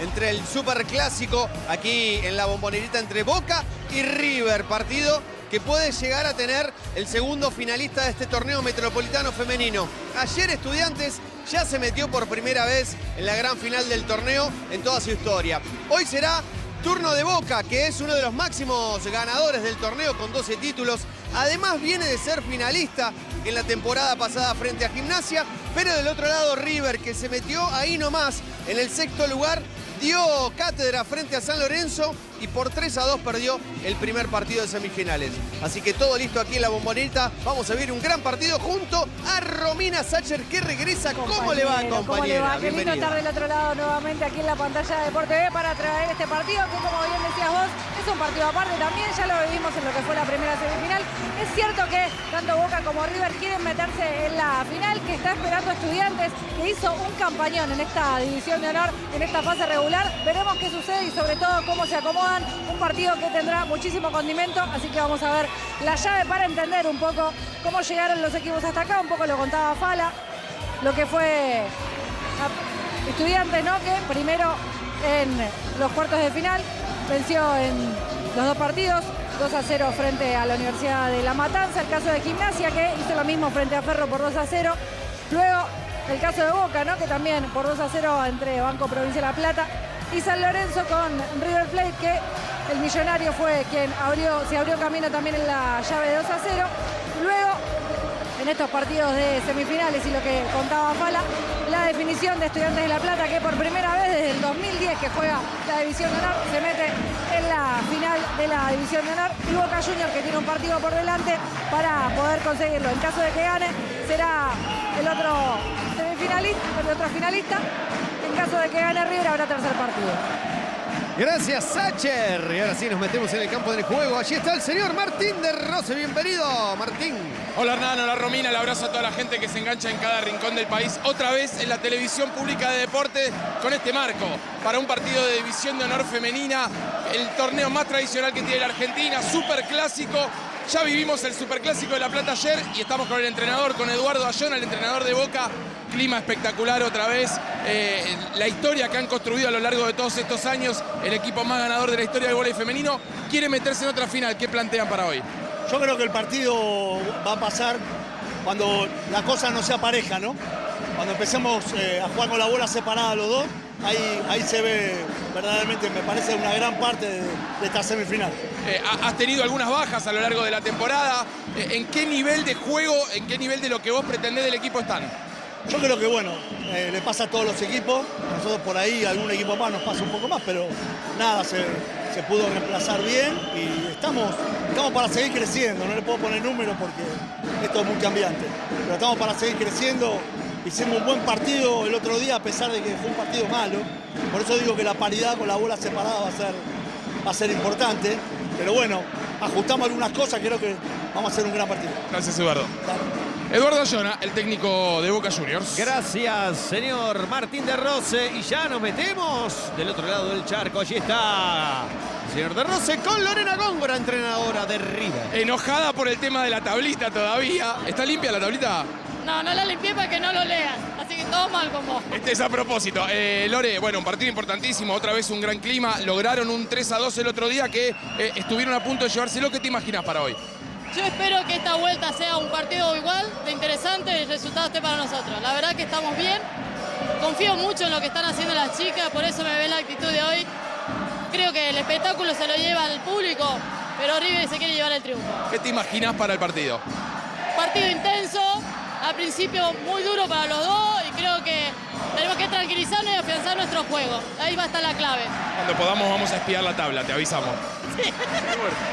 entre el super clásico aquí en la bombonerita entre Boca y River. Partido que puede llegar a tener el segundo finalista de este torneo metropolitano femenino. Ayer Estudiantes ya se metió por primera vez en la gran final del torneo en toda su historia. Hoy será turno de Boca, que es uno de los máximos ganadores del torneo con 12 títulos. Además viene de ser finalista en la temporada pasada frente a Gimnasia, pero del otro lado River, que se metió ahí nomás en el sexto lugar dio cátedra frente a San Lorenzo y por 3 a 2 perdió el primer partido de semifinales. Así que todo listo aquí en la bomboneta. Vamos a ver un gran partido junto a Romina Sacher que regresa. ¿Cómo le va, compañera? ¿Cómo le va? Qué lindo estar del otro lado nuevamente aquí en la pantalla de Deporte B para traer este partido que, como bien decías vos, es un partido aparte también. Ya lo vivimos en lo que fue la primera semifinal. Es cierto que tanto Boca como River quieren meterse en la final que está esperando Estudiantes, que hizo un campañón en esta división de honor, en esta fase regular. Veremos qué sucede y sobre todo cómo se Un partido que tendrá muchísimo condimento, así que vamos a ver la llave para entender un poco cómo llegaron los equipos hasta acá. Un poco lo contaba Fala, lo que fue Estudiantes, ¿no? Que primero en los cuartos de final venció en los dos partidos, 2 a 0 frente a la Universidad de La Matanza, el caso de Gimnasia que hizo lo mismo frente a Ferro por 2 a 0. Luego el caso de Boca, ¿no? que también por 2 a 0 entre Banco Provincia de La Plata y San Lorenzo con River Plate, que el millonario fue quien abrió, se abrió camino también en la llave de 2 a 0. Luego, en estos partidos de semifinales y lo que contaba Fala, la definición de Estudiantes de La Plata, que por primera vez desde el 2010 que juega la División de Honor, se mete en la final de la División de Honor. Y Boca Junior, que tiene un partido por delante para poder conseguirlo. En caso de que gane, será el otro semifinalista, el otro finalista. En caso de que gane River, habrá tercer partido. Gracias, Sacher. Y ahora sí nos metemos en el campo del juego. Allí está el señor Martín de Rose. Bienvenido, Martín. Hola Hernán, hola Romina, el abrazo a toda la gente que se engancha en cada rincón del país. Otra vez en la televisión pública de deporte con este marco para un partido de división de honor femenina. El torneo más tradicional que tiene la Argentina, súper clásico. Ya vivimos el Superclásico de La Plata ayer y estamos con el entrenador, con Eduardo Ayón, el entrenador de Boca. Clima espectacular otra vez. Eh, la historia que han construido a lo largo de todos estos años, el equipo más ganador de la historia del voleibol femenino, quiere meterse en otra final. ¿Qué plantean para hoy? Yo creo que el partido va a pasar cuando la cosa no sea pareja, ¿no? Cuando empecemos eh, a jugar con la bola separada los dos, ahí, ahí se ve verdaderamente, me parece, una gran parte de, de esta semifinal. Eh, has tenido algunas bajas a lo largo de la temporada. ¿En qué nivel de juego, en qué nivel de lo que vos pretendés del equipo están? Yo creo que bueno, eh, le pasa a todos los equipos. Nosotros por ahí, algún equipo más nos pasa un poco más, pero nada, se, se pudo reemplazar bien y estamos, estamos para seguir creciendo. No le puedo poner números porque esto es muy cambiante. Pero estamos para seguir creciendo. Hicimos un buen partido el otro día, a pesar de que fue un partido malo. Por eso digo que la paridad con la bola separada va a ser, va a ser importante. Pero bueno, ajustamos algunas cosas, creo que vamos a hacer un gran partido. Gracias, Eduardo. Eduardo Ayona, el técnico de Boca Juniors. Gracias, señor Martín de Rose. Y ya nos metemos del otro lado del charco. Allí está el señor de Rose con Lorena Góngora, entrenadora de River. Enojada por el tema de la tablita todavía. ¿Está limpia la tablita? No, no la limpié para que no lo lean. Así que todo mal con vos. Este es a propósito. Eh, Lore, bueno, un partido importantísimo, otra vez un gran clima. Lograron un 3 a 2 el otro día que eh, estuvieron a punto de llevárselo. ¿Qué te imaginas para hoy? Yo espero que esta vuelta sea un partido igual, de interesante y el resultado esté para nosotros. La verdad que estamos bien. Confío mucho en lo que están haciendo las chicas, por eso me ve la actitud de hoy. Creo que el espectáculo se lo lleva al público, pero River se quiere llevar el triunfo. ¿Qué te imaginas para el partido? Partido intenso, al principio muy duro para los dos y creo que tenemos que tranquilizarnos y afianzar nuestro juego. Ahí va a estar la clave. Cuando podamos vamos a espiar la tabla, te avisamos.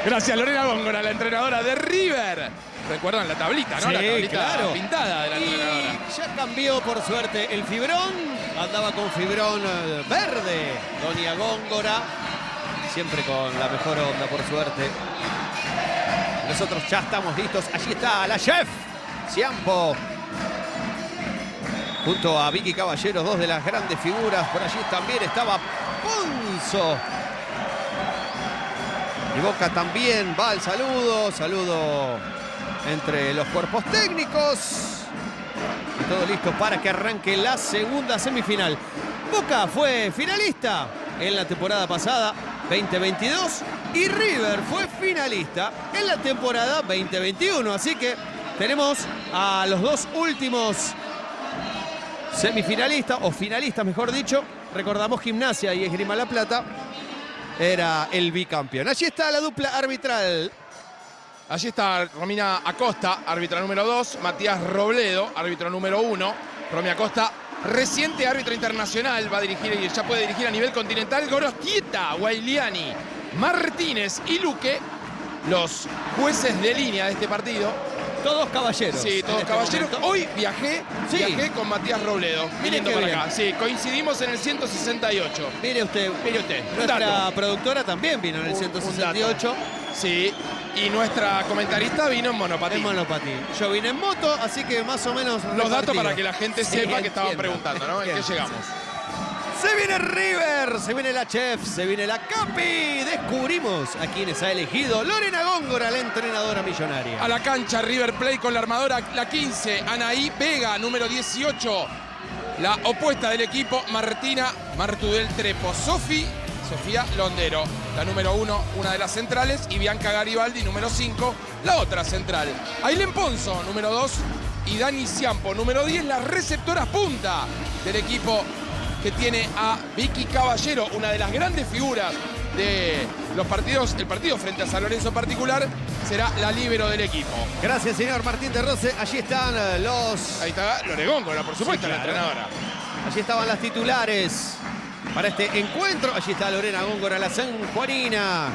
Gracias, Lorena Góngora, la entrenadora de River. Recuerdan la tablita, ¿no? Sí, la tablita claro. pintada de la Y entrenadora. ya cambió, por suerte, el fibrón. Andaba con fibrón eh, verde, Doña Góngora. Siempre con la mejor onda, por suerte. Nosotros ya estamos listos. Allí está la chef, Ciampo. Junto a Vicky Caballero, dos de las grandes figuras. Por allí también estaba Ponzo. Y Boca también va el saludo. Saludo entre los cuerpos técnicos. Y todo listo para que arranque la segunda semifinal. Boca fue finalista en la temporada pasada 2022 y River fue finalista en la temporada 2021. Así que tenemos a los dos últimos semifinalistas o finalistas, mejor dicho. Recordamos Gimnasia y Esgrima La Plata. Era el bicampeón. Allí está la dupla arbitral. Allí está Romina Acosta, árbitra número 2, Matías Robledo, árbitro número 1. Romy Acosta, reciente árbitro internacional, va a dirigir y ya puede dirigir a nivel continental. Gorostieta, Guailiani, Martínez y Luque, los jueces de línea de este partido. Todos caballeros. Sí, todos este caballeros. Hoy viajé, Sí. viajé con Matías Robledo, viniendo qué para bien. acá. Sí, coincidimos en el 168. Mire usted, Mire usted, nuestra productora también vino en el Un- un 168 Sí, y nuestra comentarista vino en monopatín. en monopatín. Yo vine en moto, así que más o menos Los datos para que la gente Sí, sepa que estaban preguntando, ¿no? ¿En qué llegamos? Se viene River, se viene la Chef, se viene la Capi. Descubrimos a quienes ha elegido Lorena Góngora, la entrenadora millonaria. A la cancha River Play con la armadora la 15, Anaí Vega, número 18. La opuesta del equipo, Martina Martudel Trepo. Sofi, Sofía Londero, la número 1, una de las centrales. Y Bianca Garibaldi, número 5, la otra central. Ailén Ponzo, número 2. Y Dani Ciampo, número 10, las receptoras punta del equipo que tiene a Vicky Caballero, una de las grandes figuras de los partidos, el partido frente a San Lorenzo en particular, será la líbero del equipo. Gracias, señor Martín de Rose. Allí están eh, los. Ahí está Loregón, por supuesto, Sí, la entrenadora. Allí estaban las titulares para este encuentro. Allí está Lorena Góngora, la Juanina.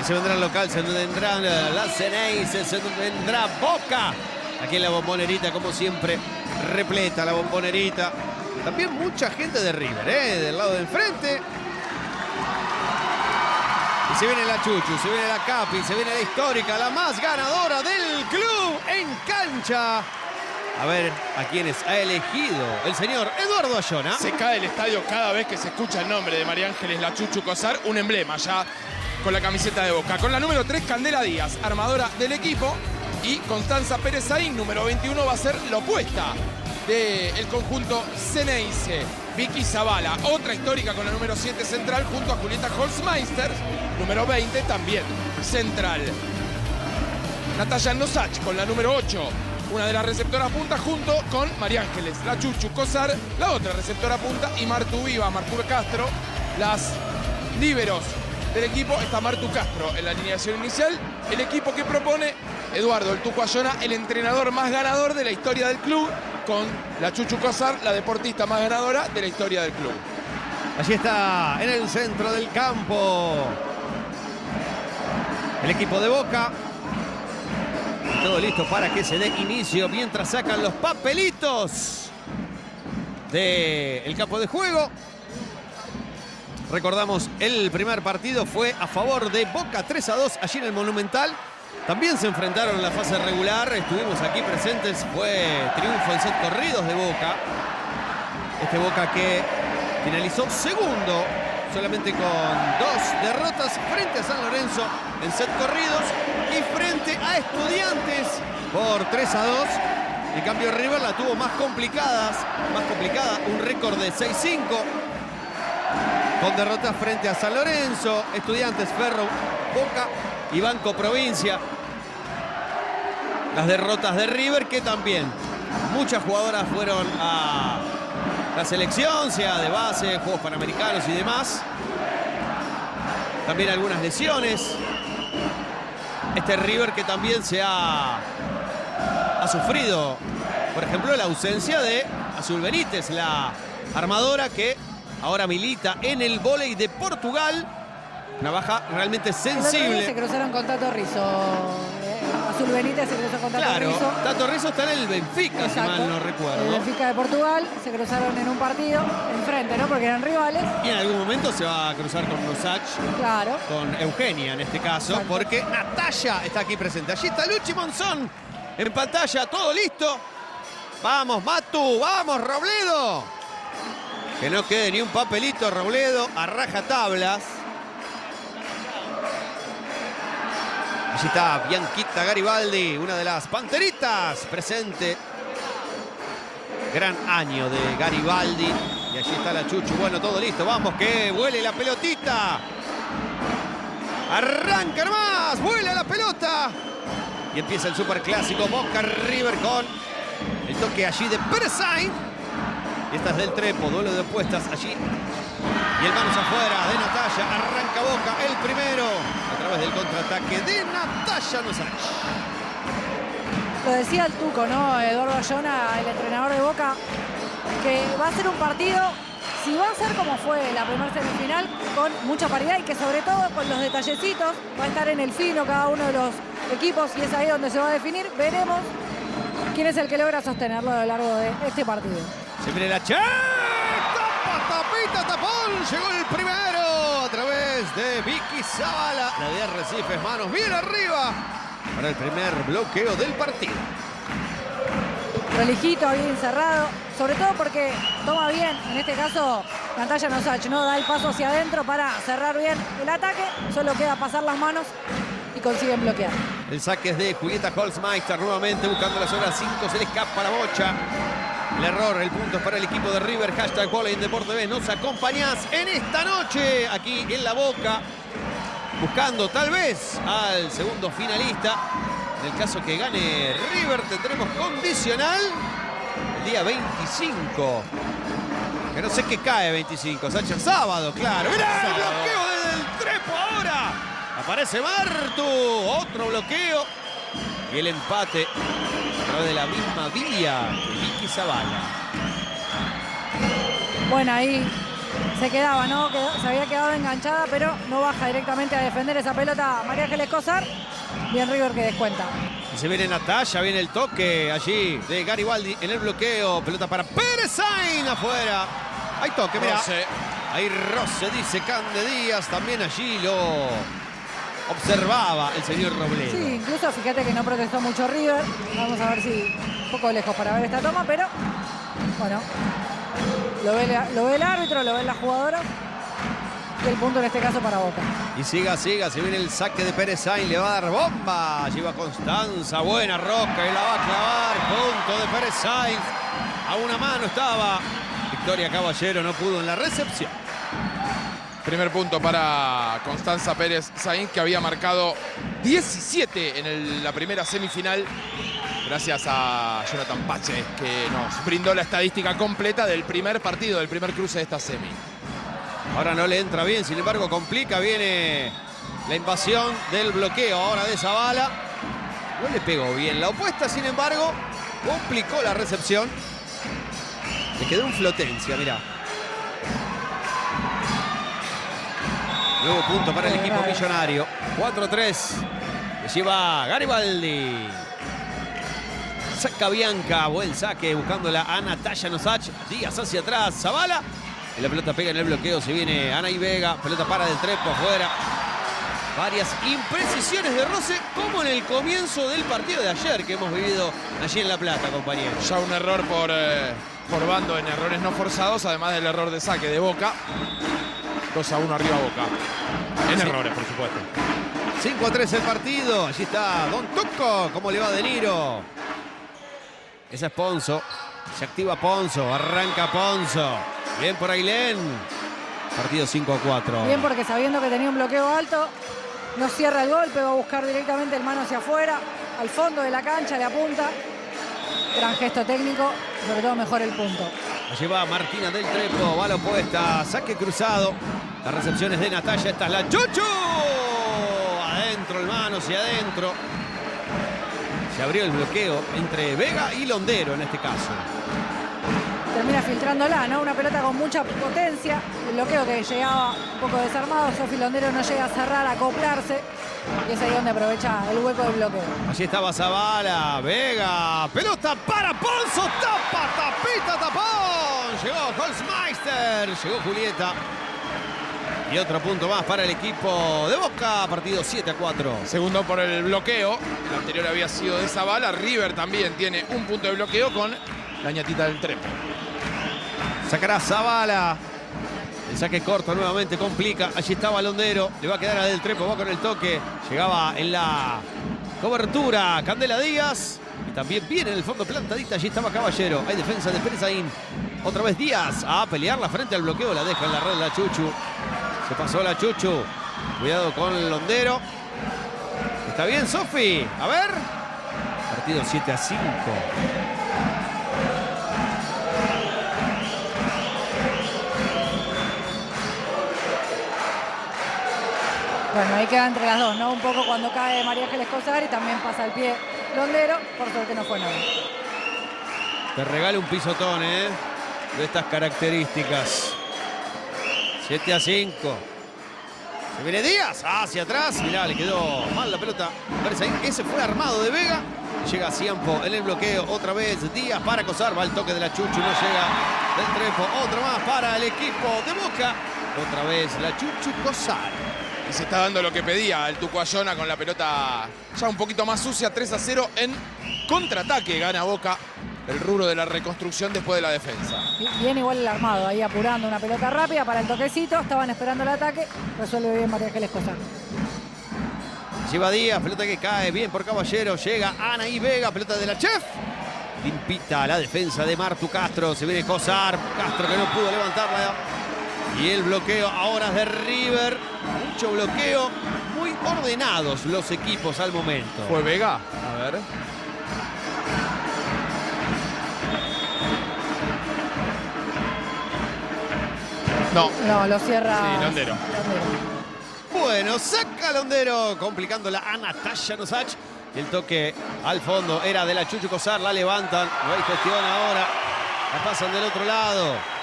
Y se vendrá el local, se vendrán eh, las Ceneices, se vendrá Boca. Aquí en la bombonerita, como siempre, repleta la bombonerita. También mucha gente de River, ¿eh? Del lado del frente. Y se viene la Chuchu, se viene la Capi, se viene la histórica, la más ganadora del club en cancha. A ver a quienes ha elegido el señor Eduardo Ayona. Se cae el estadio cada vez que se escucha el nombre de María Ángeles La Chuchu Cosar, un emblema ya con la camiseta de Boca. Con la número 3, Candela Díaz, armadora del equipo. Y Constanza Pérez Aín, número 21, va a ser la opuesta del conjunto Ceneice. Vicky Zavala, otra histórica con la número 7 central, junto a Julieta Holzmeister, número 20, también central. Natalia Nosach con la número 8, una de las receptoras punta, junto con María Ángeles, la Chuchu Cosar, la otra receptora punta, y Martu Viva, Martur Castro, las líberos del equipo. Está Martu Castro en la alineación inicial, el equipo que propone Eduardo El Tuco Ayona, el entrenador más ganador de la historia del club, con la Chuchu Cosar, la deportista más ganadora de la historia del club. Allí está en el centro del campo. El equipo de Boca. Todo listo para que se dé inicio mientras sacan los papelitos del campo de juego. Recordamos, el primer partido fue a favor de Boca 3 a 2 allí en el Monumental. También se enfrentaron en la fase regular, estuvimos aquí presentes, fue triunfo en set corridos de Boca. Este Boca que finalizó segundo, solamente con dos derrotas frente a San Lorenzo en set corridos y frente a Estudiantes por 3 a 2. En cambio River la tuvo más complicadas, más complicada, un récord de 6-5 con derrotas frente a San Lorenzo, Estudiantes, Ferro, Boca y Banco Provincia. Las derrotas de River que también muchas jugadoras fueron a la selección, sea de base, Juegos Panamericanos y demás. También algunas lesiones. Este River que también se ha, ha sufrido, por ejemplo, la ausencia de Azul Benítez, la armadora que ahora milita en el vóley de Portugal. Una baja realmente sensible. se cruzaron con Tato Rizzo. Benítez se cruzó con Tato Claro, Rizzo. Tato Rizzo está en el Benfica, si Exacto. mal no El recuerdo. Benfica de Portugal se cruzaron en un partido enfrente, ¿no? Porque eran rivales. Y en algún momento se va a cruzar con Rosach, Claro. con Eugenia en este caso, Exacto. porque Natalia está aquí presente. Allí está Luchi Monzón en pantalla, todo listo. Vamos, Matu, vamos, Robledo. Que no quede ni un papelito, Robledo, a raja tablas. Allí está Bianquita Garibaldi, una de las panteritas presente. Gran año de Garibaldi. Y allí está la Chuchu. Bueno, todo listo. Vamos, que vuele la pelotita. Arranca más. Vuela la pelota. Y empieza el superclásico Boca River con el toque allí de Persain. Y esta es del Trepo, duelo de opuestas allí. Y el manos afuera de Natalia. Arranca Boca el primero. Través del contraataque de Natalia Nosach. Lo decía el Tuco, ¿no? Eduardo Ayona, el entrenador de Boca, que va a ser un partido, si va a ser como fue la primera semifinal, con mucha paridad y que sobre todo con los detallecitos, va a estar en el fino cada uno de los equipos y es ahí donde se va a definir. Veremos quién es el que logra sostenerlo a lo largo de este partido. Se viene la che. Tapón. Llegó el primero a través de Vicky Zavala. La de Arrecifes, manos bien arriba para el primer bloqueo del partido. Prolijito, bien cerrado, sobre todo porque toma bien, en este caso Natalia Nosach, ¿no? Da el paso hacia adentro para cerrar bien el ataque, solo queda pasar las manos y consiguen bloquear. El saque es de Julieta Holzmeister nuevamente buscando la zona 5, se le escapa la bocha. El error, el punto es para el equipo de River, hashtag Bola en Deporte B. Nos acompañás en esta noche aquí en La Boca, buscando tal vez al segundo finalista. En el caso que gane River tendremos condicional el día 25. Que no sé qué cae 25, Sánchez sábado, claro. ¡Mirá el bloqueo del trepo ahora! Aparece Martu, otro bloqueo. Y el empate a través de la misma vía Zavala. Bueno, ahí se quedaba, ¿no? Quedó- se había quedado enganchada, pero no baja directamente a defender esa pelota María Ángeles Cosar. Bien River que descuenta. Y se viene Natalia, viene el toque allí de Garibaldi en el bloqueo. Pelota para Perezain afuera. Hay toque, mira. Ahí Roce dice Cande Díaz. También allí lo observaba el señor Robledo. Sí, incluso fíjate que no protestó mucho River. Vamos a ver si poco lejos para ver esta toma, pero bueno, lo ve, lo ve el árbitro, lo ven las jugadoras. El punto en este caso para Boca. Y siga, siga, se viene el saque de Pérez Sainz, le va a dar bomba. Lleva Constanza, buena roca y la va a clavar. Punto de Pérez Sainz. A una mano estaba. Victoria Caballero no pudo en la recepción. Primer punto para Constanza Pérez Sainz, que había marcado 17 en la primera semifinal. Gracias a Jonathan Pache, que nos brindó la estadística completa del primer partido, del primer cruce de esta semi. Ahora no le entra bien, sin embargo complica, viene la invasión del bloqueo ahora de Zavala. No le pegó bien. La opuesta, sin embargo, complicó la recepción. Le quedó un flotencia, mirá. Nuevo punto para el equipo millonario. 4-3. Le lleva Garibaldi. Saca Bianca, buen saque, buscándola a Natalia Nosach. Díaz hacia atrás, Zavala. Y la pelota pega en el bloqueo, se viene Ana y Vega. Pelota para del trepo afuera. Varias imprecisiones de Roce, como en el comienzo del partido de ayer que hemos vivido allí en La Plata, compañeros. Ya un error por, eh, por bando en errores no forzados, además del error de saque de Boca. 2 a 1 arriba Boca. En Sí. errores, por supuesto. 5 a 3 el partido. Allí está Don Tuco. ¿Cómo le va De Niro? Esa es Ponzo. Se activa Ponzo. Arranca Ponzo. Bien por Ailén. Partido 5 a 4. Bien porque sabiendo que tenía un bloqueo alto, no cierra el golpe, va a buscar directamente el mano hacia afuera, al fondo de la cancha, le apunta. Gran gesto técnico, sobre mejor el punto. Allí va Martina del Trepo. Va a la opuesta. Saque cruzado. Las recepciones de Natalia. Esta es la Chuchu. Adentro mano hacia adentro. Se abrió el bloqueo entre Vega y Londero en este caso. Termina filtrándola, ¿no? Una pelota con mucha potencia. El bloqueo que llegaba un poco desarmado. Sofi Londero no llega a cerrar, a acoplarse. Y es ahí donde aprovecha el hueco del bloqueo. Allí estaba Zavala, Vega, pelota para Ponzo, tapa, tapita, tapón. Llegó Holzmeister, llegó Julieta. Y otro punto más para el equipo de Boca, partido 7 a 4. Segundo por el bloqueo. El anterior había sido de Zavala. River también tiene un punto de bloqueo con la ñatita del trepo. Sacará Zavala. El saque corto nuevamente complica. Allí estaba Londero. Le va a quedar a Del Trepo. Va con el toque. Llegaba en la cobertura. Candela Díaz. Y también viene en el fondo plantadita. Allí estaba Caballero. Hay defensa de Perezaín. Otra vez Díaz a pelearla frente al bloqueo. La deja en la red la Chuchu. Se pasó la Chuchu. Cuidado con el Londero. Está bien, Sofi. A ver. Partido 7 a 5. Bueno, ahí queda entre las dos, ¿no? Un poco cuando cae María Ángeles Cosar y también pasa el pie Londero. Por suerte no fue nada. Te regala un pisotón, ¿eh? De estas características. 7 a 5. Se viene Díaz hacia atrás. Mirá, le quedó mal la pelota. Ese fue armado de Vega. Llega Ciampo en el bloqueo. Otra vez Díaz para acosar. Va el toque de la Chuchu. No llega del Trepo. Otra más para el equipo de Boca. Otra vez la Chuchu Cosar. Y se está dando lo que pedía el Tucuayona con la pelota ya un poquito más sucia. 3 a 0 en contraataque. Gana Boca el rubro de la reconstrucción después de la defensa. Bien igual el armado, ahí apurando una pelota rápida para el toquecito. Estaban esperando el ataque. Resuelve bien María Ángeles Cosar. Lleva Díaz, pelota que cae bien por Caballero. Llega Anaí Vega, pelota de la Chef. Limpita la defensa de Martu Castro. Se viene Cosar. Castro que no pudo levantarla. Y el bloqueo ahora es de River. Mucho bloqueo. Muy ordenados los equipos al momento. ¿Fue Vega? A ver. No. No, lo cierra. Sí, Londero. Bueno, saca Londero, complicándola a Natasha Nosach. Y el toque al fondo era de la Chuchu Cosar, la levantan, no hay gestión ahora. La pasan del otro lado.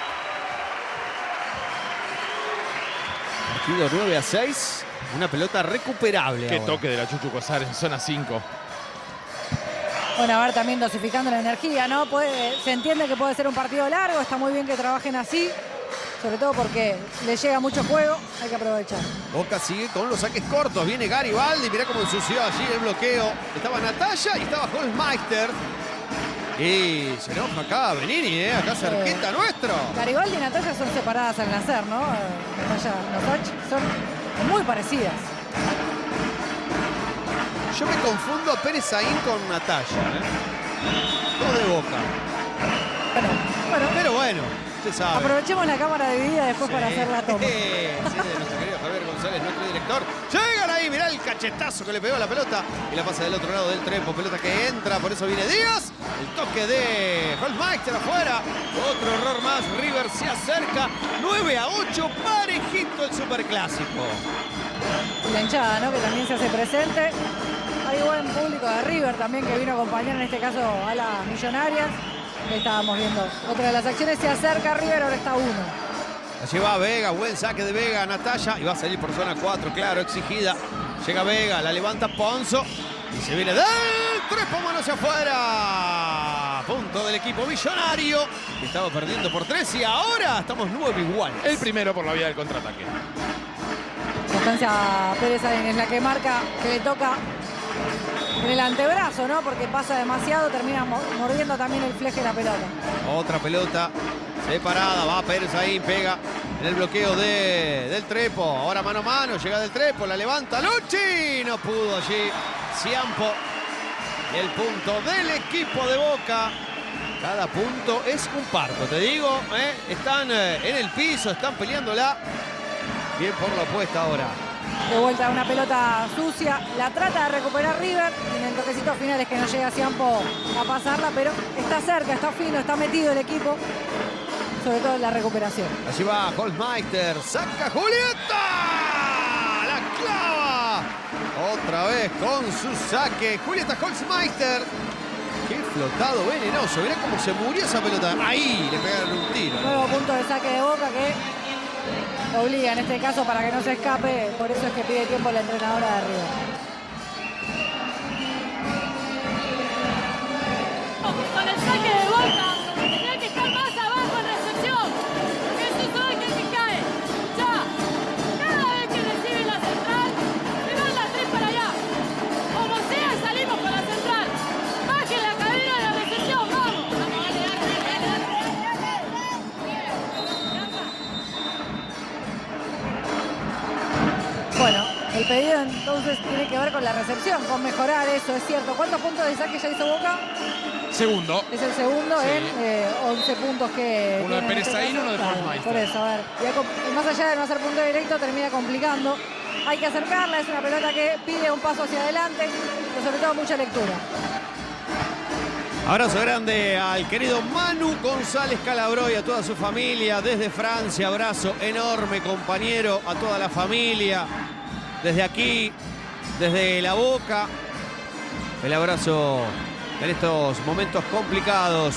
Partido 9 a 6. Una pelota recuperable. Qué ahora. toque de la Chuchu Cosar en zona 5. Bueno, a ver, también dosificando la energía, ¿no? Puede- se entiende que puede ser un partido largo, está muy bien que trabajen así, sobre todo porque le llega mucho juego, hay que aprovechar. Boca sigue con los saques cortos. Viene Garibaldi. Mirá cómo ensució allí el bloqueo. Estaba Natalia y estaba Holzmeister. Y se enoja acá Benini, ¿eh? acá cerquita nuestro. Garibaldi y Natalia son separadas al nacer, ¿no? Eh, Natalia Nosach son muy parecidas. Yo me confundo a Pérez Saín con Natalia. ¿eh? Todo de boca. Bueno, bueno, Pero bueno, usted sabe. aprovechemos la cámara dividida después para hacer la toma. Sí, sí, de nuestro querido Javier González, nuestro director. Llegan ahí, mirá el cachetazo que le pegó a la pelota. Y la pasa del otro lado del trepo. Pelota que entra, por eso viene Díaz. El toque de Holmeister afuera. Otro error más. River se acerca. 9 a 8. Parejito el superclásico. La hinchada, ¿no? Que también se hace presente. Hay buen público de River también que vino a acompañar en este caso a las millonarias. Ahí estábamos viendo otra de las acciones. Se acerca River, ahora está uno. Allí va Vega, buen saque de Vega, Natalia. Y va a salir por zona 4, claro, exigida. Llega Vega, la levanta Ponzo. Y se viene del tres manos hacia afuera. Punto del equipo millonario. que Estaba perdiendo por 3 y ahora estamos 9 iguales. El primero por la vía del contraataque. Constancia Pérez Allen es la que marca que le toca en el antebrazo, ¿no? Porque pasa demasiado, termina mo- mordiendo también el fleje de la pelota. Otra pelota separada. Va Pérez ahí, pega en el bloqueo de, del Trepo. Ahora mano a mano, llega del Trepo, la levanta Luchi. No pudo allí. Ciampo. El punto del equipo de Boca. Cada punto es un parto, te digo. ¿eh? Están eh, en el piso, están peleándola. Bien por la apuesta ahora. De vuelta una pelota sucia, la trata de recuperar River. En el toquecito final es que no llega Ciampo a pasarla, pero está cerca, está fino, está metido el equipo. Sobre todo en la recuperación. Allí va Holzmeister. Saca Julieta. La clava. Otra vez con su saque. Julieta Holzmeister. Qué flotado venenoso. Mirá cómo se murió esa pelota. Ahí le pegaron un tiro. Nuevo punto de saque de boca que obliga en este caso para que no se escape. Por eso es que pide tiempo la entrenadora de River. El pedido entonces tiene que ver con la recepción, con mejorar eso, es cierto. ¿Cuántos puntos de saque ya hizo Boca? Segundo. Es el segundo Sí. en eh, 11 puntos que. Uno de Pérez este Saín, uno de Forstmeister. Por eso, a ver. y más allá de no hacer punto directo, termina complicando. Hay que acercarla, es una pelota que pide un paso hacia adelante, pero sobre todo mucha lectura. Abrazo grande al querido Manu González Calabro y a toda su familia desde Francia. Abrazo enorme, compañero, a toda la familia. Desde aquí, desde la boca. El abrazo en estos momentos complicados.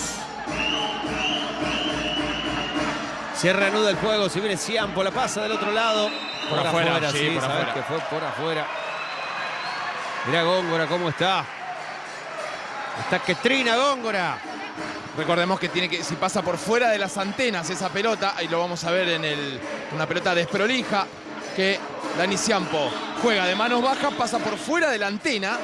Se reanuda el juego, si viene Ciampo, la pasa del otro lado. Por afuera, sí, por sabés afuera. que fue por afuera. Mirá Góngora cómo está. Está que trina Góngora. Recordemos que tiene que, si pasa por fuera de las antenas esa pelota, ahí lo vamos a ver en el, una pelota desprolija, que Dani Ciampo juega de manos bajas, pasa por fuera de la antena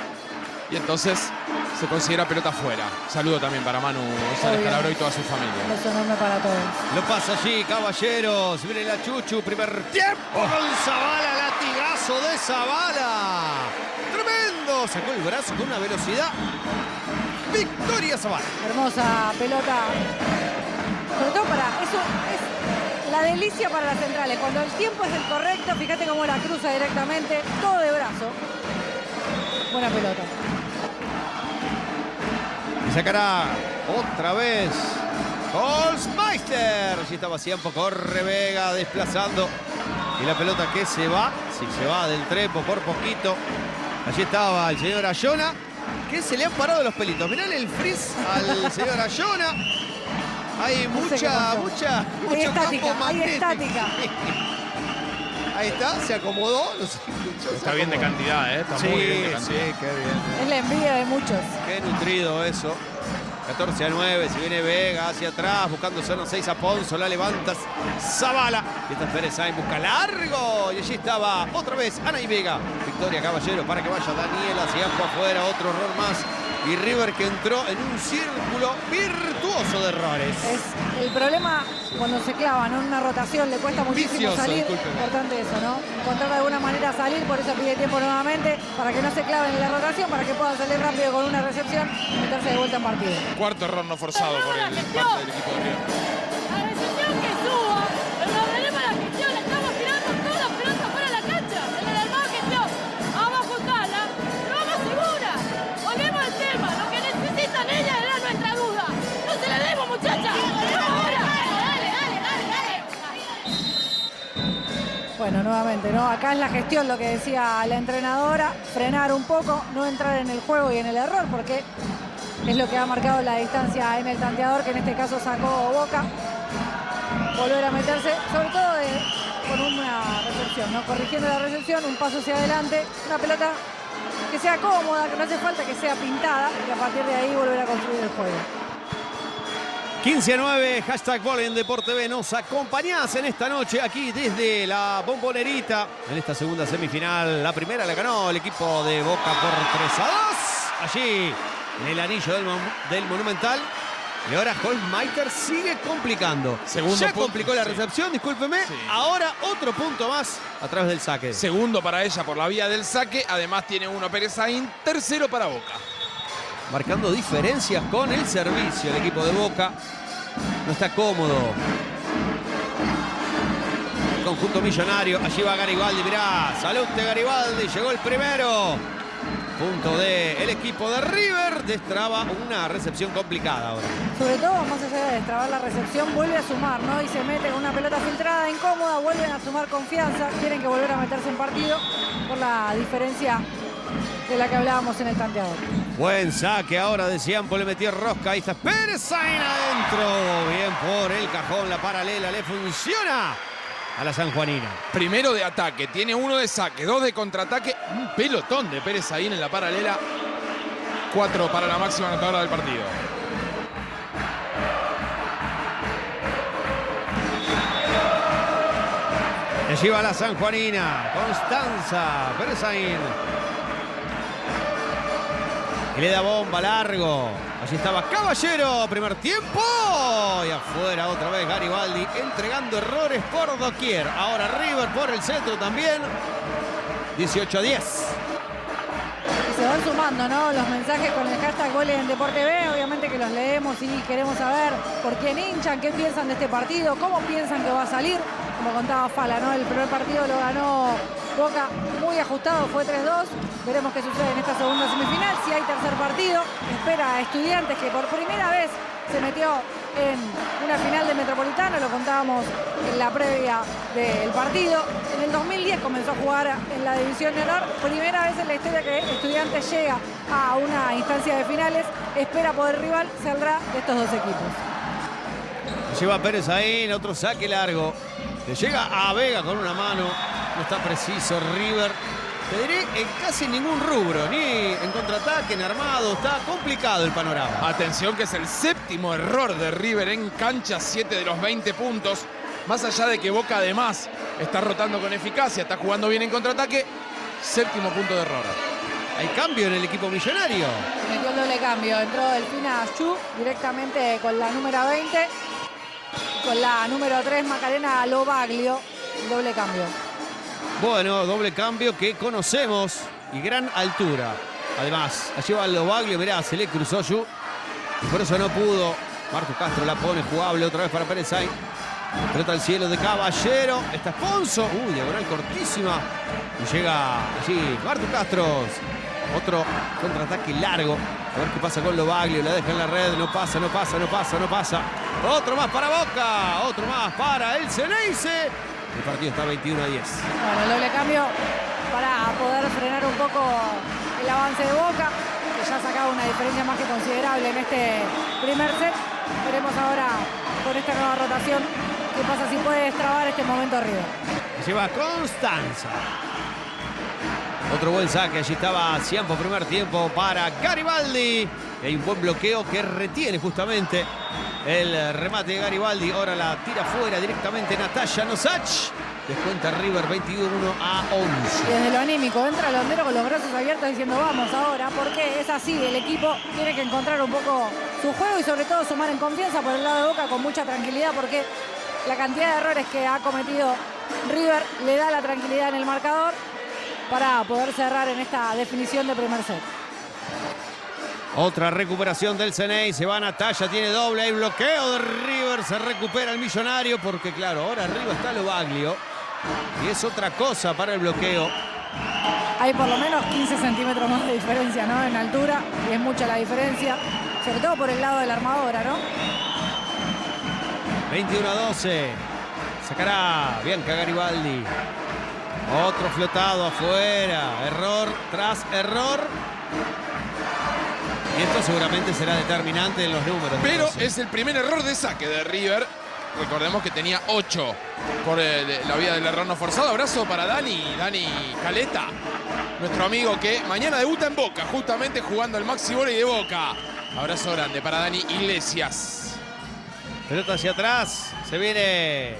y entonces se considera pelota fuera. Saludo también para Manu González. Calabro y toda su familia. Un beso enorme para todos. Lo pasa allí, caballeros. Viene la Chuchu, primer tiempo con Zavala, latigazo de Zavala. Tremendo. Sacó el brazo con una velocidad. Victoria Zavala. Hermosa pelota. Sobre todo para. Eso es la delicia para las centrales. Cuando el tiempo es el correcto, fíjate cómo la cruza directamente, todo de brazo. Buena pelota. Y sacará otra vez Holzmeister. Allí estaba Ciampo, corre Vega desplazando. Y la pelota que se va, si se va del trepo por poquito. Allí estaba el señor Ayona, que se le han parado los pelitos. Mirale el frizz al señor Ayona. Hay No mucha, mucha, Hay mucho estática, campo hay magnético. estática. Ahí está, se acomodó. no se se Está bien de cantidad, ¿eh? Está Sí, muy bien de sí, qué bien. Es la envidia de muchos. Qué nutrido eso. 14 a 9, si viene Vega hacia atrás, buscando zona 6 a Ponzo, la levantas, Zavala. Y esta es Pérez Sainz, busca largo. Y allí estaba otra vez Ana y Vega. Victoria Caballero para que vaya Daniela, hacia afuera, otro error más. Y River que entró en un círculo virtuoso de errores. Es el problema cuando se clava ¿no? en una rotación, le cuesta muchísimo Vicioso, salir. discúlpeme. Importante eso, ¿no? Encontrar de alguna manera salir, por eso pide tiempo nuevamente, para que no se claven en la rotación, para que puedan salir rápido con una recepción y meterse de vuelta en partido. Cuarto error no forzado por el parte del equipo de River. Bueno, nuevamente, ¿no? Acá es la gestión, lo que decía la entrenadora, frenar un poco, no entrar en el juego y en el error, porque es lo que ha marcado la distancia en el tanteador, que en este caso sacó Boca. Volver a meterse, sobre todo de- con una recepción, ¿no? Corrigiendo la recepción, un paso hacia adelante, una pelota que sea cómoda, que no hace falta que sea pintada, y a partir de ahí volver a construir el juego. 15 a 9, hashtag Gol en Deporte B. Nos acompañás en esta noche aquí desde la bombonerita. En esta segunda semifinal, la primera la ganó el equipo de Boca por 3 a 2. Allí, en el anillo del, Mon- del Monumental. Y ahora Holzmeister sigue complicando. Segundo ya punto, complicó la sí. recepción, discúlpeme. Sí. Ahora otro punto más a través del saque. Segundo para ella por la vía del saque. Además tiene uno Pérez Saín. Tercero para Boca. Marcando diferencias con el servicio. El equipo de Boca no está cómodo. Conjunto millonario. Allí va Garibaldi. Mirá, salud de Garibaldi. Llegó el primero. Punto de el equipo de River. Destraba una recepción complicada ahora. Sobre todo, más allá de destrabar la recepción, vuelve a sumar, ¿no? Y se mete con una pelota filtrada, incómoda, vuelven a sumar confianza, tienen que volver a meterse en partido por la diferencia de la que hablábamos en el tanteador. Buen saque ahora de Ciampo. Le metió rosca. Ahí está Pérez adentro. Bien por el cajón. La paralela le funciona a la sanjuanina. Primero de ataque, tiene uno de saque, dos de contraataque, un pelotón de Pérez en la paralela. Cuatro para la máxima anotadora del partido. Le lleva la sanjuanina. Constanza. Pérez. Y le da bomba largo. Allí estaba Caballero, primer tiempo. Y afuera otra vez Garibaldi entregando errores por doquier. Ahora River por el centro también. 18 a 10. Se van sumando, ¿no? Los mensajes con el hashtag goles en Deporte B, obviamente que los leemos y queremos saber por quién hinchan, qué piensan de este partido, cómo piensan que va a salir. Como contaba Fala, ¿no? El primer partido lo ganó Boca muy ajustado, fue 3-2. Veremos qué sucede en esta segunda semifinal. Si hay tercer partido, espera a Estudiantes que por primera vez se metió en una final de Metropolitano, lo contábamos en la previa del partido. En el 2010 comenzó a jugar en la División de Honor, primera vez en la historia que Estudiantes llega a una instancia de finales, espera poder rival, saldrá estos dos equipos. Lleva Pérez ahí en otro saque largo. Le llega a Vega con una mano. No está preciso River. Te diré en casi ningún rubro, ni en contraataque, en armado. Está complicado el panorama. Atención que es el séptimo error de River en cancha, 7 de los 20 puntos. Más allá de que Boca además está rotando con eficacia, está jugando bien en contraataque, séptimo punto de error. Hay cambio en el equipo millonario. Metió el doble cambio, entró Delfina Chu directamente con la número 20, con la número 3 Macarena Lobaglio, doble cambio. Bueno, doble cambio que conocemos y gran altura. Además, allí va Lobaglio, mirá, se le cruzó Yu y por eso no pudo. Marto Castro la pone jugable otra vez para Pérez Sainz. Pelota al cielo de Caballero. Está Esponso. Uy, diagonal cortísima. Y llega allí Marto Castro. Otro contraataque largo. A ver qué pasa con Lobaglio. La deja en la red. No pasa, no pasa, no pasa, no pasa. Otro más para Boca. Otro más para el Ceneice. El partido está 21 a 10. Bueno, el doble cambio para poder frenar un poco el avance de Boca, que ya ha sacado una diferencia más que considerable en este primer set. Veremos ahora con esta nueva rotación qué pasa si puede destrabar este momento River. Lleva Constanza. Otro buen saque. Allí estaba Ciampo, primer tiempo para Garibaldi. Y hay un buen bloqueo que retiene justamente el remate de Garibaldi. Ahora la tira fuera directamente Natalia Nosach. Descuenta River 21 a 11. Desde lo anímico, entra Londero con los brazos abiertos diciendo vamos ahora, porque es así, el equipo tiene que encontrar un poco su juego y sobre todo sumar en confianza por el lado de Boca con mucha tranquilidad, porque la cantidad de errores que ha cometido River le da la tranquilidad en el marcador para poder cerrar en esta definición de primer set. Otra recuperación del Ceney, se va a Natalia, tiene doble, hay bloqueo de River, se recupera el millonario porque claro, ahora arriba está Lobaglio y es otra cosa para el bloqueo. Hay por lo menos 15 centímetros más de diferencia ¿no? en altura y es mucha la diferencia, sobre todo por el lado de la armadora, ¿no? 21 a 12, sacará Bianca Garibaldi. Otro flotado afuera, error tras error. Y esto seguramente será determinante en los números. Pero es el primer error de saque de River. Recordemos que tenía 8 por eh, la vía del error no forzado. Abrazo para Dani, Dani Caleta, nuestro amigo que mañana debuta en Boca, justamente jugando el Maxi Volley de Boca. Abrazo grande para Dani Iglesias. Pelota hacia atrás. Se viene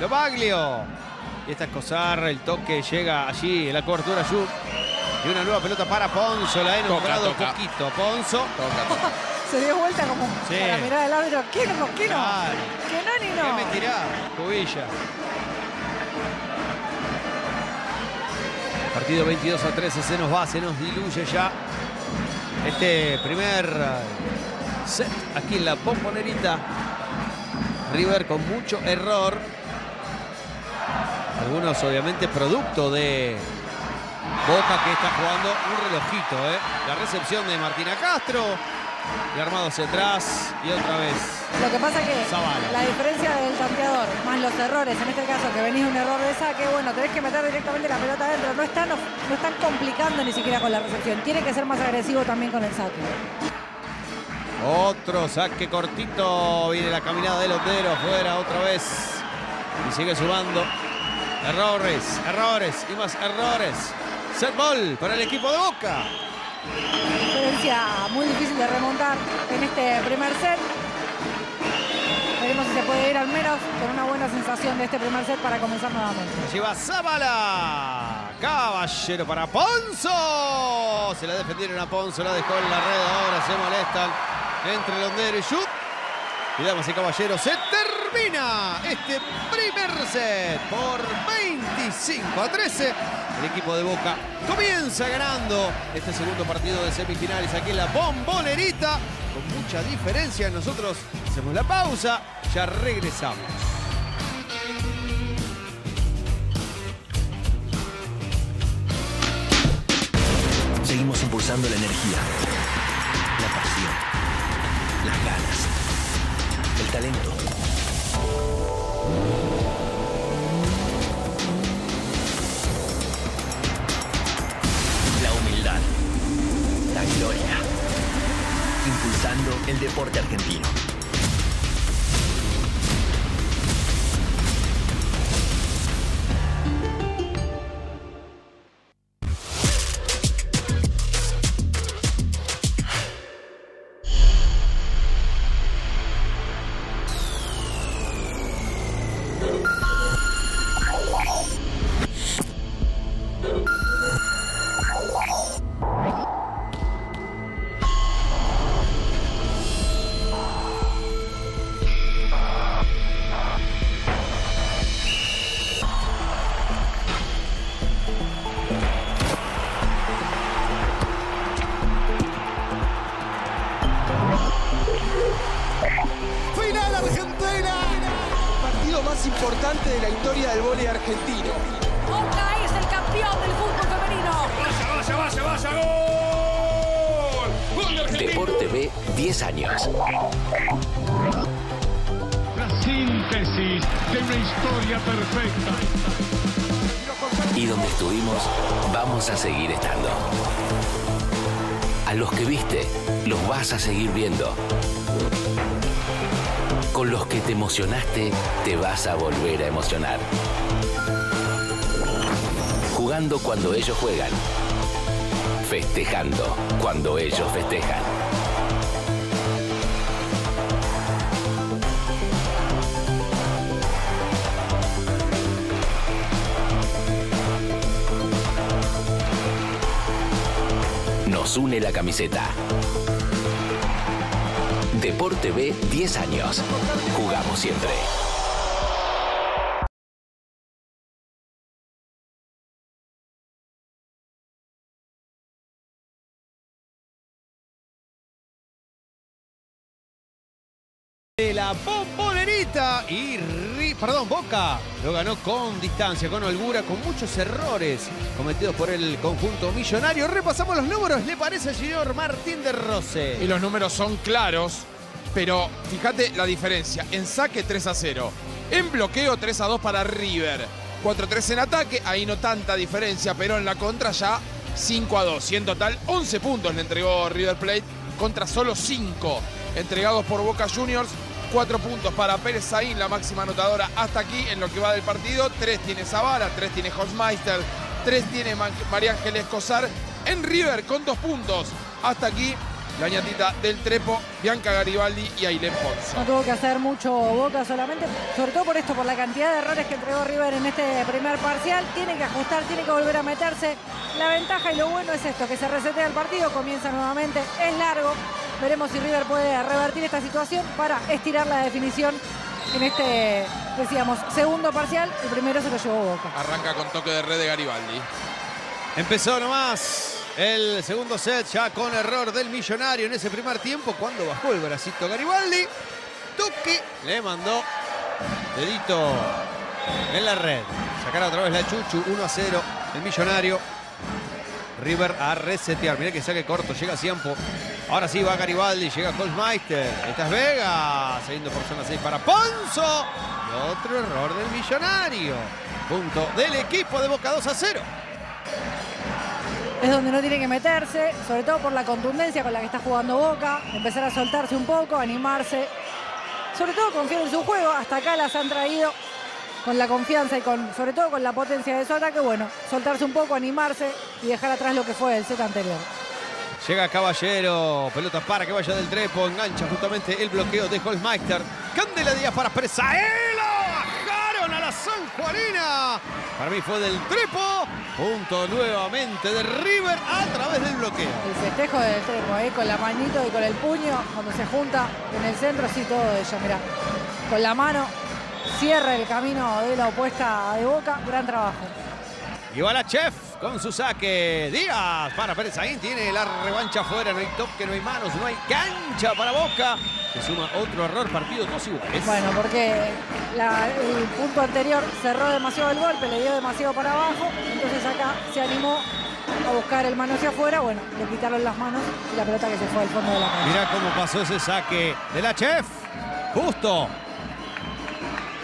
Lobaglio. Y esta es Cosar. El toque llega allí en la cobertura. Yu. Y una nueva pelota para Ponzo. La he nombrado toca. poquito. Ponzo. Toca, toca. Se dio vuelta como Sí. para mirar al árbitro. ¿Qué no? ¿Qué no? Claro. ¿Qué no ni ¿Qué no? me tirá? Cubilla. Partido 22 a 13. Se nos va, se nos diluye ya. Este primer eh, set aquí en la bombonerita. River con mucho error. Algunos obviamente producto de Boca que está jugando un relojito. ¿eh? La recepción de Martina Castro. Y armado hacia atrás. Y otra vez. Lo que pasa que Zavala. la diferencia del tanteador más los errores, en este caso que venís un error de saque, bueno, tenés que meter directamente la pelota adentro. No están, no están complicando ni siquiera con la recepción. Tiene que ser más agresivo también con el saque. Otro saque cortito. Viene la caminada del Otero afuera otra vez. Y sigue sumando. Errores, errores y más errores. Set ball para el equipo de Boca. Diferencia muy difícil de remontar en este primer set. Veremos si se puede ir al menos con una buena sensación de este primer set para comenzar nuevamente. Lleva Zabala. Caballero para Ponzo. Se la defendieron a Ponzo. La dejó en la red. Ahora se molestan entre Londero y Shut. Y damas y caballeros, se termina este primer set por 25 a 13. El equipo de Boca comienza ganando este segundo partido de semifinales aquí en la bombonerita con mucha diferencia. Nosotros hacemos la pausa, ya regresamos. Seguimos impulsando la energía, la pasión, las ganas, el talento. La humildad, la gloria. Impulsando el deporte argentino. Seguir viendo. Con los que te emocionaste, te vas a volver a emocionar. Jugando cuando ellos juegan. Festejando cuando ellos festejan. Nos une la camiseta. Deporte B, 10 años. Jugamos siempre. de la bombonerita y Ri- perdón, Boca lo ganó con distancia, con holgura, con muchos errores cometidos por el conjunto millonario. Repasamos los números, ¿le parece señor Martín de Y Rose? los números son claros, pero fíjate la diferencia. En saque 3 a 0. En bloqueo 3 a 2 para River. 4-3 en ataque, ahí no tanta diferencia, pero en la contra ya 5 a 2. Y en total 11 puntos le entregó River Plate contra solo 5 entregados por Boca Juniors. 4 puntos para Pérez Saín, la máxima anotadora hasta aquí en lo que va del partido. 3 tiene Zavala, 3 tiene Hosmeister, 3 tiene María Ángeles Cosar. En River con 2 puntos. Hasta aquí la ñatita del Trepo, Bianca Garibaldi y Ailén Ponzo. No tuvo que hacer mucho Boca solamente, sobre todo por esto, por la cantidad de errores que entregó River en este primer parcial. Tiene que ajustar, tiene que volver a meterse. La ventaja y lo bueno es esto, que se resetea el partido, comienza nuevamente, es largo. Veremos si River puede revertir esta situación para estirar la definición en este, decíamos, segundo parcial. El primero se lo llevó Boca. Arranca con toque de red de Garibaldi. Empezó nomás el segundo set ya con error del millonario en ese primer tiempo cuando bajó el bracito Garibaldi. Toque, le mandó dedito en la red. Sacar otra vez la Chuchu, 1 a 0 el millonario. River a resetear. Mirá que saque corto, llega a tiempo. Ahora sí va Garibaldi, llega Colmeister. Esta es Vega, saliendo por zona 6 para Ponzo. Otro error del millonario. Punto del equipo de Boca 2 a 0. Es donde no tiene que meterse, sobre todo por la contundencia con la que está jugando Boca. Empezar a soltarse un poco, animarse. Sobre todo confiar en su juego. Hasta acá las han traído con la confianza y con, sobre todo con la potencia de su ataque. Bueno, soltarse un poco, animarse y dejar atrás lo que fue el set anterior. Llega Caballero, pelota para que vaya del trepo, engancha justamente el bloqueo de Holmeister. Candela Díaz para Presaelo, bajaron a la San Juanina. Para mí fue del trepo, punto nuevamente de River a través del bloqueo. El festejo del trepo, ¿eh? con la manito y con el puño, cuando se junta en el centro, sí, todo de ella, mirá. Con la mano, cierre el camino de la opuesta de Boca. Gran trabajo. Y va la chef con su saque. Díaz para Pérez Aguín. Tiene la revancha afuera. No hay toque, no hay manos, no hay cancha para Boca. Que suma otro error. Partido dos iguales. Bueno, porque la- el punto anterior cerró demasiado el golpe, le dio demasiado para abajo. Entonces acá se animó a buscar el mano hacia afuera. Bueno, le quitaron las manos y la pelota que se fue al fondo de la cancha. Mira cómo pasó ese saque de la chef. Justo.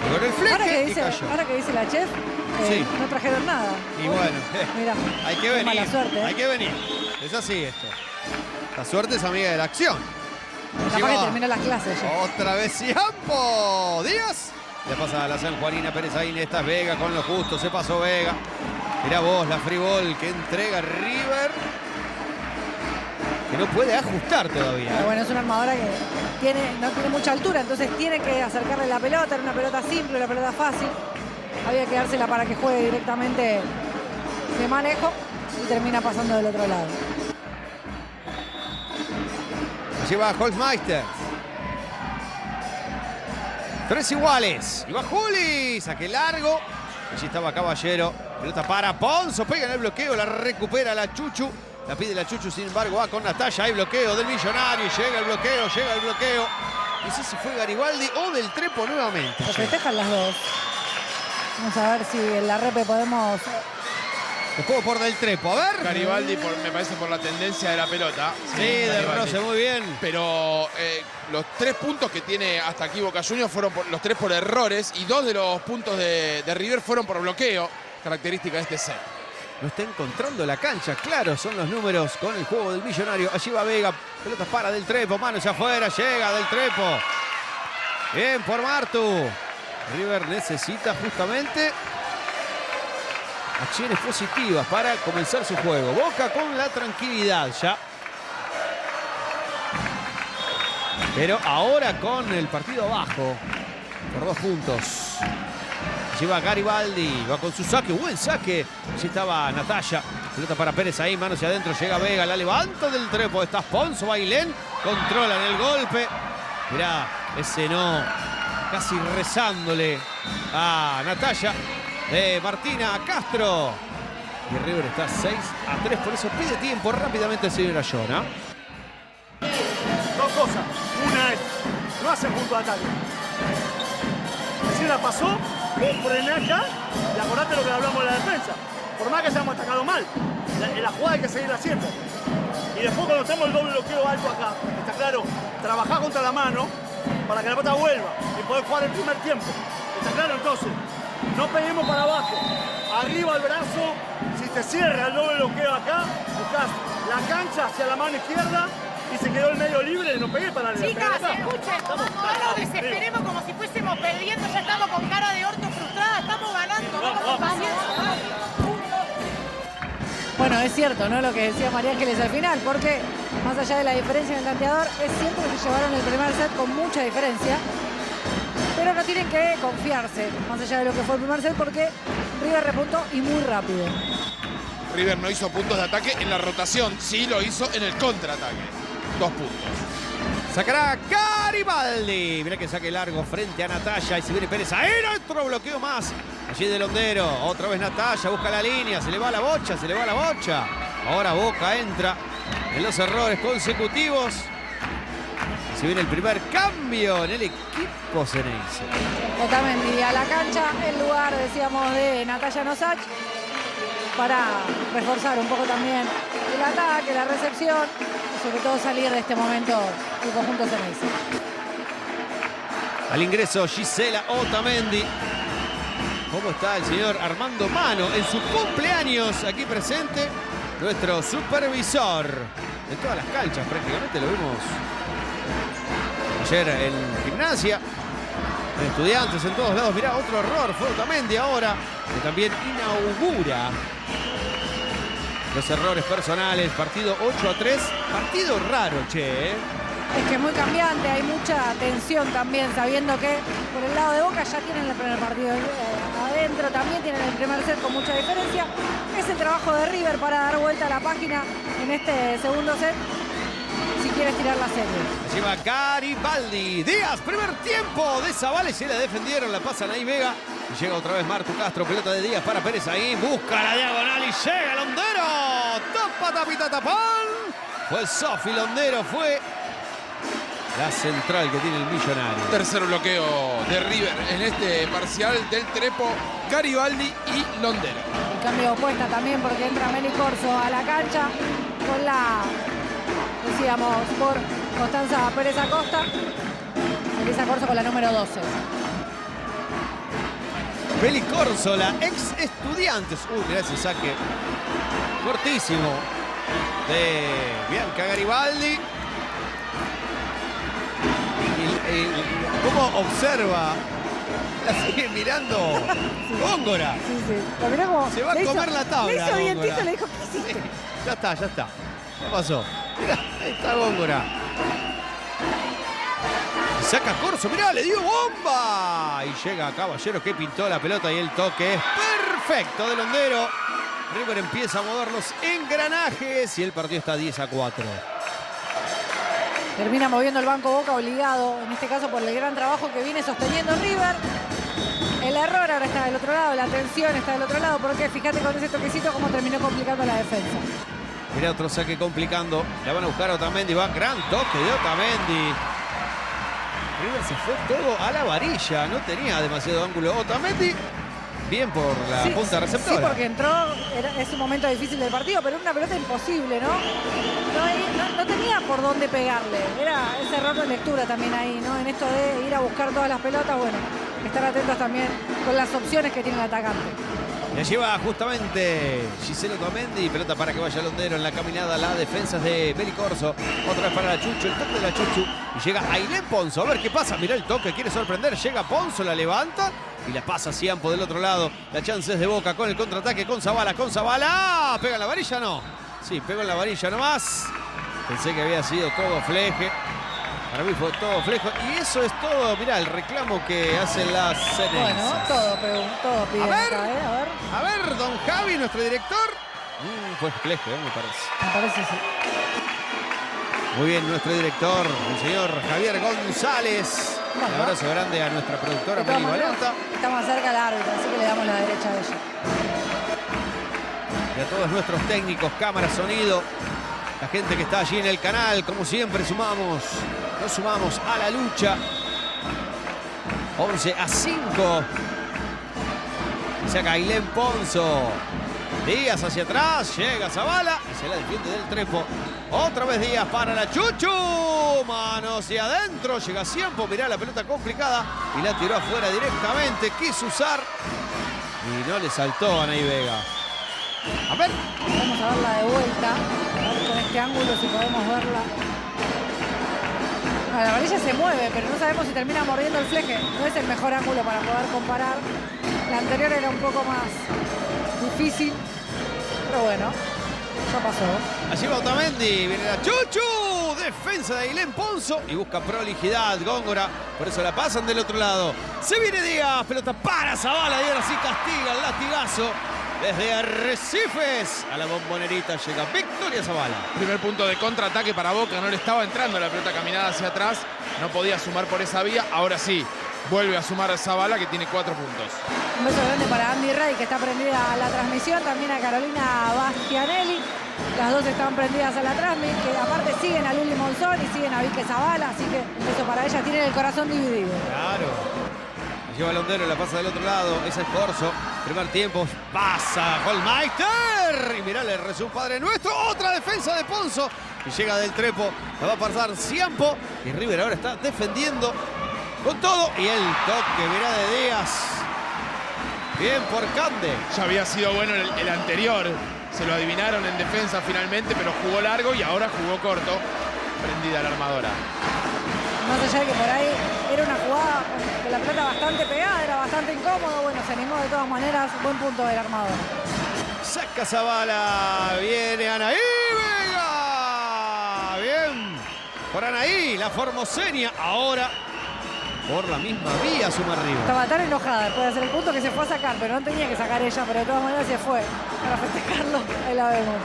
Con el Ahora que, y dice, cayó. ahora que dice la chef, eh, Sí. no trajeron nada. Y bueno, Mira, hay que venir. mala suerte. ¿eh? Hay que venir. Es así esto. La suerte es amiga de la acción. Capaz que Lleva terminó las clases ya. Otra vez Ciampo. Díaz. Le pasa a la San Juanina Pérez Aguín. Esta es Vega con lo justo. Se pasó Vega. Mirá vos, la free ball que entrega River. Que no puede ajustar todavía. Pero bueno, es una armadora que tiene, no tiene mucha altura, entonces tiene que acercarle la pelota, era una pelota simple, una pelota fácil. Había que dársela para que juegue directamente de manejo y termina pasando del otro lado. Lleva Holzmeister. Tres iguales. Y va Juli. Saque largo. Allí estaba Caballero. Pelota para Ponzo. Pega en el bloqueo. La recupera la Chuchu. La pide la Chuchu. Sin embargo, va con Natalia. Hay bloqueo del millonario. Llega el bloqueo. Llega el bloqueo. No sé si fue Garibaldi o del Trepo nuevamente. Se festejan las dos. Vamos a ver si en la repe podemos... El juego por del Trepo. A ver. Garibaldi, por- me parece por la tendencia de la pelota. Sí, de Garibaldi. roce. Muy bien. Pero eh, los tres puntos que tiene hasta aquí Boca Juniors fueron por- los tres por errores y dos de los puntos de, de River fueron por bloqueo, característica de este set. No está encontrando la cancha. Claro, son los números con el juego del millonario. Allí va Vega. Pelota para del Trepo. Manos afuera. Llega del Trepo. Bien por Martu. River necesita justamente acciones positivas para comenzar su juego. Boca con la tranquilidad ya. Pero ahora con el partido abajo. Por dos puntos. Lleva Garibaldi, va con su saque, buen saque. Allí estaba Natalia, pelota para Pérez ahí, manos hacia adentro, llega Vega, la levanta del trepo, está Sponso, Bailén, controlan el golpe. Mirá, ese no, casi rezándole a Natalia, de Martina Castro. Y River está 6 a 3, por eso pide tiempo rápidamente el señor Ayona. Dos cosas. Una es, no hacen punto de ataque. Si la pasó, vos frené acá y acordate lo que hablamos de la defensa. Por más que hayamos atacado mal, en la jugada hay que seguir haciendo. Y después cuando tenemos el doble bloqueo alto acá, está claro, trabajar contra la mano para que la pelota vuelva y poder jugar el primer tiempo. Está claro entonces, no peguemos para abajo. Arriba el brazo, si te cierra el doble bloqueo acá, buscás la cancha hacia la mano izquierda y se quedó el medio libre, no pegué para la Chicas, escuchen, Estamos- no nos desesperemos como si fuésemos perdiendo, ya estamos con cara de orto frustrada, estamos ganando, vamos con paciencia. Bueno, es cierto, ¿no? Lo que decía María Ángeles al final, porque más allá de la diferencia en el tanteador, es cierto que se llevaron el primer set con mucha diferencia, pero no tienen que confiarse, más allá de lo que fue el primer set, porque River repuntó y muy rápido. River no hizo puntos de ataque en la rotación, sí lo hizo en el contraataque. Dos puntos. Sacará Garibaldi. Mirá que saque largo frente a Natalia. Y se viene Pérez. Ahí otro bloqueo más. Allí de Londero. Otra vez Natalia. Busca la línea. Se le va la bocha. Se le va la bocha. Ahora Boca entra en los errores consecutivos. Se viene el primer cambio en el equipo Ceneice. Otamendi a la cancha en lugar, decíamos, de Natalia Nosach para reforzar un poco también el ataque, la recepción y sobre todo salir de este momento el conjunto Ceneice. Al ingreso Gisela Otamendi. ¿Cómo está el señor Armando Mano en su cumpleaños aquí presente? Nuestro supervisor en todas las canchas prácticamente lo vimos ayer en gimnasia, estudiantes, en todos lados. Mirá, otro error fue Otamendi ahora, que también inaugura los errores personales. Partido 8 a 3, partido raro, che, ¿eh? Es que es muy cambiante, hay mucha tensión también, sabiendo que por el lado de Boca ya tienen el primer partido eh, adentro, también tienen el primer set con mucha diferencia. Es el trabajo de River para dar vuelta a la página en este segundo set. Si quiere estirar la serie. Lleva Garibaldi. Díaz, primer tiempo de Zavala y se la defendieron. La pasan ahí Vega. Y llega otra vez Martu Castro. Pelota de Díaz para Pérez ahí. Busca la diagonal y llega Londero. Topa, tapita, tapón. Fue Sofi Londero. Fue la central que tiene el millonario. Tercer bloqueo de River en este parcial del Trepo, Garibaldi y Londero. El cambio opuesta también porque entra Meli Corso a la cancha con la, decíamos, por Constanza Pérez Acosta. Elisa Corso con la número 12. Beli Córsola, ex estudiantes. Uy, mirá ese saque cortísimo de Bianca Garibaldi. Y, y- ¿Cómo observa? La sigue mirando Góngora. Sí, sí. Como- Se va a hizo- comer la tabla, Le hizo dientito Góngora. y le dijo, ¿qué hiciste? Ya está, ya está. ¿Qué pasó? Ahí está Góngora. Saca Corso, mirá, le dio bomba. Y llega Caballero que pintó la pelota y el toque es perfecto de Londero. River empieza a mover los engranajes y el partido está 10 a 4. Termina moviendo el banco Boca obligado, en este caso por el gran trabajo que viene sosteniendo River. El error ahora está del otro lado, la tensión está del otro lado, porque fíjate con ese toquecito cómo terminó complicando la defensa. Mirá otro saque complicando. La van a buscar a Otamendi. Va gran toque de Otamendi. River se fue todo a la varilla. No tenía demasiado ángulo. Otamendi, bien por la Sí, punta receptora. Sí, porque entró, era- es un momento difícil del partido, pero era una pelota imposible, ¿no? No, no- no tenía por dónde pegarle. Era ese error de lectura también ahí, ¿no? En esto de ir a buscar todas las pelotas, bueno, estar atentos también con las opciones que tiene el atacante. La lleva justamente Giselo Otamendi. Pelota para que vaya Londero en la caminada. La defensa es de Beli Corso. Otra vez para la Chucho. El toque de la Chuchu. Y llega Ailén Ponzo. A ver qué pasa. Mirá el toque. Quiere sorprender. Llega Ponzo. La levanta. Y la pasa Ciampo del otro lado. La chance es de Boca con el contraataque con Zabala. Con Zabala. ¿Pega en la varilla? No. Sí, pegó en la varilla nomás. Pensé que había sido todo fleje. Para mí fue todo flejo. Y eso es todo. Mirá el reclamo que hacen las Ceneices. Bueno, todo, pero todo piden A ver. acá, ¿eh? A ver, A ver, don Javi, nuestro director. Mm, fue flejo, eh, me parece. me parece sí. Muy bien, nuestro director, el señor Javier González. Un abrazo grande a nuestra productora Meli Balota está más cerca el árbitro, así que le damos la derecha a ella. y a todos nuestros técnicos, cámara, sonido, la gente que está allí en el canal. Como siempre, sumamos, nos sumamos a la lucha. 11 a 5. Saca Ailén Ponzo. Díaz hacia atrás, llega Zavala y se la defiende del trepo. Otra vez Díaz para la Chuchu. Manos y adentro, llega Ciempo, mirá la pelota complicada y la tiró afuera directamente. Quiso usar y no le saltó a Ney Vega. A ver, Vamos a verla de vuelta, a ver con este ángulo si podemos verla. Ah, la varilla se mueve, pero no sabemos si termina mordiendo el fleje. No es el mejor ángulo para poder comparar. La anterior era un poco más difícil, pero bueno, ya pasó. allí va Otamendi, viene la Chuchu. Defensa de Ailén Ponzo y busca prolijidad Góngora. Por eso la pasan del otro lado. Se viene Díaz, pelota para Zavala y ahora sí castiga el latigazo. Desde Arrecifes a la bombonerita llega Victoria Zavala. Primer punto de contraataque para Boca, no le estaba entrando la pelota caminada hacia atrás, no podía sumar por esa vía, ahora sí, vuelve a sumar a Zabala que tiene cuatro puntos. Un beso grande para Andy Rey, que está prendida a la transmisión. También a Carolina Bastianelli. Las dos están prendidas a la transmisión. Que aparte siguen a Luli Monzón y siguen a Vique Zavala. Así que un beso para ella. Tienen el corazón dividido. Claro. La lleva Londero, la pasa del otro lado. Es Corso. Primer tiempo. Pasa Holmeister. Y mirá, le rezó un padre nuestro. Otra defensa de Ponzo. Y llega del trepo. La va a pasar Ciampo. Y River ahora está defendiendo con todo. Y el toque, mirá de Díaz. Bien por Cande. Ya había sido bueno el, el anterior, se lo adivinaron en defensa finalmente, pero jugó largo y ahora jugó corto, prendida la armadora. Más allá de que por ahí era una jugada con la pelota bastante pegada, era bastante incómodo. Bueno, se animó de todas maneras. Buen punto del armador. Saca Zabala. Viene Anaí Vega. Bien. Por Anaí, la formoseña. Ahora por la misma vía suma arriba. Estaba tan enojada después de hacer el punto que se fue a sacar, pero no tenía que sacar ella, pero de todas maneras se fue para festejarlo. Ahí la vemos.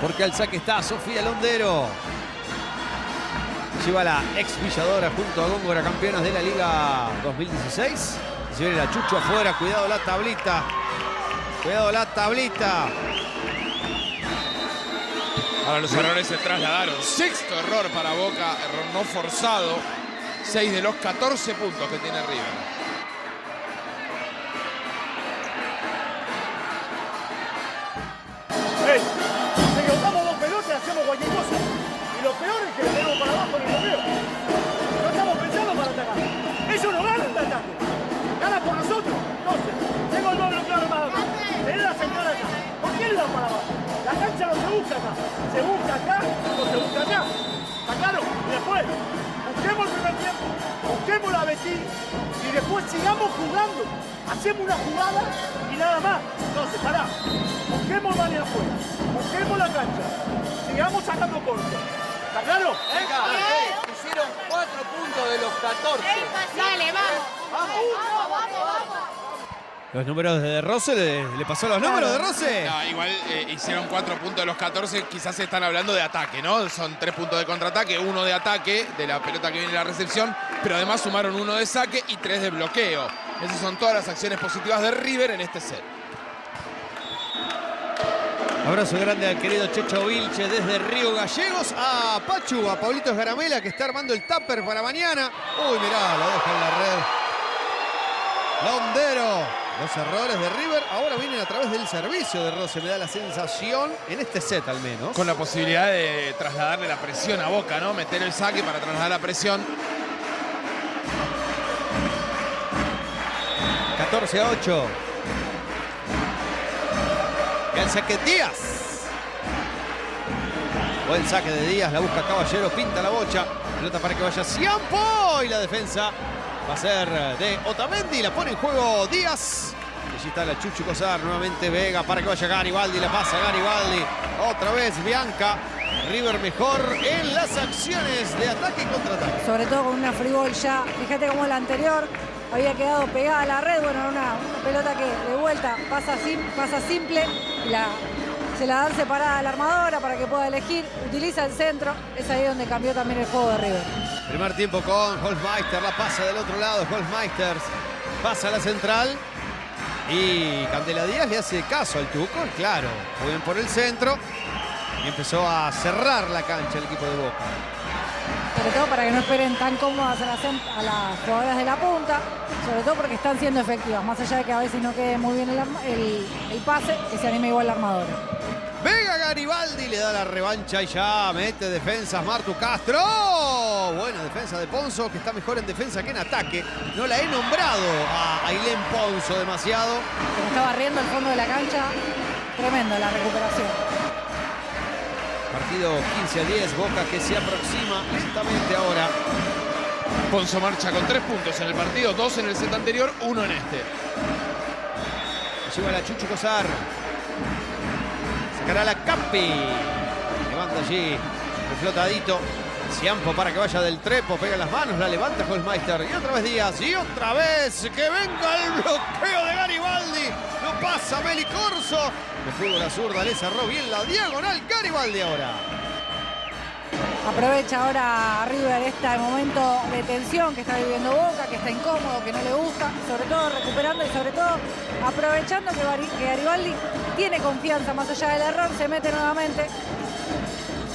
Porque al saque está Sofía Londero. Lleva la ex Villadora junto a Góngora, campeonas de la Liga 2016. Se viene la Chucho afuera, cuidado la tablita. Cuidado la tablita. Ahora los errores se trasladaron. Sexto error para Boca, error no forzado. 6 de los 14 puntos que tiene River. Hey, La cancha no se busca acá. Se busca acá o se busca acá. ¿Está claro? Y después, busquemos el primer tiempo, busquemos la Betty y después sigamos jugando. Hacemos una jugada y nada más. Entonces, pará. Busquemos Dani afuera. Busquemos la cancha. Sigamos sacando corto. ¿Está claro? Hicieron 4 puntos de los 14. Dale, vamos. Vamos, vamos, vamos. Los números de Rose, ¿le, le pasó los números de Rose? No, igual eh, hicieron 4 puntos de los 14, quizás están hablando de ataque, ¿no? Son 3 puntos de contraataque, uno de ataque, de la pelota que viene en la recepción, pero además sumaron uno de saque y 3 de bloqueo. Esas son todas las acciones positivas de River en este set. Abrazo grande al querido Checho Vilche desde Río Gallegos a Pachu, a Pablito Esgaramela que está armando el tupper para mañana. Uy, mirá, lo deja en la red. Londero. Los errores de River ahora vienen a través del servicio de Rose, me da la sensación, en este set al menos. Con la posibilidad de trasladarle la presión a Boca, ¿no? Meter el saque para trasladar la presión. 14 a 8. El saque Díaz. Buen saque de Díaz, la busca Caballero, pinta la bocha. Pelota para que vaya Ciampo y la defensa va a ser de Otamendi. La pone en juego Díaz. Y allí está la Chuchu Cosar, nuevamente Vega para que vaya Garibaldi. La pasa Garibaldi. Otra vez Bianca. River mejor en las acciones de ataque y contraataque. Sobre todo con una free ya. Fíjate cómo la anterior había quedado pegada a la red. Bueno, una, una pelota que de vuelta pasa, pasa simple y la, se la dan separada a la armadora para que pueda elegir. Utiliza el centro. Es ahí donde cambió también el juego de River. Primer tiempo con Holzmeister, la pasa del otro lado, Holzmeister pasa a la central y Candela Díaz le hace caso al Tuco, claro, bien por el centro y empezó a cerrar la cancha el equipo de Boca. Sobre todo para que no esperen tan cómodas a las, a jugadoras de la punta, sobre todo porque están siendo efectivas, más allá de que a veces no quede muy bien el, el, el pase, que se anime igual la armadora. Vega Garibaldi le da la revancha y ya mete defensas Martu Castro. Buena defensa de Ponzo, que está mejor en defensa que en ataque. No la he nombrado a Ailén Ponzo demasiado. Como estaba riendo al fondo de la cancha, tremendo la recuperación. Partido 15 a 10, Boca que se aproxima lentamente ahora. Ponzo marcha con 3 puntos en el partido, 2 en el set anterior, 1 en este. Lleva la Chuchu Cosar. Sacará la Campi. Levanta allí reflotadito. Ciampo para que vaya del trepo, pega las manos, la levanta Holmeister. Y otra vez Díaz, y otra vez que venga el bloqueo de Garibaldi. No pasa Meli Corso. De fútbol la zurda, le cerró bien la diagonal Garibaldi ahora. Aprovecha ahora River este momento de tensión que está viviendo Boca, que está incómodo, que no le gusta, sobre todo recuperando y sobre todo aprovechando que Garibaldi tiene confianza más allá del error, se mete nuevamente,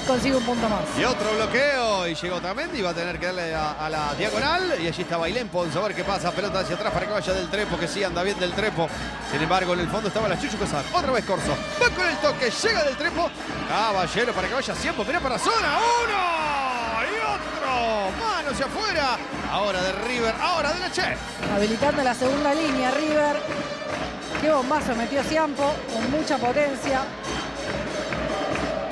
consigue un punto más. Y otro bloqueo. Y llegó Tamendi. Va a tener que darle a, a la diagonal. Y allí está Bailén Ponzo. A ver qué pasa. Pelota hacia atrás para que vaya del trepo. Que sí anda bien del trepo. Sin embargo, en el fondo estaba la Chuchu Cosar. Otra vez Corso. Va con el toque. Llega del trepo. Caballero para que vaya Ciampo. Mira para zona. Uno. Y otro. Mano hacia afuera. Ahora de River. Ahora de la Che. Habilitando la segunda línea River. Qué bombazo metió Ciampo, con mucha potencia.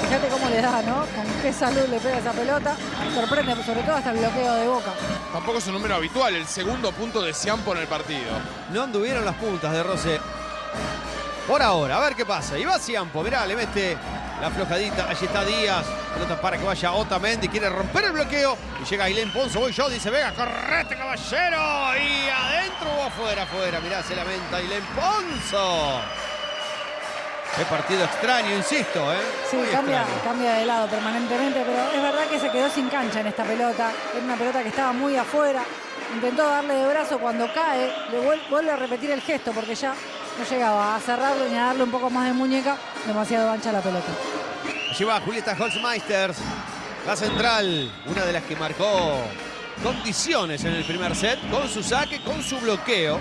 Fíjate cómo le da, ¿no? Con qué salud le pega esa pelota. Sorprende, sobre todo hasta el bloqueo de Boca. Tampoco es un número habitual, el segundo punto de Ciampo en el partido. No anduvieron las puntas de Rose. Por ahora, a ver qué pasa. Y va Ciampo, mirá, le mete la aflojadita. Allí está Díaz. Pelota para que vaya Otamendi. Quiere romper el bloqueo. Y llega Ailén Ponzo. Voy yo, dice Vega. Correte, caballero. Y adentro o afuera, afuera. Mirá, se lamenta Ailén Ponzo. Qué partido extraño, insisto, ¿eh? Sí, Muy cambia, extraño. cambia de lado permanentemente, pero es verdad que se quedó sin cancha en esta pelota. Era una pelota que estaba muy afuera. Intentó darle de brazo cuando cae, le vuel- vuelve a repetir el gesto porque ya no llegaba a cerrarlo ni a darle un poco más de muñeca. Demasiado ancha la pelota. Allí va Julieta Holzmeisters, la central, una de las que marcó condiciones en el primer set, con su saque, con su bloqueo.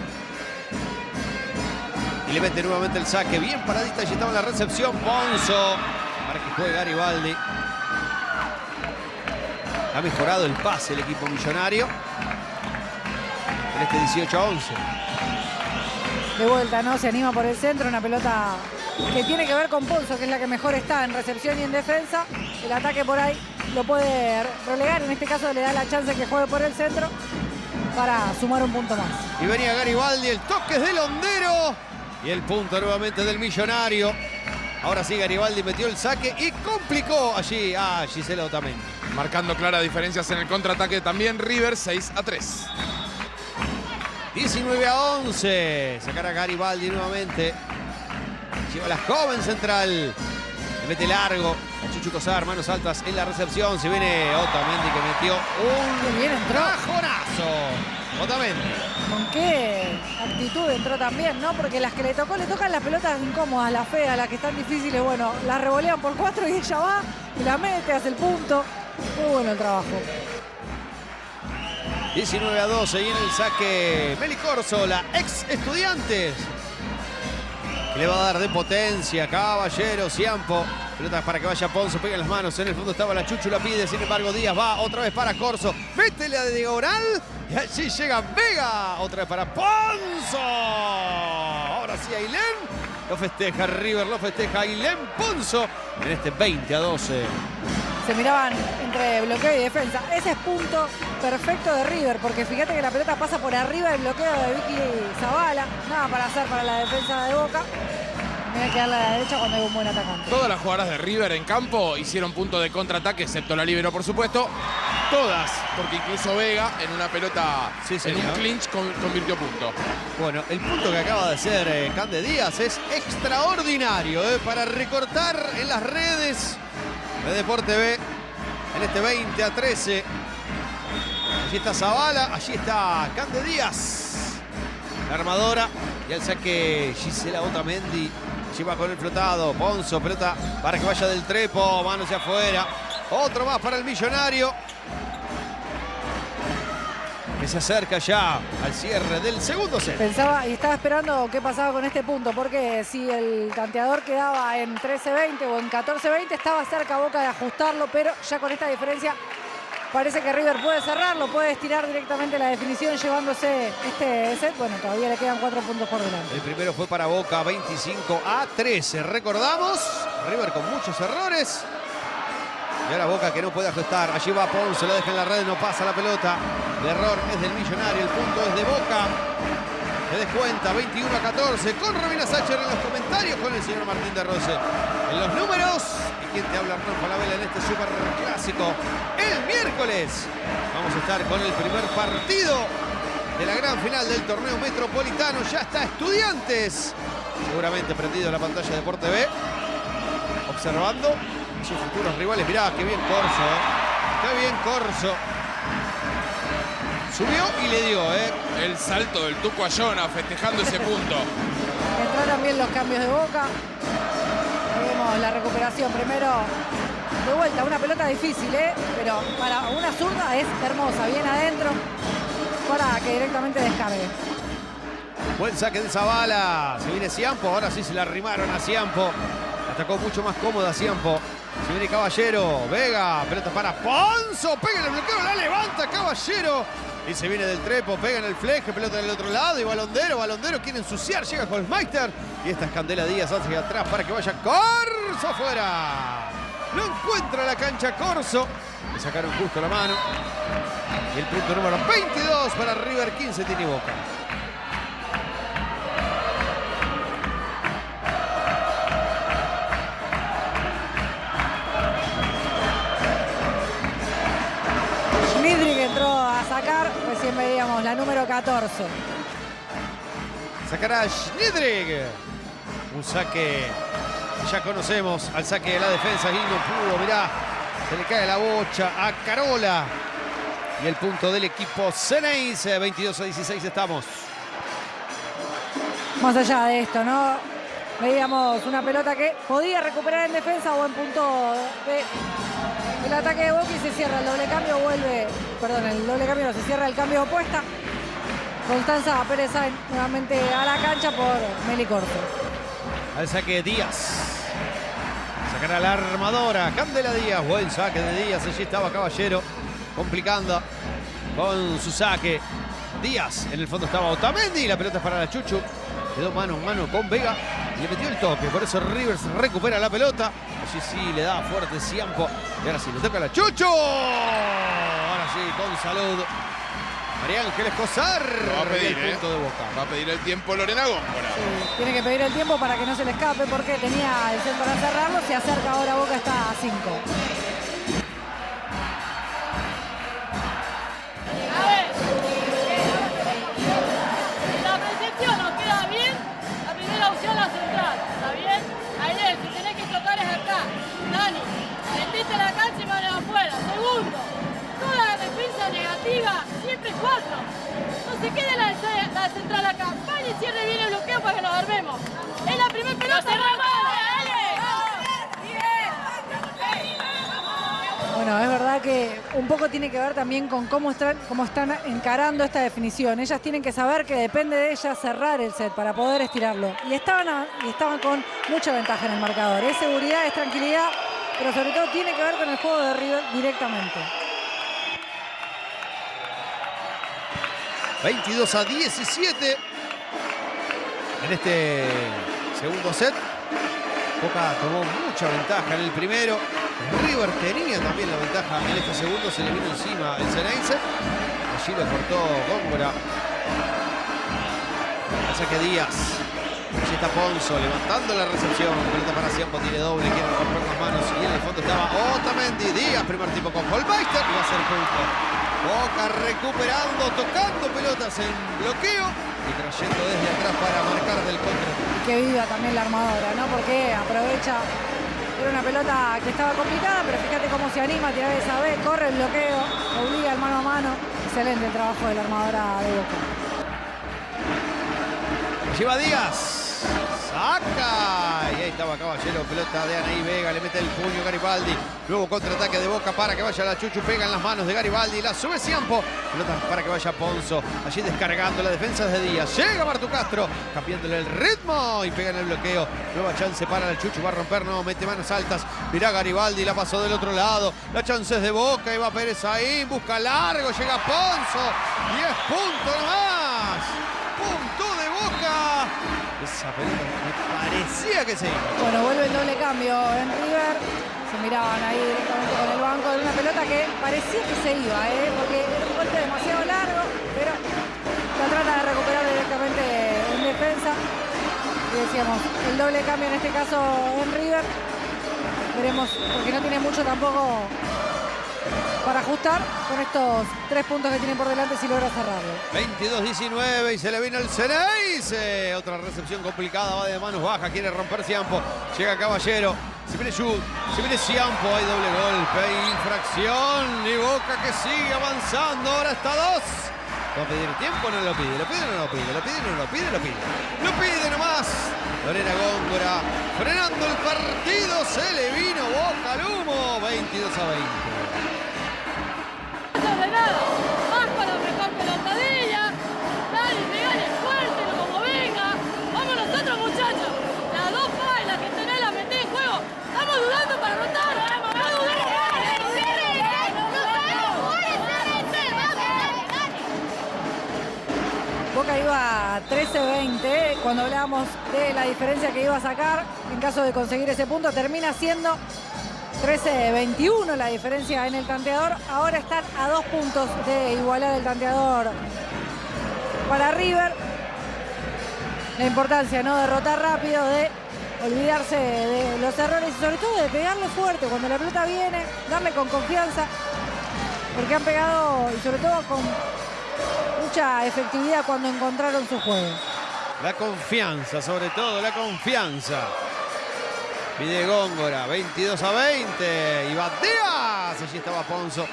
Y le mete nuevamente el saque, bien paradita, allí estaba la recepción, Ponzo, para que juegue Garibaldi. Ha mejorado el pase el equipo millonario. En este 18 a 11. De vuelta, ¿no? Se anima por el centro, una pelota que tiene que ver con Ponzo, que es la que mejor está en recepción y en defensa. El ataque por ahí lo puede relegar, en este caso le da la chance que juegue por el centro para sumar un punto más. Y venía Garibaldi, el toque es del hondero. Y el punto nuevamente del millonario. Ahora sí, Garibaldi metió el saque y complicó allí a Gisela Otamendi. Marcando claras diferencias en el contraataque también River 6 a 3. 19 a 11. Sacará Garibaldi nuevamente. Lleva la joven central. Le mete largo. A Chuchu Cosar, manos altas en la recepción. Se viene Otamendi que metió un bien entró. cajonazo. Otamendi. Con qué actitud entró también, ¿no? Porque las que le tocó, le tocan las pelotas incómodas, las feas, las que están difíciles. Bueno, las revolean por cuatro y ella va y la mete, hace el punto. Muy bueno el trabajo. 19 a 12 y en el saque Meli Corso, la ex estudiantes. Que le va a dar de potencia, Caballero, Ciampo. Pelotas para que vaya Ponzo, pega en las manos. En el fondo estaba la Chuchu, la pide. Sin embargo, Díaz va otra vez para Corso. Métele a Diagonal. Y allí llega Vega. Otra vez para Ponzo. Ahora sí, Ailén. Lo festeja River, lo festeja Ailén Ponzo. En este 20 a 12. Se miraban entre bloqueo y defensa. Ese es punto perfecto de River, porque fíjate que la pelota pasa por arriba del bloqueo de Vicky Zavala. Nada para hacer para la defensa de Boca. Tiene que darle a la derecha cuando hay un buen atacante. Todas las jugadoras de River en campo hicieron punto de contraataque, excepto la libero, por supuesto. Todas, porque incluso Vega en una pelota, Sí, en un clinch, con- convirtió punto. Bueno, el punto que acaba de hacer eh, Cande Díaz es extraordinario eh, para recortar en las redes de Deporte B en este 20 a 13. Allí está Zavala, allí está Cande Díaz, la armadora y el saque Gisela Otamendi. Lleva con el flotado, Ponzo, pelota para que vaya del trepo, mano hacia afuera. Otro más para el millonario. Que se acerca ya al cierre del segundo set. Pensaba y estaba esperando qué pasaba con este punto, porque si el tanteador quedaba en 13-20 o en 14-20, estaba cerca Boca de ajustarlo, pero ya con esta diferencia parece que River puede cerrarlo, puede estirar directamente la definición llevándose este set. Bueno, todavía le quedan cuatro puntos por delante. El primero fue para Boca, 25 a 13. Recordamos, River con muchos errores. Y ahora Boca que no puede ajustar. Allí va Ponce, lo deja en la red, no pasa la pelota. El error es del millonario, el punto es de Boca. Se descuenta, 21 a 14. Con Romina Sacher en los comentarios, con el señor Martín de Rose en los números. Quien te habla, Arnulfo Falabella, en este super clásico. El miércoles vamos a estar con el primer partido de la gran final del torneo metropolitano. Ya está Estudiantes. Seguramente prendido la pantalla de Deporte B. Observando sus futuros rivales. Mirá, qué bien Corso. ¿eh? Qué bien Corso. Subió y le dio, ¿eh? El salto del Tuco Ayona festejando ese punto. Entraron bien los cambios de Boca. La recuperación primero. De vuelta, una pelota difícil, ¿eh? Pero para una zurda es hermosa, bien adentro, para que directamente descargue. Buen saque de Zavala. Se viene Ciampo. Ahora sí se la arrimaron a Ciampo. Atacó mucho más cómoda Ciampo. Se viene Caballero. Vega. Pelota para Ponzo. Pega el bloqueo. La levanta Caballero. Y se viene del trepo. Pega en el fleje. Pelota del otro lado. Y Balondero. Balondero quiere ensuciar. Llega Holmeister. Y esta es Candela Díaz hacia atrás para que vaya Corso afuera. No encuentra la cancha Corso. Le sacaron justo la mano. Y el punto número 22 para River 15 tiene Boca. Recién veíamos la número 14. Sacará Schniedrig. Un saque ya conocemos al saque de la defensa y no pudo, mirá, se le cae la bocha a Carola. Y el punto del equipo Ceneice, 22 a 16 estamos. Más allá de esto, ¿no? Veíamos una pelota que podía recuperar en defensa, buen punto de el ataque de y se cierra el doble cambio, vuelve, perdón, el doble cambio no, se cierra el cambio opuesta. Constanza Pérez Sainz nuevamente a la cancha por Meli Corto. Al saque Díaz. Sacará la armadora. Candela Díaz. Buen saque de Díaz. Allí estaba Caballero. Complicando con su saque. Díaz. En el fondo estaba Otamendi. La pelota es para la Chuchu. Quedó mano a mano con Vega. Y le metió el toque. Por eso Rivers recupera la pelota. Allí sí le da fuerte Ciampo. Y ahora sí le toca a la Chuchu. Ahora sí, con salud. María Ángeles Cosar. Va a pedir, el ¿eh? punto de Boca. Va a pedir el tiempo Lorena Góngora. Tiene que pedir el tiempo para que no se le escape porque tenía el set para cerrarlo. Se acerca ahora Boca, está a 5. Negativa, siempre cuatro. No se quede la, la central acá. Vaya y cierre bien el bloqueo para que nos armemos. Es la primera pelota. Bueno, es verdad que un poco tiene que ver también con cómo están, cómo están encarando esta definición. Ellas tienen que saber que depende de ellas cerrar el set para poder estirarlo. Y estaban, a- y estaban con mucha ventaja en el marcador. Es seguridad, es tranquilidad, pero sobre todo tiene que ver con el juego de River directamente. 22 a 17 en este segundo set. Boca tomó mucha ventaja en el primero. River tenía también la ventaja en este segundo. Se le vino encima el Ceneice. Allí lo cortó Góngora. Saque Díaz. Allí está Ponzo levantando la recepción. Pelota para Ciampo, tiene doble, quiere romper las manos. Y en el fondo estaba Otamendi. Díaz, primer tipo con Holmeister. Va a ser punto. Boca recuperando, tocando pelotas en bloqueo y trayendo desde atrás para marcar del contra. Y que viva también la armadora, ¿no? Porque aprovecha. Era una pelota que estaba complicada, pero fíjate cómo se anima a tirar esa vez, corre el bloqueo, obliga el mano a mano. Excelente el trabajo de la armadora de Boca. Lleva Díaz. Saca. Y ahí estaba Caballero. Pelota de Anaí Vega. Le mete el puño Garibaldi. Luego contraataque de Boca para que vaya la Chuchu. Pega en las manos de Garibaldi. La sube Ciampo. Pelota para que vaya Ponzo. Allí descargando la defensa de Díaz. Llega Martu Castro. Cambiándole el ritmo. Y pega en el bloqueo. Nueva chance para la Chuchu. Va a romper. No, mete manos altas. Mirá Garibaldi. La pasó del otro lado. La chance es de Boca. Y va Pérez ahí. Busca largo. Llega Ponzo. 10 puntos más. Punto de Boca. Parecía que se. Bueno, vuelve el doble cambio en River. Se miraban ahí directamente con el banco de una pelota que parecía que se iba, ¿eh? porque era un golpe demasiado largo, pero la trata de recuperar directamente en defensa. Y decíamos, el doble cambio en este caso en River. Veremos, porque no tiene mucho tampoco para ajustar con estos tres puntos que tiene por delante si logra cerrarlo. 22-19 y se le vino el Ceneice. Otra recepción complicada, va de manos bajas, quiere romper Ciampo. Llega Caballero, se viene Yud, se viene Ciampo, hay doble golpe, infracción y Boca que sigue avanzando, ahora está dos. ¿Va a pedir tiempo no lo pide? ¿Lo pide o no lo pide? ¿Lo pide o no lo pide? Lo pide. Lo pide nomás. Lorena Góngora frenando el partido, se le vino Boca al humo, 22 a 20. Más para mejor pelota de ella. Dale, pegale fuerte, como venga. Vamos nosotros, muchachos. Las dos bailas que tenés las metés en juego. Estamos dudando para rotar. Vamos, no dudemos. Boca iba 13-20 cuando hablábamos de la diferencia que iba a sacar en caso de conseguir ese punto. Termina siendo 13-21 la diferencia en el tanteador. Ahora están a dos puntos de igualar el tanteador para River. La importancia, ¿no? Derrotar rápido, de olvidarse de los errores y sobre todo de pegarle fuerte cuando la pelota viene, darle con confianza. Porque han pegado y sobre todo con mucha efectividad cuando encontraron su juego. La confianza, sobre todo, la confianza. Pide Góngora, 22 a 20. Y Díaz. Allí estaba Ponzo.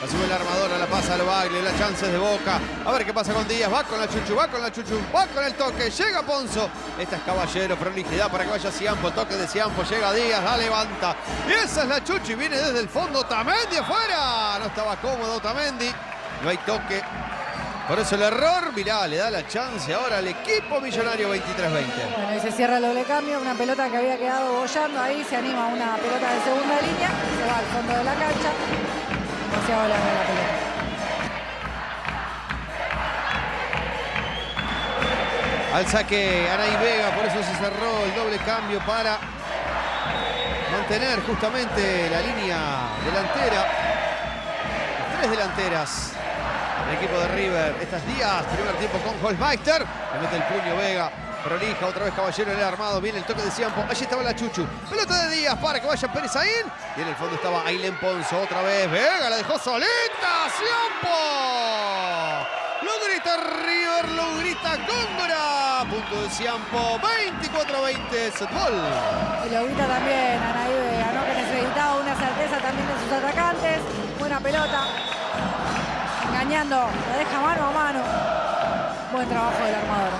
La sube la armadora, la pasa al baile, la chance de Boca. A ver qué pasa con Díaz. Va con la Chuchu, va con la Chuchu, va con el toque. Llega Ponzo. Esta es Caballero, prolijidad para que vaya Ciampo. Toque de Ciampo, llega Díaz, la levanta. Y esa es la Chuchu y viene desde el fondo Tamendi afuera. No estaba cómodo Tamendi. No hay toque. Por eso el error, mirá, le da la chance ahora al equipo millonario 23-20. Bueno, y se cierra el doble cambio, una pelota que había quedado bollando ahí, se anima una pelota de segunda línea, se va al fondo de la cancha, demasiado larga la pelota. Al saque Anaí Vega, por eso se cerró el doble cambio para mantener justamente la línea delantera. Tres delanteras. El equipo de River, estas días, primer tiempo con Holmeister. Le mete el puño Vega. Prolija, otra vez Caballero en el armado. Viene el toque de Ciampo. Allí estaba la Chuchu. Pelota de Díaz para que vaya Pérez Aín. Y en el fondo estaba Ailén Ponzo. Otra vez Vega la dejó solita. Ciampo. Lo grita River, lo grita Góngora. Punto de Ciampo. 24-20. Setbol. Y lo grita también Anaí Vega, ¿no? que necesitaba una certeza también de sus atacantes. Buena pelota. Engañando, la deja mano a mano. Buen trabajo del armador.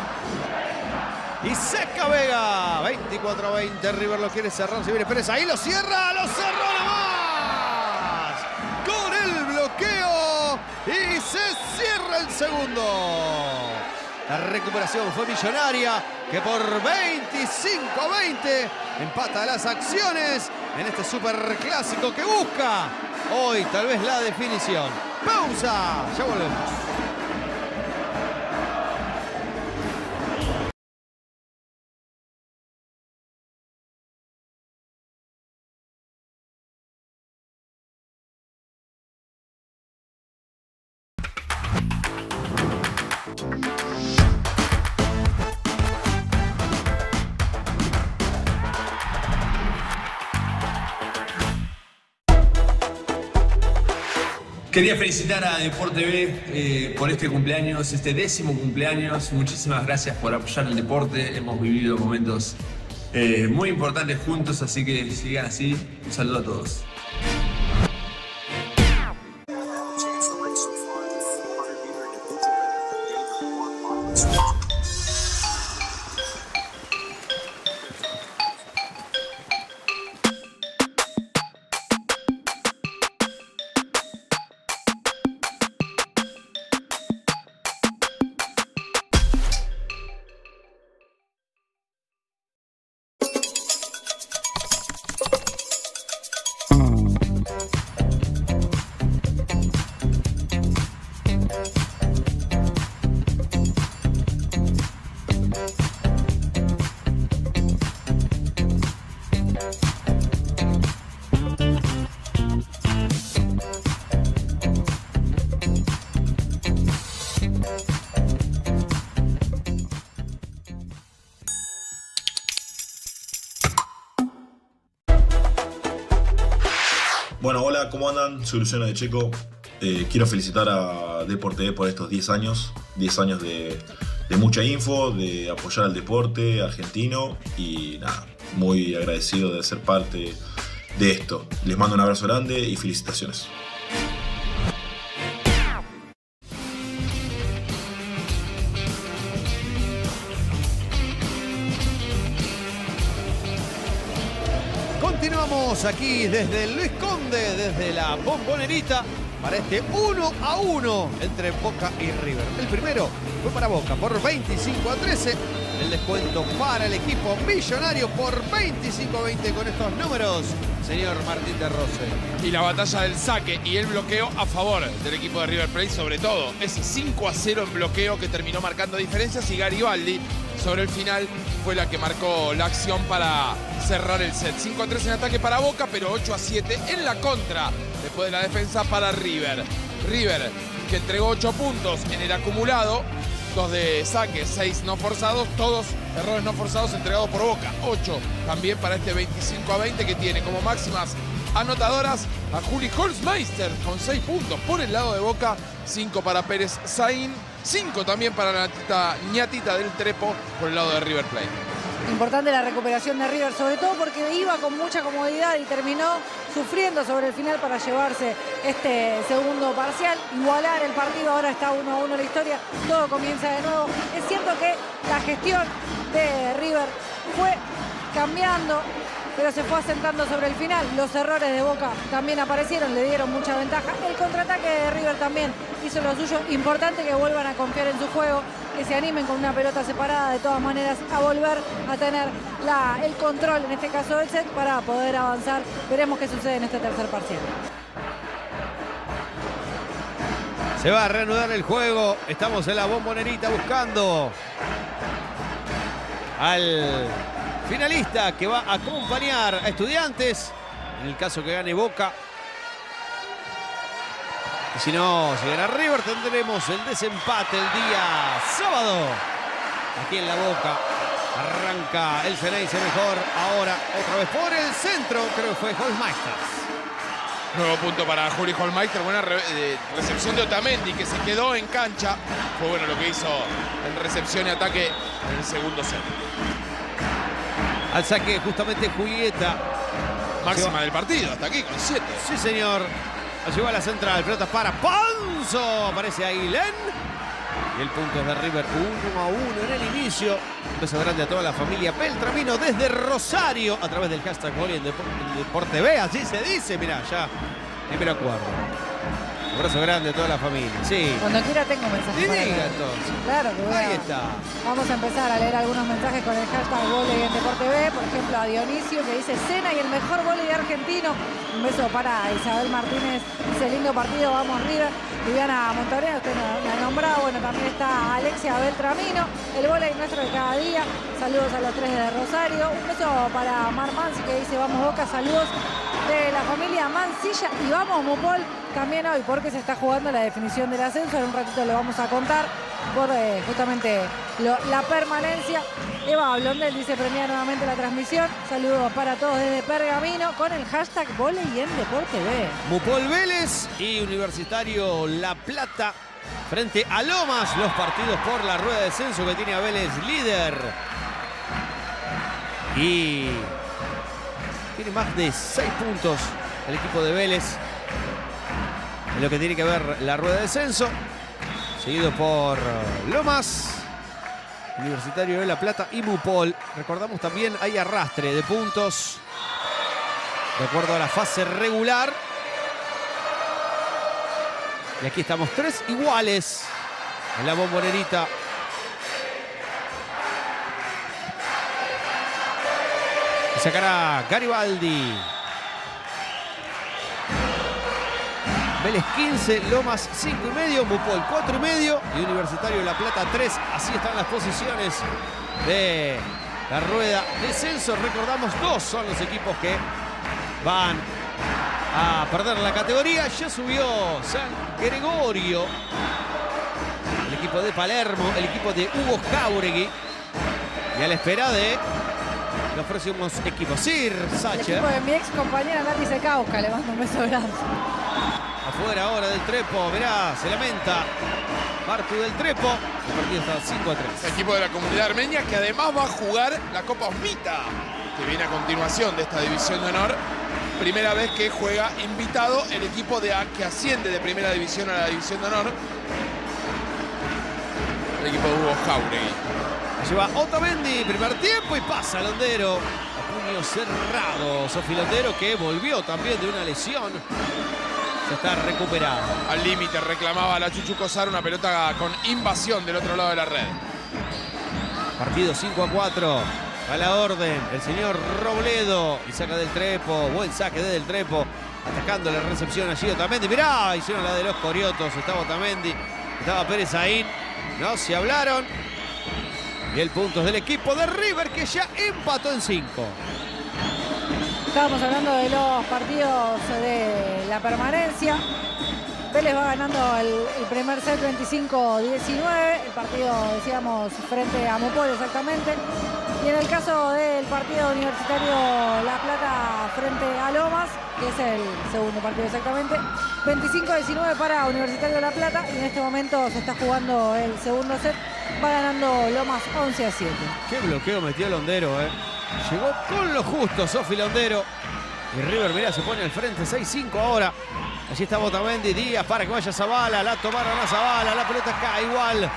Y seca Vega. 24 a 20. River lo quiere cerrar. Se viene Pérez. Ahí lo cierra. Lo cerró nomás. Con el bloqueo. Y se cierra el segundo. La recuperación fue millonaria. Que por 25 a 20 empata las acciones en este superclásico que busca hoy tal vez la definición. Pausa. Ya volvemos. Quería felicitar a Deporte B eh, por este cumpleaños, este décimo cumpleaños. Muchísimas gracias por apoyar el deporte. Hemos vivido momentos eh, muy importantes juntos, así que sigan así. Un saludo a todos. ¿Cómo andan? Soy Luciano de Checo. Eh, quiero felicitar a Deporte B por estos 10 años, 10 años de mucha info, de apoyar al deporte argentino y nada, muy agradecido de ser parte de esto. Les mando un abrazo grande y felicitaciones. Aquí desde Luis Conde, desde la bombonerita, para este 1 a 1 entre Boca y River. El primero fue para Boca por 25 a 13. El descuento para el equipo millonario por 25 a 20 con estos números, señor Martín de Rose. Y la batalla del saque y el bloqueo a favor del equipo de River Plate, sobre todo. Ese 5 a 0 en bloqueo que terminó marcando diferencias y Garibaldi sobre el final fue la que marcó la acción para cerrar el set. 5 a 3 en ataque para Boca, pero 8 a 7 en la contra después de la defensa para River. River que entregó 8 puntos en el acumulado, 2 de saque, 6 no forzados, todos errores no forzados entregados por Boca. 8 también para este 25 a 20 que tiene como máximas anotadoras a Juli Holzmeister con 6 puntos por el lado de Boca, 5 para Pérez Saín, 5 también para la ñatita del Trepo por el lado de River Plate. Importante la recuperación de River, sobre todo porque iba con mucha comodidad y terminó sufriendo sobre el final para llevarse este segundo parcial, igualar el partido, ahora está 1 a 1 la historia, todo comienza de nuevo. Es cierto que la gestión de River fue cambiando, pero se fue asentando sobre el final. Los errores de Boca también aparecieron, le dieron mucha ventaja. El contraataque de River también hizo lo suyo. Importante que vuelvan a confiar en su juego, que se animen con una pelota separada de todas maneras a volver a tener el control, en este caso del set, para poder avanzar. Veremos qué sucede en este tercer parcial. Se va a reanudar el juego. Estamos en la bombonerita buscando al finalista que va a acompañar a estudiantes. En el caso que gane Boca. Y si no, si gana River, tendremos el desempate el día sábado. Aquí en la Boca. Arranca el Ceneice mejor. Ahora otra vez por el centro. Creo que fue Holmeister. Nuevo punto para Juli Holmeister. Buena eh, recepción de Otamendi que se quedó en cancha. Fue bueno lo que hizo en recepción y ataque en el segundo set. Al saque justamente Julieta. Máxima del partido, hasta aquí con 7. Sí, señor. Lleva a la central. Pelota para Panzo. Aparece ahí Len. Y el punto es de River 1 a 1 en el inicio. Un beso grande a toda la familia Peltramino desde Rosario a través del hashtag Gol en Deporte B. Así se dice. Mirá, ya ni me lo acuerdo. Un abrazo grande a toda la familia. Sí. Cuando quiera tengo mensajes. Y para diga leer. entonces. Claro que Ahí está. Vamos a empezar a leer algunos mensajes con el hashtag Voley en Deporte B. Por ejemplo, a Dionisio que dice cena y el mejor volei argentino. Un beso para Isabel Martínez. Dice lindo partido, vamos River. Viviana Montabrera, usted la ha nombrado. Bueno, también está Alexia Beltramino. El volei nuestro de cada día. Saludos a los tres de Rosario. Un beso para Mar Mansi que dice vamos Boca. Saludos de la familia Mancilla. Y vamos Mupol también hoy porque se está jugando la definición del ascenso. En un ratito le vamos a contar por eh, justamente lo- la permanencia. Eva Blondel dice premia nuevamente la transmisión. Saludos para todos desde Pergamino con el hashtag volei en Deporte B. Mupol Vélez y Universitario La Plata frente a Lomas. Los partidos por la rueda de descenso que tiene a Vélez líder. Y tiene más de seis puntos el equipo de Vélez en lo que tiene que ver la rueda de descenso. Seguido por Lomas, Universitario de La Plata y Mupol. Recordamos también hay arrastre de puntos de acuerdo a la fase regular. Y aquí estamos tres iguales en la bombonerita. Sacará Garibaldi. Vélez 15, Lomas 5 y medio, Mupol 4 y medio y Universitario de La Plata 3. Así están las posiciones de la rueda descenso. Recordamos, dos son los equipos que van a perder la categoría. Ya subió San Gregorio, el equipo de Palermo, el equipo de Hugo Jauregui. Y a la espera de los próximos equipos. Sir El Sacher. equipo de mi ex compañera Nati Secauca. Le mando un beso grande. Afuera ahora del Trepo, mirá, se lamenta. Martu del Trepo. El partido está 5 a 3. Equipo de la comunidad armenia que además va a jugar la Copa Osmita, que viene a continuación de esta división de honor. Primera vez que juega invitado el equipo de A que asciende de primera división a la división de honor. El equipo de Hugo Jauregui. Lleva Otamendi, primer tiempo y pasa Londero. A puño cerrado. Sofi Londero que volvió también de una lesión. Se está recuperando. Al límite reclamaba la Chuchu Cosar una pelota con invasión del otro lado de la red. Partido 5 a 4. A la orden, el señor Robledo. Y saca del trepo. Buen saque desde el trepo. Atacando la recepción allí Otamendi. Mirá, hicieron la de los Coriotos. Estaba Otamendi. Estaba Pérez ahí. No se hablaron. Y el punto es del equipo de River que ya empató en 5. Estábamos hablando de los partidos de la permanencia. Vélez va ganando el, el primer set 25-19. El partido, decíamos, frente a Mopol exactamente. Y en el caso del partido universitario La Plata frente a Lomas, que es el segundo partido exactamente, 25-19 para Universitario La Plata y en este momento se está jugando el segundo set, va ganando Lomas 11 a 7. Qué bloqueo metió Londero, ¿eh? Llegó con lo justo Sofi Londero. Y River, mirá, se pone al frente, 6-5 ahora. Allí está Botamendi, Díaz para que vaya Zabala, la tomaron a Zabala, la pelota cae igual.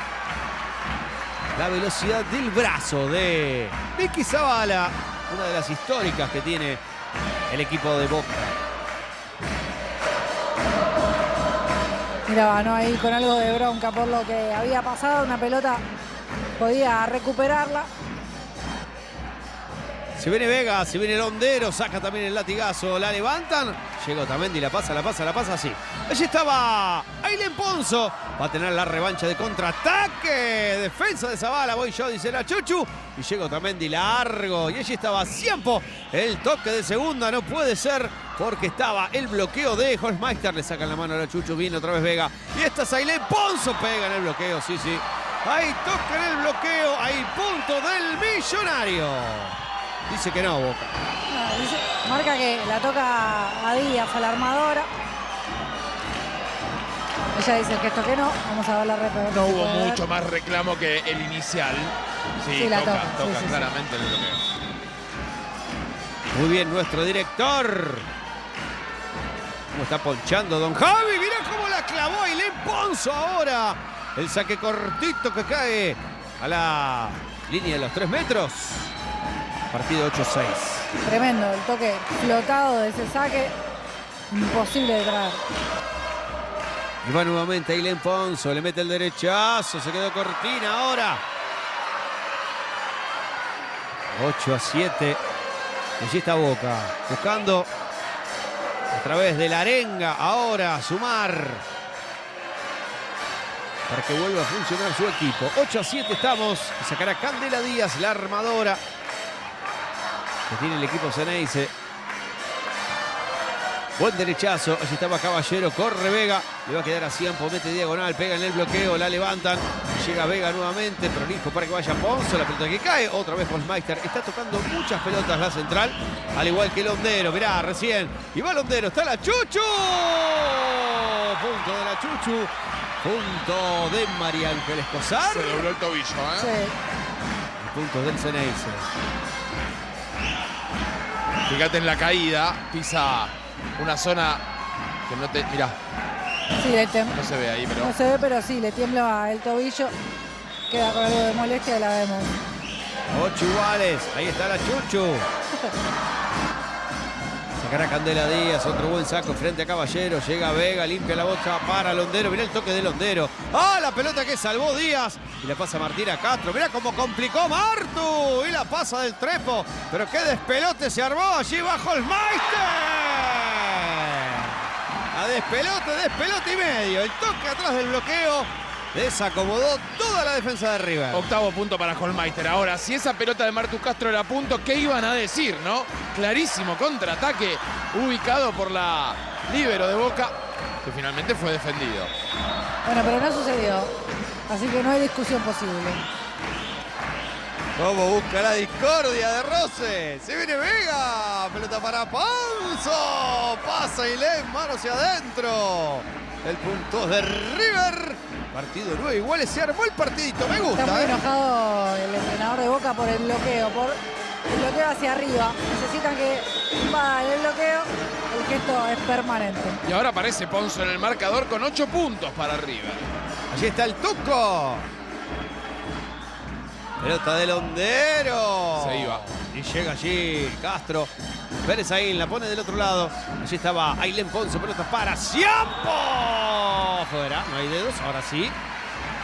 La velocidad del brazo de Vicky Zabala, una de las históricas que tiene el equipo de Boca. Mirá, ¿no? Ahí con algo de bronca por lo que había pasado, una pelota podía recuperarla. Se viene Vega, se viene Londero, saca también el latigazo, la levantan. Llegó Tamendi, la pasa, la pasa, la pasa así. Allí estaba Ailen Ponzo. Va a tener la revancha de contraataque. Defensa de Zabala, voy yo, dice la Chuchu. Y llegó Tamendi largo. Y allí estaba Ciampo. El toque de segunda no puede ser porque estaba el bloqueo de Holzmeister. Le sacan la mano a la Chuchu, viene otra vez Vega. Y esta es Ailen Ponzo, pega en el bloqueo, sí, sí. Ahí toca en el bloqueo, ahí punto del millonario. Dice que no, Boca. No, dice- marca que la toca a Díaz, a la armadora. Ella dice que esto que no. Vamos a ver la red. No hubo mucho más reclamo que el inicial. Sí, Sí, la toca, toca, toca sí, sí. claramente el bloqueo. Muy bien, nuestro director. Cómo está ponchando Don Javi. Mirá cómo la clavó Ailén Ponzo ahora. El saque cortito que cae a la línea de los tres metros. Partido 8-6. Tremendo el toque flotado de ese saque. Imposible de traer. Y va nuevamente Ailén Ponzo. Le mete el derechazo. Se quedó cortina ahora. 8 a 7. Allí está Boca. Buscando a través de la arenga. Ahora sumar. Para que vuelva a funcionar su equipo. 8 a 7 estamos. Y sacará Candela Díaz, la armadora. Que tiene el equipo Ceneice. Buen derechazo, allí estaba Caballero, corre Vega, le va a quedar a Ciampo, mete diagonal, pega en el bloqueo, la levantan, llega Vega nuevamente, prolijo para que vaya Ponzo, la pelota que cae, otra vez Holzmeister, está tocando muchas pelotas la central, al igual que Londero, mirá, recién, y va Londero, está la Chuchu, punto de la Chuchu, punto de María Ángel Escosar, Se dobló el tobillo, ¿eh? puntos del Ceneice. Fíjate en la caída, pisa una zona que no te. Mirá, Sí, le tem- no se ve ahí, pero. no se ve, pero sí, le tiembla el tobillo. Queda con algo de molestia la vemos. Ocho iguales, ahí está la Chuchu. Sacará Díaz, otro buen saco frente a Caballero. Llega Vega, limpia la bocha para Londero. Mirá el toque de Londero. ¡Ah, la pelota que salvó Díaz! Y la pasa Martín a Castro. Mirá cómo complicó Martu. Y la pasa del trepo. Pero qué despelote se armó allí bajo el A despelote, despelote y medio. El toque atrás del bloqueo. Desacomodó toda la defensa de River. Octavo punto para Holmeister. Ahora, si esa pelota de Martus Castro era punto, ¿qué iban a decir, no? Clarísimo contraataque ubicado por la líbero de Boca, que finalmente fue defendido. Bueno, pero no sucedió. Así que no hay discusión posible. ¿Cómo busca la discordia de Rose? Se viene Vega. Pelota para Panzo. Pasa y lee mano hacia adentro. El punto de River. Partido 9 iguales. Se armó el partidito. Me gusta. Está muy ¿eh? enojado el entrenador de Boca por el bloqueo, por el bloqueo hacia arriba. Necesitan que invadan el bloqueo. El gesto es permanente. Y ahora aparece Ponzo en el marcador con 8 puntos para River. Allí está el Tuco. Pelota de Londero. Se iba. Y llega allí Castro. Pérez ahí la pone del otro lado. Allí estaba Ailén Ponce. Pelota para Ciampo. Fuera, no hay dedos. Ahora sí.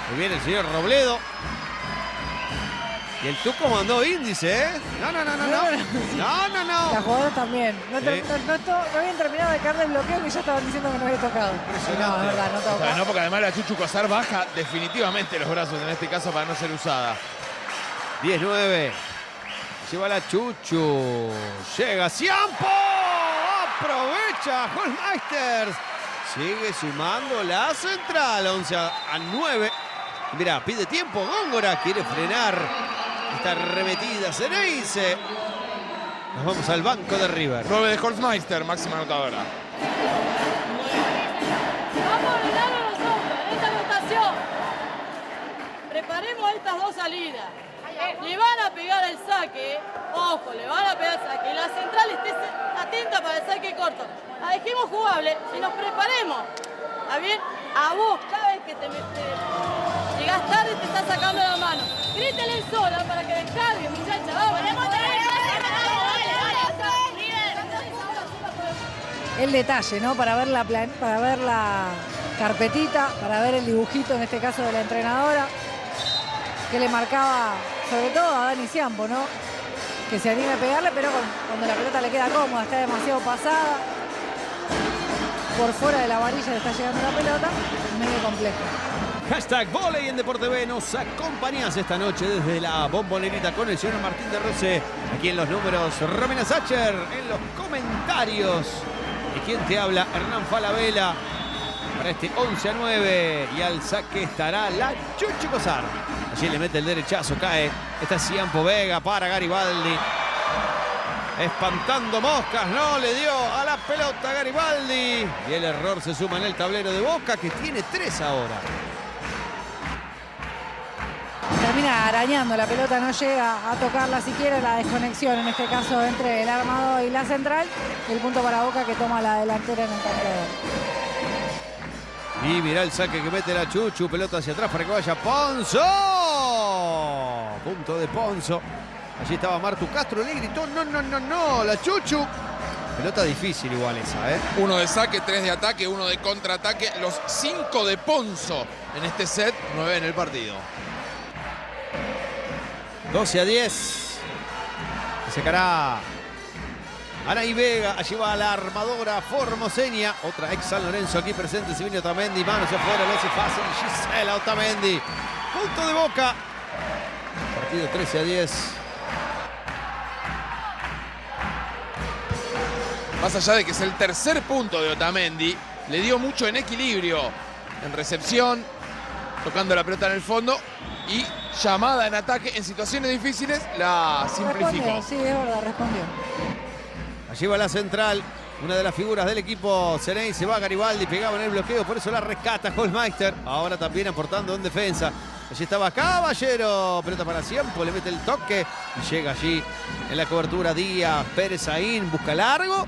Muy bien el señor Robledo. Y el Tuco mandó índice, ¿eh? No, no, no, no, no. No, no, no. Las jugadoras también. No, Sí. no- no no habían terminado de caer del bloqueo que ya estaban diciendo que no había tocado. No, es verdad, no O sea, no, porque además la Chuchu Cosar baja definitivamente los brazos en este caso para no ser usada. 10-9. Lleva la Chuchu. Llega Ciampo. Aprovecha Holmeister. Sigue sumando la central. 11 a 9. Mira, pide tiempo. Góngora quiere frenar Está remetida Ceneice. Nos vamos al banco de River. 9 de Holzmeister, máxima anotadora. Vamos a ordenarlo nosotros en esta rotación. Preparemos estas dos salidas. Le van a pegar el saque, ojo, le van a pegar el saque. Y la central esté atenta para el saque corto. La dejemos jugable y nos preparemos. ¿Está bien? A vos, cada vez que te metes, llegás tarde te está sacando la mano. Grítele sola para que descargue, muchacha. Vamos. El detalle, ¿no? Para ver la plan- para ver la carpetita, para ver el dibujito, en este caso de la entrenadora, que le marcaba, sobre todo a Dani Ciampo, ¿no? Que se anime a pegarle, pero cuando la pelota le queda cómoda, está demasiado pasada. Por fuera de la varilla le está llegando la pelota, medio complejo. Hashtag volei en Deporte B. Nos acompañás esta noche desde la bombonerita con el señor Martín de Rose. Aquí en los números, Romina Sacher. En los comentarios. ¿Y quién te habla? Hernán Falabella. Para este 11 a 9. Y al saque estará la Chuchu Cosar. Allí le mete el derechazo, cae. Está Ciampo Vega para Garibaldi. Espantando moscas, no le dio a la pelota Garibaldi. Y el error se suma en el tablero de Boca, que tiene tres ahora. Termina arañando, la pelota no llega a tocarla siquiera, la desconexión en este caso entre el armado y la central. El punto para Boca que toma la delantera en el tanteador. Y mirá el saque que mete la Chuchu, pelota hacia atrás para que vaya Ponzo. Punto de Ponzo. Allí estaba Martu Castro, le gritó, no, no, no, no, la Chuchu. Pelota difícil igual esa, ¿eh? Uno de saque, tres de ataque, uno de contraataque. Los cinco de Ponzo en este set, nueve en el partido. 12 a 10. Se secará Anaí Vega. Allí va la armadora Formoseña. Otra ex San Lorenzo aquí presente. Se viene Otamendi. Manos afuera. Lo hace fácil. Gisela Otamendi. Punto de boca. Partido 13 a 10. Más allá de que es el tercer punto de Otamendi, le dio mucho en equilibrio, en recepción, tocando la pelota en el fondo y llamada en ataque en situaciones difíciles, la simplificó. Respondió, sí, es verdad, respondió. Allí va la central. Una de las figuras del equipo Ceney se va Garibaldi, pegaba en el bloqueo, por eso la rescata Holmeister. Ahora también aportando en defensa. Allí estaba Caballero, pelota para Ciampo, le mete el toque y llega allí en la cobertura Díaz, Pérez Aín, busca largo.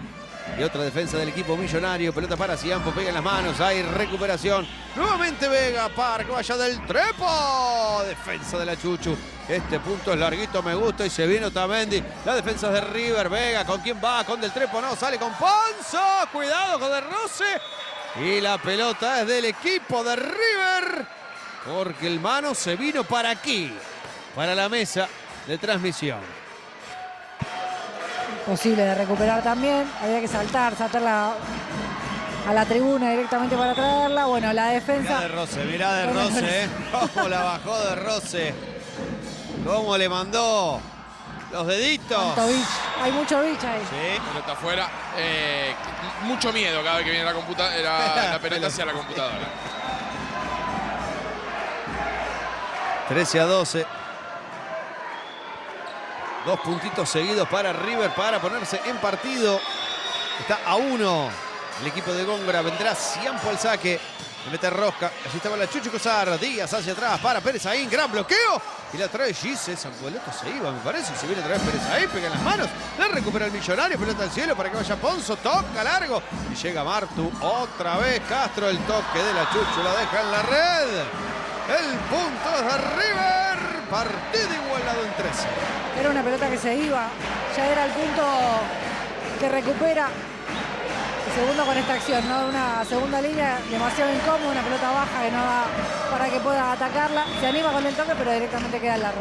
Y otra defensa del equipo millonario, pelota para Ciampo, pega en las manos, hay recuperación. Nuevamente Vega que vaya del trepo. Defensa de la Chuchu. Este punto es larguito, me gusta y se viene Otamendi. La defensa de River, Vega, ¿con quién va? Con del trepo, no, sale con Ponzo. Cuidado con De Rose. Y la pelota es del equipo de River. Porque el mano se vino para aquí, para la mesa de transmisión. Posible de recuperar también. Había que saltar, saltarla a la tribuna directamente para traerla. Bueno, la defensa. Mirá de Rose, mirá de Rose, ¿eh? Cómo la bajó de Rose. Cómo le mandó los deditos. Hay mucho bich ahí. Sí. Pelota afuera. Eh, mucho miedo cada vez que viene la, computa la, la pelota hacia la computadora. 13 a 12. Dos puntitos seguidos para River para ponerse en partido. Está a uno. El equipo de Góngora vendrá Ciampo al saque. Le mete rosca. Allí estaba la Chuchu Cosar. Díaz hacia atrás para Pérez ahí. Gran bloqueo. Y la trae Gise. Sangueleto se iba, me parece. Se viene otra vez Pérez ahí. Pega en las manos. La recupera el millonario. Pelota al cielo para que vaya Ponzo. Toca largo. Y llega Martu. Otra vez Castro. El toque de la Chuchu. La deja en la red. El punto es de River. Partido igualado en 13. Era una pelota que se iba. Ya era el punto que recupera. El segundo con esta acción, ¿no? Una segunda línea demasiado incómoda, una pelota baja que no da para que pueda atacarla. Se anima con el toque, pero directamente queda en la red.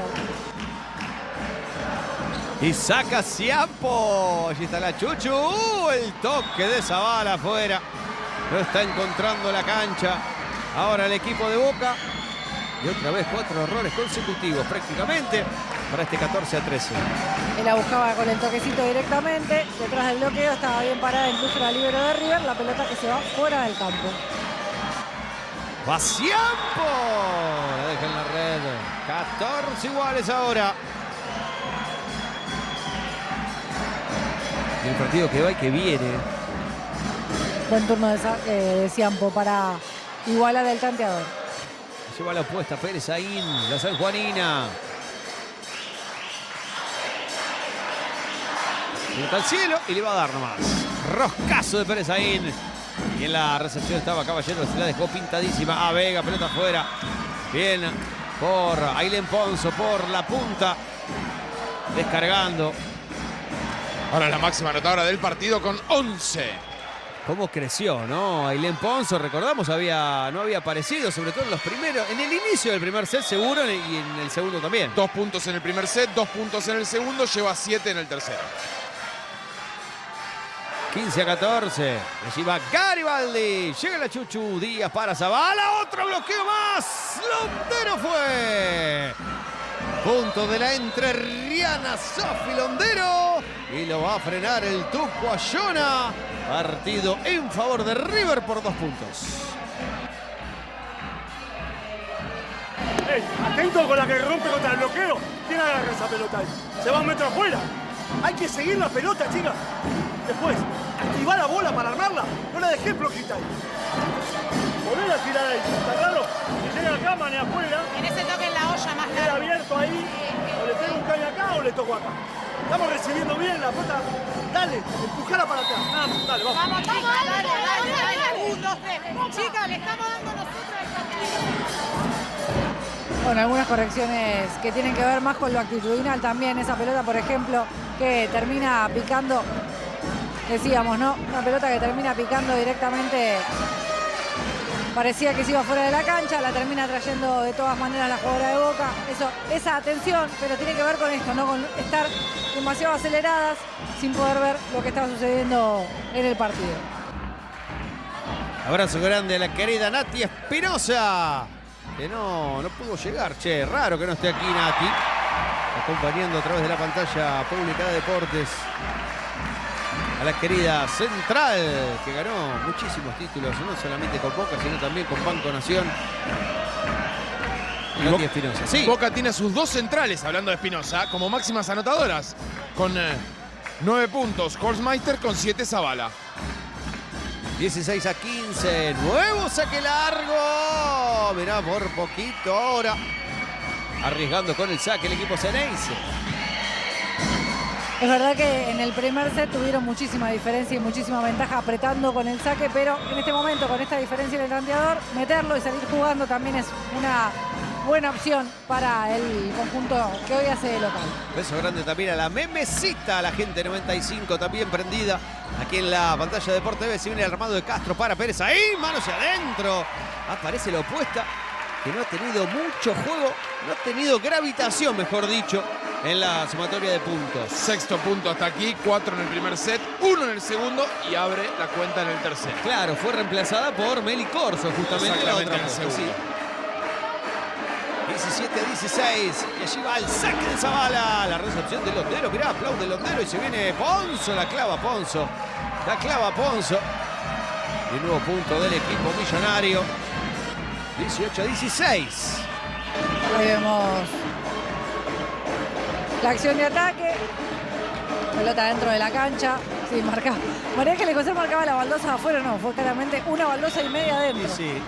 Y saca Ciampo. Allí está la Chuchu. Uh, el toque de Zavala afuera. No está encontrando la cancha. Ahora el equipo de Boca. Y otra vez cuatro errores consecutivos prácticamente para este 14 a 13. Él la buscaba con el toquecito directamente. Detrás del bloqueo estaba bien parada incluso la libero de River. La pelota que se va fuera del campo. ¡Va tiempo! La deja en la red. 14 iguales ahora. el partido que va y que viene. Buen turno de, eh, de Siampo para igualar al tanteador. Lleva la opuesta Pérez Aín, la San Juanina. Pelota al cielo y le va a dar nomás. Roscazo de Pérez Aín. Y en la recepción estaba Caballero, se la dejó pintadísima a Vega, pelota afuera. Bien por Ailén Ponzo, por la punta. Descargando. Ahora la máxima anotadora del partido con 11. ¿Cómo creció, no? Ailén Ponzo, recordamos, había, no había aparecido, sobre todo en los primeros, en el inicio del primer set seguro y en el segundo también. Dos puntos en el primer set, dos puntos en el segundo, lleva siete en el tercero. 15 a 14. Allí va Garibaldi. Llega la Chuchu. Díaz para Zavala. Otro bloqueo más. Londero fue. Punto de la entrerriana Sofi Londero. Y lo va a frenar el Tuco Ayona. Partido en favor de River por dos puntos. Ey, atento con la que rompe contra el bloqueo. ¿Quién agarra esa pelota ahí? Se va un metro afuera. Hay que seguir la pelota, chicas. Después, activar la bola para armarla. No la dejé flojita ahí. Volver a tirar ahí. ¿Está claro? Si llega acá, mane afuera. En ese toque en la olla más largo. abierto ahí. O le pego un caño acá o le toco acá. Estamos recibiendo bien la pelota. Dale, empujala para atrás. Más, dale, vamos. Vamos, chicas, dale, dale, dale. Un, dos, tres. Chicas, le estamos dando nosotros el partido. Con algunas correcciones que tienen que ver más con lo actitudinal también. Esa pelota, por ejemplo, que termina picando, decíamos, ¿no? Una pelota que termina picando directamente. Parecía que se iba fuera de la cancha, la termina trayendo de todas maneras la jugadora de Boca. Eso, esa atención, pero tiene que ver con esto, ¿no? Con estar demasiado aceleradas sin poder ver lo que estaba sucediendo en el partido. Abrazo grande a la querida Nati Espinosa. Que no, no pudo llegar, che. Raro que no esté aquí Nati. Acompañando a través de la pantalla pública de deportes a la querida Central, que ganó muchísimos títulos, no solamente con Boca, sino también con Banco Nación. Nati Boca- Espinosa. Sí, Boca tiene a sus dos centrales, hablando de Espinosa, como máximas anotadoras. Con eh, nueve puntos, Horstmeister con siete Zavala. 16 a 15. Nuevo saque largo. Mirá, por poquito ahora. Arriesgando con el saque el equipo Ceneice. Es verdad que en el primer set tuvieron muchísima diferencia y muchísima ventaja apretando con el saque, pero en este momento con esta diferencia en el meterlo y salir jugando también es una buena opción para el conjunto que hoy hace de local. Beso grande también a la memecita, a la gente 95 también prendida. Aquí en la pantalla de Deporte TV se viene el armado de Castro para Pérez. Ahí, manos hacia adentro. Aparece la opuesta, que no ha tenido mucho juego, no ha tenido gravitación, mejor dicho, en la sumatoria de puntos. Sexto punto hasta aquí, cuatro en el primer set, uno en el segundo y abre la cuenta en el tercero. Claro, fue reemplazada por Meli Corso, justamente la otra en el segundo. sí. 17 a 16. Y allí va el saque de Zavala. La recepción de Londero. Mirá, aplaude Londero y se viene Ponzo. La clava Ponzo. La clava Ponzo. Y nuevo punto del equipo millonario. 18 a 16. Ahí vemos la acción de ataque. Pelota dentro de la cancha. Sí, marca. María Ángeles José marcaba la baldosa afuera, no, fue claramente una baldosa y media adentro. Sí, sí.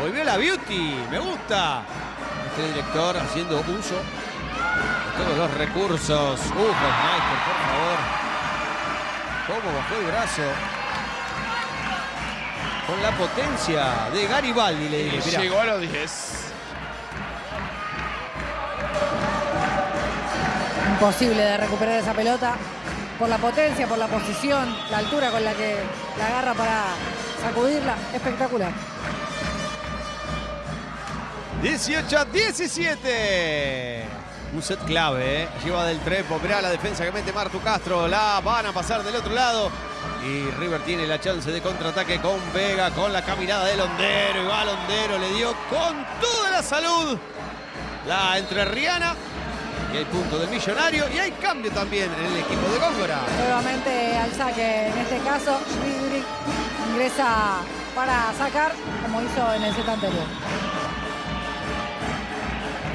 Volvió la Beauty. Me gusta. Este director haciendo uso de todos los recursos. Uh, Meister, por favor. ¿Cómo bajó el brazo? Con la potencia de Garibaldi, le dije. llegó a los 10. Imposible de recuperar esa pelota por la potencia, por la posición, la altura con la que la agarra para sacudirla. Espectacular. 18 a 17. Un set clave, ¿eh? Lleva del trepo. Mirá la defensa que mete Martu Castro. La van a pasar del otro lado. Y River tiene la chance de contraataque con Vega, con la caminada de Londero. Y va Londero, le dio con toda la salud. La entrerriana. Y el punto del millonario. Y hay cambio también en el equipo de Góngora. Nuevamente al saque, en este caso, Schmidrick ingresa para sacar, como hizo en el set anterior.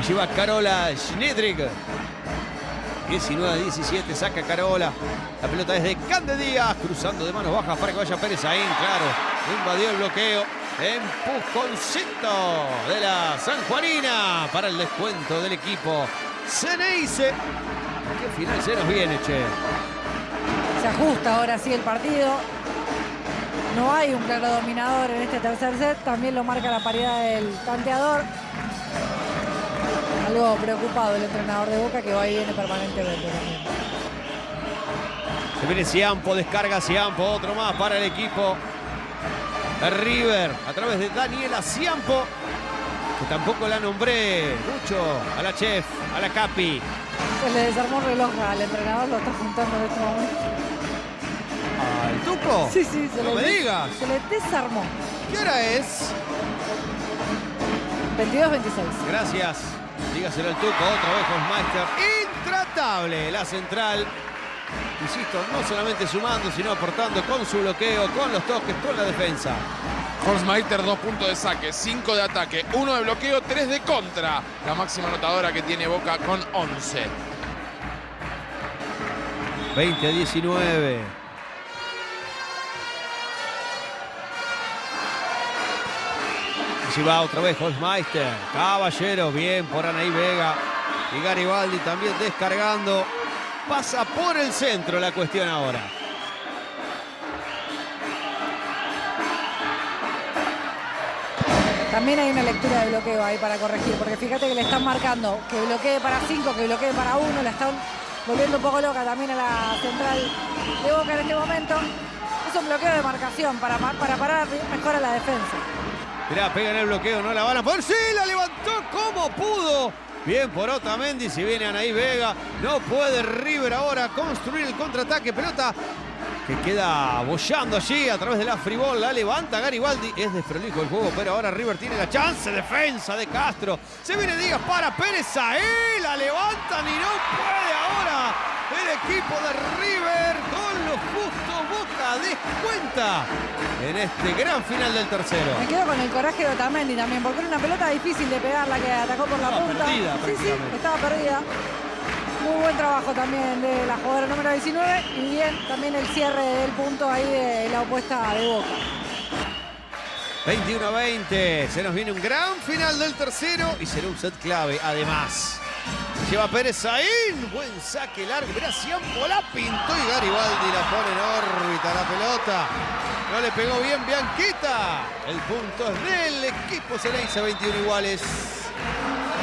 Lleva Carola Schnedrig. 19 a 17, saca Carola. La pelota es de Cande Díaz, cruzando de manos bajas para que vaya Pérez Aín, claro. Invadió el bloqueo. Empujoncito de la San Juanina para el descuento del equipo. Ceneice. Qué final se nos viene, che. Se ajusta ahora sí el partido. No hay un claro dominador en este tercer set. También lo marca la paridad del tanteador. Algo preocupado el entrenador de Boca que va y viene permanentemente también. Se viene Ciampo, descarga Ciampo, otro más para el equipo River a través de Daniela Ciampo, que tampoco la nombré mucho a la chef, a la Capi. Se le desarmó un reloj al entrenador, lo está juntando en este momento. ¿Al Tuco? Sí, sí, se No le me digas. Se le desarmó. ¿Qué hora es? 22-26. Gracias. Dígaselo al Tuco, otra vez Hofmeister. Intratable la central. Insisto, no solamente sumando, sino aportando con su bloqueo, con los toques, con la defensa. Horstmeister, dos puntos de saque, cinco de ataque, uno de bloqueo, tres de contra. La máxima anotadora que tiene Boca con 11. 20 a 19. Así va otra vez Holzmeister. Caballero, bien por Anaí Vega. Y Garibaldi también descargando. Pasa por el centro la cuestión ahora. También hay una lectura de bloqueo ahí para corregir, porque fíjate que le están marcando que bloquee para 5, que bloquee para 1, la están volviendo un poco loca también a la central de Boca en este momento. Es un bloqueo de marcación para, para parar mejor a la defensa. Mirá, pega en el bloqueo, no la van a poder. ¡Sí! La levantó como pudo. Bien por Otamendi, si viene Anaí Vega. No puede River ahora construir el contraataque. Pelota que queda bollando allí a través de la fribol. La levanta Garibaldi. Es desprolijo el juego, pero ahora River tiene la chance. Defensa de Castro. Se viene Díaz para Pérez. Ahí la levantan y no puede ahora el equipo de River con lo justo. Boca descuenta en este gran final del tercero. Me quedo con el coraje de Otamendi también, porque era una pelota difícil de pegar la que atacó por la Estaba punta. perdida, sí, sí, estaba perdida. Muy buen trabajo también de la jugadora número 19 y bien también el cierre del punto ahí de la opuesta de Boca. 21 a 20. Se nos viene un gran final del tercero y será un set clave además. Lleva Pérez Saín. Buen saque largo. Mirá, Ciampo la pintó y Garibaldi la pone en órbita la pelota. No le pegó bien Bianquita. El punto es del equipo Ceneice 21 iguales.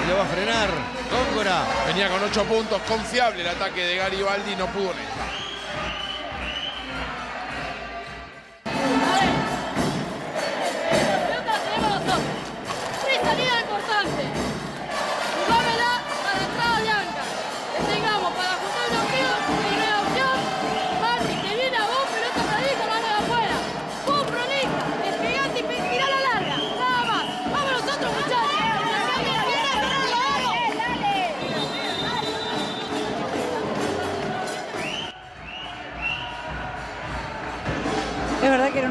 Y lo va a frenar Góngora. Venía con 8 puntos, confiable el ataque de Garibaldi, no pudo. Pelota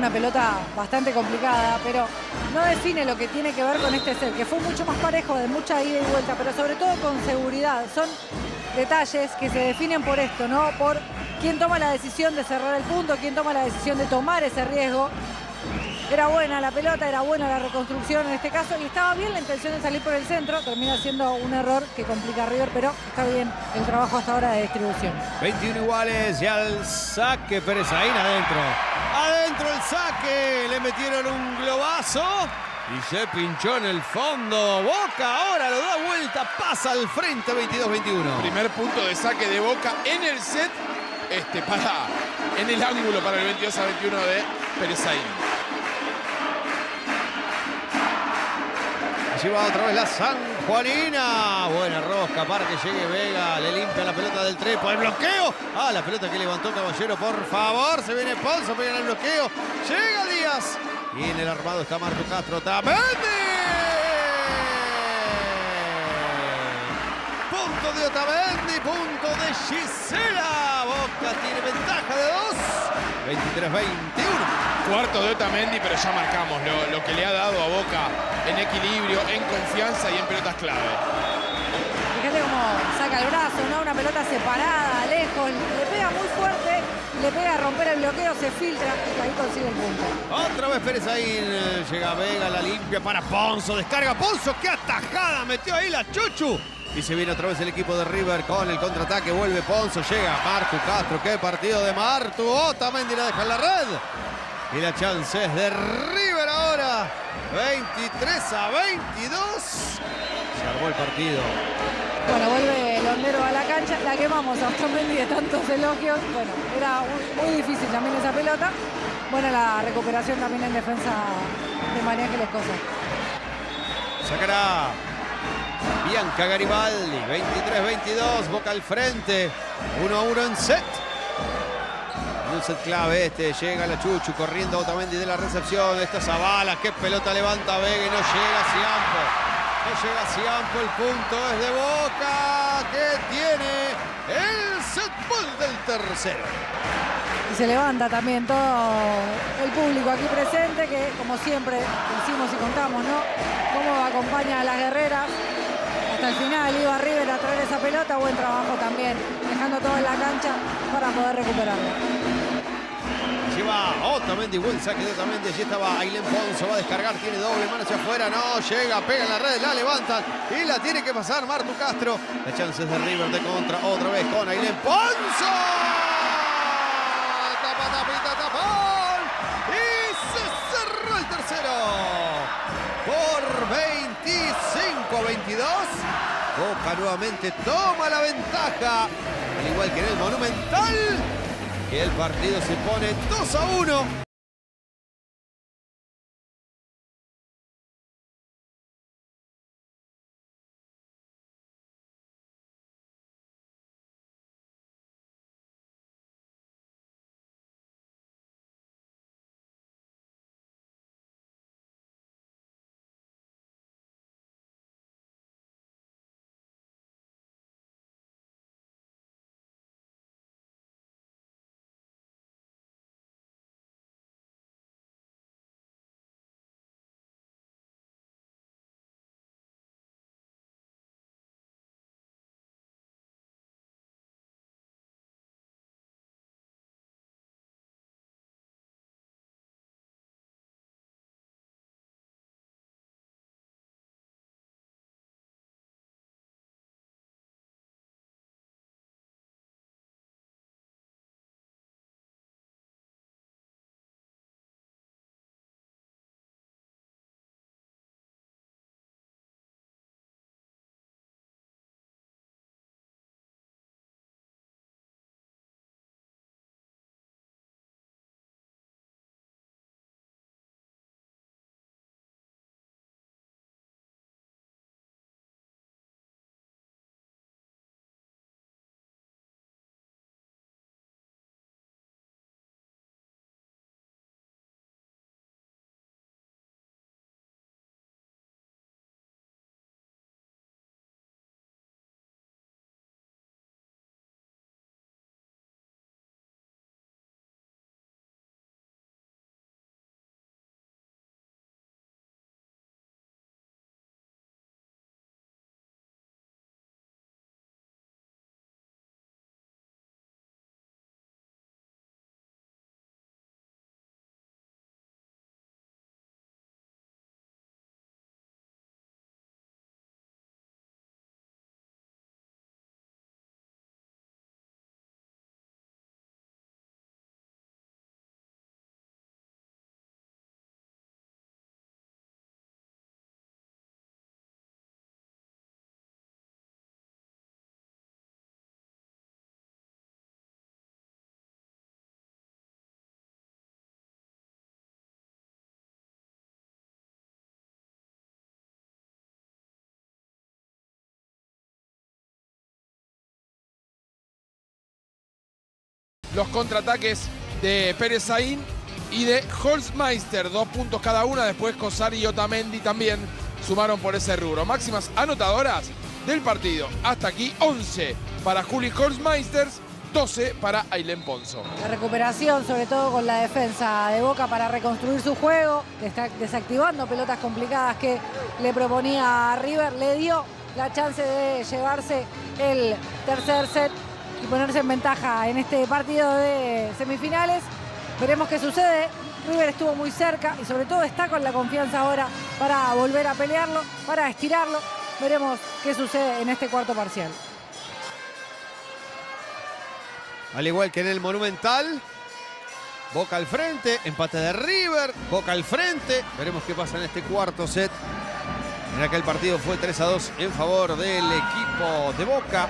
una pelota bastante complicada, pero no define lo que tiene que ver con este set, que fue mucho más parejo, de mucha ida y vuelta, pero sobre todo con seguridad. Son detalles que se definen por esto, ¿no? Por quién toma la decisión de cerrar el punto, quién toma la decisión de tomar ese riesgo. Era buena la pelota, era buena la reconstrucción en este caso y estaba bien la intención de salir por el centro. Termina siendo un error que complica a River, pero está bien el trabajo hasta ahora de distribución. 21 iguales y al saque Pérez Saín adentro. Adentro el saque. Le metieron un globazo. Y se pinchó en el fondo. Boca ahora lo da vuelta. Pasa al frente 22-21. Primer punto de saque de Boca en el set. Este, para, en el ángulo para el 22 a 21 de Pérez Saín. Allí otra vez la San Juanina. Buena rosca para que llegue Vega. Le limpia la pelota del trepo. El bloqueo. Ah, la pelota que levantó Caballero, por favor. Se viene Ponzo, pega en el bloqueo. Llega Díaz. Y en el armado está Marco Castro. Tamendi. Punto de Otamendi, punto de Gisela. Boca tiene ventaja de dos. 23-21. Cuarto de Otamendi, pero ya marcamos lo, lo que le ha dado a Boca en equilibrio, en confianza y en pelotas clave. Fíjate cómo saca saca el brazo, ¿no? Una pelota separada, lejos, le pega muy fuerte, le pega a romper el bloqueo, se filtra y ahí consigue el punto. Otra vez Pérez ahí eh, llega Vega, la limpia para Ponzo, descarga Ponzo, qué atajada, metió ahí la Chuchu. Y se viene otra vez el equipo de River con el contraataque, vuelve Ponzo, llega Martu Castro, qué partido de Martu, Otamendi la deja en la red. Y la chance es de River ahora, 23 a 22. Se armó el partido. Bueno, vuelve Londero a la cancha, la quemamos a Otamendi de tantos elogios. Bueno, era muy, difícil también esa pelota. Buena la recuperación también en defensa de María Ángeles Cosa. Sacará Bianca Garibaldi, 23-22, Boca al frente, 1 a 1 en set. En un set clave este, llega la Chuchu corriendo Otamendi de la recepción, esta Zavala, qué pelota levanta Vega y no llega Ciampo. No llega Ciampo, el punto es de Boca, que tiene el set ball del tercero. Y se levanta también todo el público aquí presente, que como siempre decimos y contamos, ¿no? Cómo acompaña a las guerreras. Hasta el final iba River a traer esa pelota, buen trabajo también, dejando todo en la cancha para poder recuperarla. Lleva Otamendi, buen saque de Otamendi. Allí estaba Ailén Ponzo, va a descargar, tiene doble mano hacia afuera. No, llega, pega en la red, la levantan y la tiene que pasar Martu Castro. La chance es de River de contra, otra vez con Ailén Ponzo. Tapa, tapita, tapón. Y se cerró el tercero. Por 25 a 22. Boca nuevamente toma la ventaja. Al igual que en el Monumental. Y el partido se pone 2 a 1. Los contraataques de Pérez Saín y de Holzmeister. Dos puntos cada una. Después Cosari y Otamendi también sumaron por ese rubro. Máximas anotadoras del partido. Hasta aquí 11 para Juli Holzmeister, 12 para Ailén Ponzo. La recuperación, sobre todo con la defensa de Boca para reconstruir su juego, está desactivando pelotas complicadas que le proponía a River, le dio la chance de llevarse el tercer set y ponerse en ventaja en este partido de semifinales. Veremos qué sucede. River estuvo muy cerca y sobre todo está con la confianza ahora para volver a pelearlo, para estirarlo. Veremos qué sucede en este cuarto parcial. Al igual que en el Monumental. Boca al frente, empate de River, Boca al frente. Veremos qué pasa en este cuarto set. En aquel partido fue 3 a 2 en favor del equipo de Boca.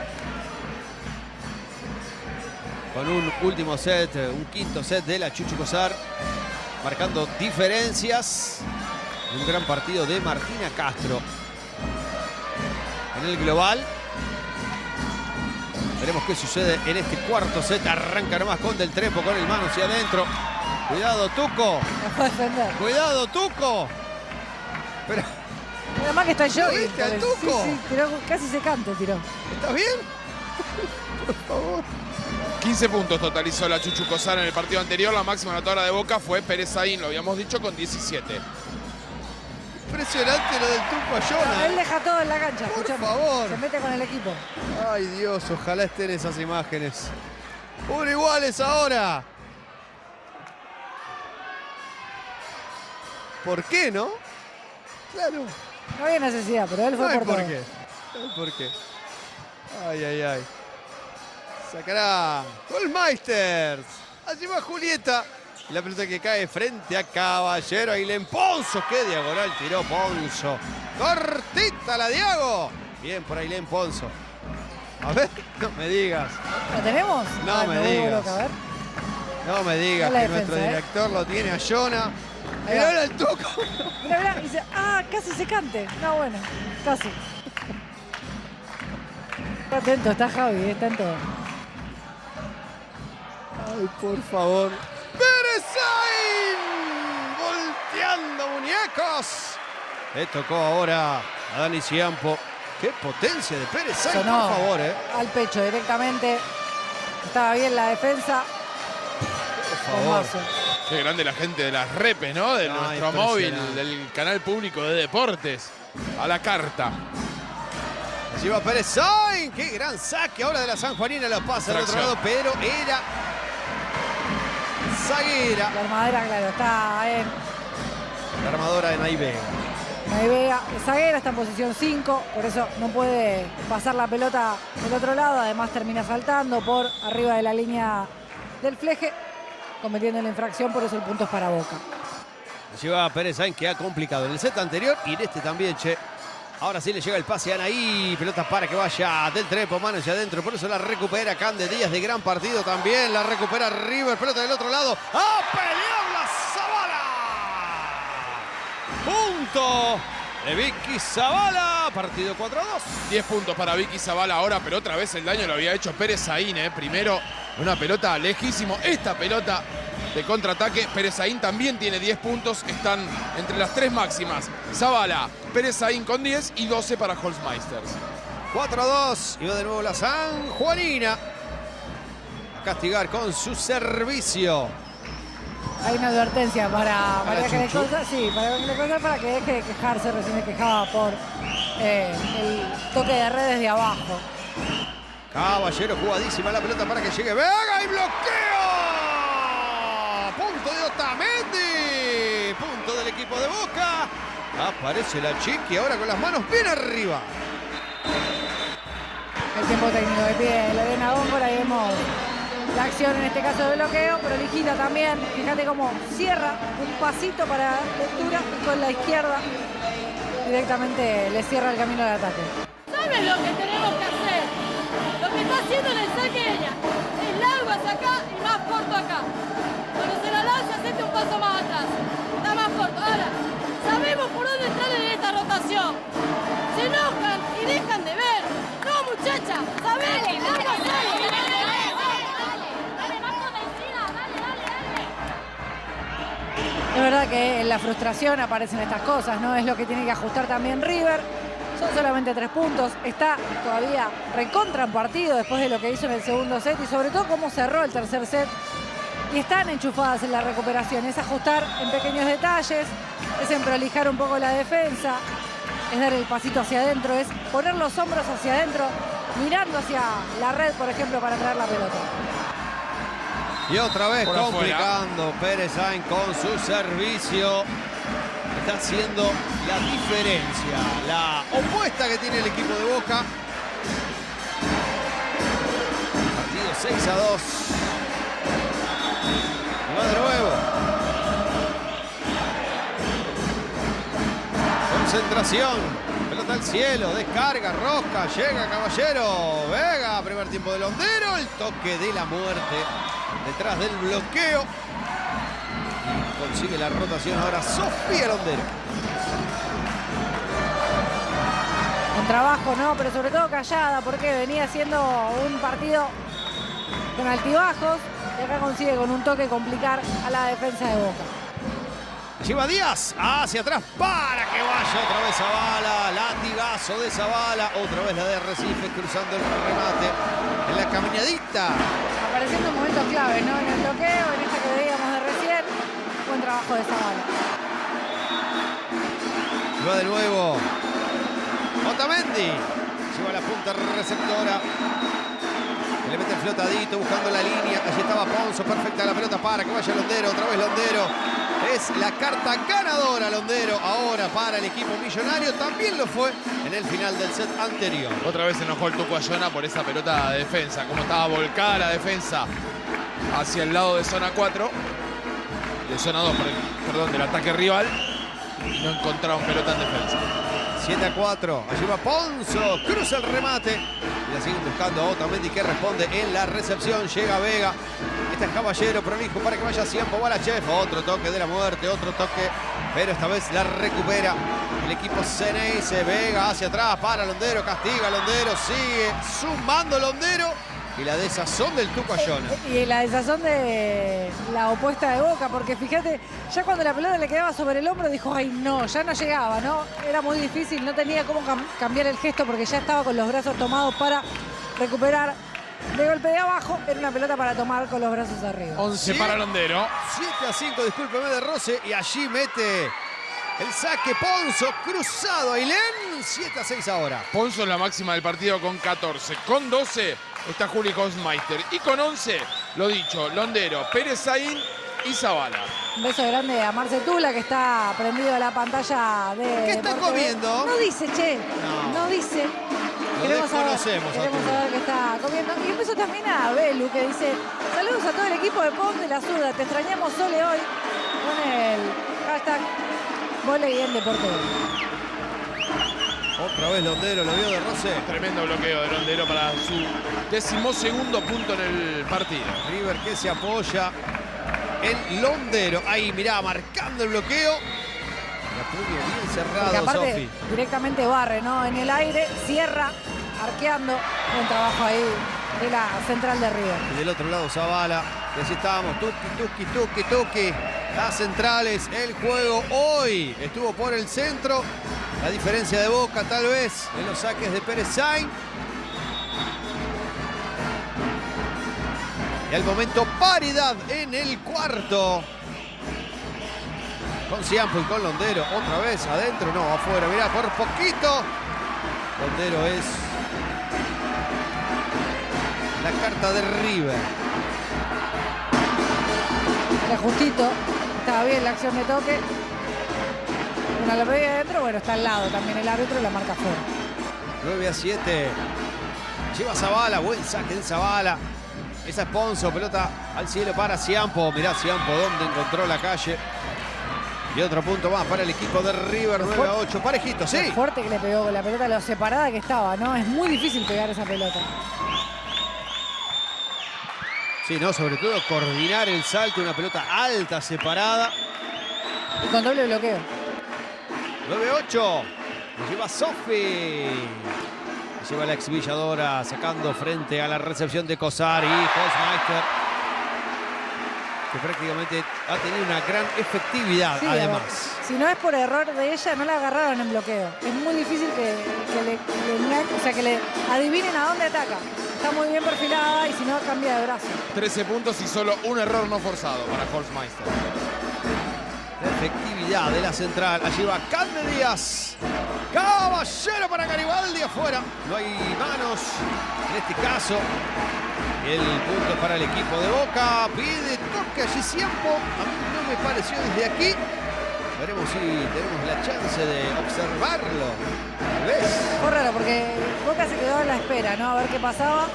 Con un último set, un quinto set de la Chuchu Cosar. Marcando diferencias. Un gran partido de Martina Castro. En el global. Veremos qué sucede en este cuarto set. Arranca nomás con Del Trepo, con el mano hacia adentro. Cuidado, Tuco. Cuidado, Tuco. Pero... Nada más que está yo. viste al Tuco? Sí, sí, tiró, casi se cante, tiró. ¿Estás bien? Por favor. 15 puntos totalizó la Chuchu Cosar en el partido anterior. La máxima anotadora de Boca fue Pérez Aín, lo habíamos dicho, con 17. Impresionante lo del Tuco a No, Jonah. él deja todo en la cancha, Por escuchame. favor. Se mete con el equipo. Ay Dios, ojalá estén esas imágenes. Uno iguales ahora. ¿Por qué, no? Claro. No había necesidad, pero él fue No por por todo. qué. No hay por qué. Ay, ay, ay. Sacará Goldmeisters. Allí va Julieta. La pelota que cae frente a Caballero. Ailén Ponzo. Qué diagonal tiró Ponzo. Cortita la Diago. Bien por Ailén Ponzo. A ver, no me digas. ¿Lo tenemos? No Ay, me digas. loca, a ver. No me digas que nuestro ¿eh? director lo tiene a Jonah. Mirá ahora el Tuco. Y dice, ah, casi se cante. No, bueno, casi. Está atento, está Javi, eh, está en todo. Ay, por favor. ¡Berezain! Volteando muñecos. Le tocó ahora a Dani Ciampo. ¡Qué potencia de Pérez Sainz, Sonó por favor, eh! al pecho directamente. Estaba bien la defensa. Por favor. Qué grande la gente de las repes, ¿no? De nuestro móvil, del canal público de deportes. A la carta. Allí va Pérez Sainz. ¡Qué gran saque! Ahora de la San Juanina lo pasa al otro lado, pero era Zaguera. La armadera, claro, está en La armadora de Nay Vega. Nay Vega. Zaguera está en posición 5, por eso no puede pasar la pelota del otro lado. Además termina saltando por arriba de la línea del fleje, cometiendo la infracción, por eso el punto es para Boca. Lleva Pérez Sainz que ha complicado en el set anterior y en este también, che. Ahora sí le llega el pase a Anaí. Pelota para que vaya del trepo, mano hacia adentro. Por eso la recupera Cande Díaz de gran partido también. La recupera River. Pelota del otro lado. ¡A pelear la Zavala! Punto de Vicky Zavala. Partido 4 a 2. 10 puntos para Vicky Zavala ahora, pero otra vez el daño lo había hecho Pérez Aín, ¿eh? Primero una pelota lejísimo. Esta pelota de contraataque, Pérez Aín también tiene 10 puntos. Están entre las tres máximas. Zavala, Pérez Aín con 10 y 12 para Holzmeisters. 4 a 2. Y va de nuevo la San Juanina. A castigar con su servicio. Hay una advertencia para María Chuchu? Cosa, sí, para Cosa para que deje de quejarse, recién se quejaba por eh, el toque de redes de abajo. Caballero, jugadísima la pelota para que llegue Vega y bloqueo. Punto de Otamendi. Punto del equipo de Boca. Aparece la Chiqui ahora con las manos bien arriba. El tiempo técnico de pie de Lorena Góngora y vemos la acción en este caso de bloqueo, pero Lijita también. Fíjate cómo cierra un pasito para lectura y con la izquierda directamente le cierra el camino al ataque. ¿Sabes lo que tenemos que hacer? Lo que está haciendo en el saque ella. Es largo hacia acá y más corto acá. Paso más atrás. Está más corto. Ahora, sabemos por dónde entrar en esta rotación. Se enojan y dejan de ver. No, muchacha, sabemos. Vamos a hacerlo. Es verdad que en la frustración aparecen estas cosas, ¿no? Es lo que tiene que ajustar también River. Son solamente tres puntos. Está todavía recontra en partido después de lo que hizo en el segundo set y sobre todo cómo cerró el tercer set. Y están enchufadas en la recuperación. Es ajustar en pequeños detalles, es en prolijar un poco la defensa. es dar el pasito hacia adentro, es poner los hombros hacia adentro, mirando hacia la red, por ejemplo, para traer la pelota. Y otra vez Por afuera. complicando Pérez Sainz con su servicio. Está haciendo la diferencia. La Opuesta que tiene el equipo de Boca. partido 6 a 2. De nuevo. Concentración. Pelota al cielo. Descarga. Rosca. Llega Caballero. Vega. Primer tiempo de Londero. El toque de la muerte. Detrás del bloqueo. Consigue la rotación ahora Sofía Londero. Con trabajo, ¿no? Pero sobre todo callada, porque venía siendo un partido con altibajos. Y acá consigue con un toque complicar a la defensa de Boca. Lleva Díaz hacia atrás para que vaya otra vez Zavala. Latigazo de Zavala. Otra vez la de Recife cruzando el remate en la caminadita. Apareciendo en momentos clave, ¿no? En el bloqueo, en esta que veíamos de recién. Buen trabajo de Zavala. Va de nuevo. Otamendi. Lleva la punta receptora. Le mete el flotadito buscando la línea. Allí estaba Ponzo. Perfecta la pelota para que vaya Londero. Otra vez Londero. Es la carta ganadora Londero. Ahora para el equipo millonario. También lo fue en el final del set anterior. Otra vez se enojó el Tuco Ayona por esa pelota de defensa. Como estaba volcada la defensa hacia el lado de zona 4. De zona 2, por el- perdón, del ataque rival. No encontraron pelota en defensa. 7 a 4. Allí va Ponzo. Cruza el remate. Y la siguen buscando Otamendi que responde en la recepción. Llega Vega. Este es Caballero. Prolijo para que vaya Ciampo. Balachev. Otro toque de la muerte. Otro toque. Pero esta vez la recupera el equipo Ceneice. Vega hacia atrás para Londero. Castiga Londero. Sigue sumando Londero. Y la desazón del Tuco Ayona. Y la desazón de la opuesta de Boca, porque fíjate, ya cuando la pelota le quedaba sobre el hombro, dijo, ay no, ya no llegaba, ¿no? Era muy difícil, no tenía cómo cam- cambiar el gesto porque ya estaba con los brazos tomados para recuperar de golpe de abajo. Era una pelota para tomar con los brazos arriba. 11 Sí. para Londero. 7 a 5, discúlpeme de Roce. Y allí mete el saque Ponzo. Cruzado Ailén. 7 a 6 ahora. Ponzo en la máxima del partido con 14. Con 12 está Juli Hausmeister. Y con 11, lo dicho, Londero, Pérez Saín y Zavala. Un beso grande a Marce Tula, que está prendido a la pantalla de. ¿Qué está Deporte B. comiendo? No dice, che. No. No, dice. Lo desconocemos a queremos saber qué está comiendo. Y un beso también a Belu, que dice: Saludos a todo el equipo de Ponte la Zurda. Te extrañamos Sole hoy con el hashtag Voley en Deporte B. Otra vez Londero, lo vio de Roce. Tremendo bloqueo de Londero para su decimosegundo punto en el partido. River que se apoya en Londero. Ahí, mirá, marcando el bloqueo. Bien cerrado, aparte Sofi. directamente barre, ¿no? En el aire, cierra, arqueando. Buen trabajo ahí de la central de River. Y del otro lado Zavala. Y así estábamos. Tuki, tuki, tuki, tuki. Las centrales, el juego hoy estuvo por el centro. La diferencia de Boca tal vez en los saques de Pérez Sainz. Y al momento paridad en el cuarto. Con Ciampo y con Londero. Otra vez adentro, no, afuera. Mirá, por poquito. Londero es la carta de River. Era justito, estaba bien la acción de toque. Una la pedía adentro, bueno, está al lado también el árbitro y la marca fuera. 9 a 7. Lleva Zavala, buen saque de Zavala. Esa es Ponzo, pelota al cielo para Ciampo. Mirá Ciampo donde encontró la calle. Y otro punto más para el equipo de River, 9 a 8. Parejito, sí. Lo fuerte que le pegó con la pelota, lo separada que estaba, ¿no? Es muy difícil pegar esa pelota. Sí, no, sobre todo coordinar el salto, una pelota alta, separada. Y con doble bloqueo. 9-8. Lo lleva Sofi. Lo lleva la exvilladora sacando frente a la recepción de Cosar y Hosmeister. Que prácticamente ha tenido una gran efectividad Sí, además. Si no es por error de ella, no la agarraron en bloqueo. Es muy difícil que, que le, que le engan- o sea, que le adivinen a dónde ataca. Está muy bien perfilada y si no, cambia de brazo. 13 puntos y solo un error no forzado para Holzmeister. La efectividad de la central. Allí va Cande. Caballero para Garibaldi afuera. No hay manos en este caso. El punto para el equipo de Boca. Pide toque allí Ciampo. A mí no me pareció desde aquí. Veremos si tenemos la chance de observarlo. Vez. Fue raro porque Boca se quedó en la espera, ¿no? A ver qué pasaba.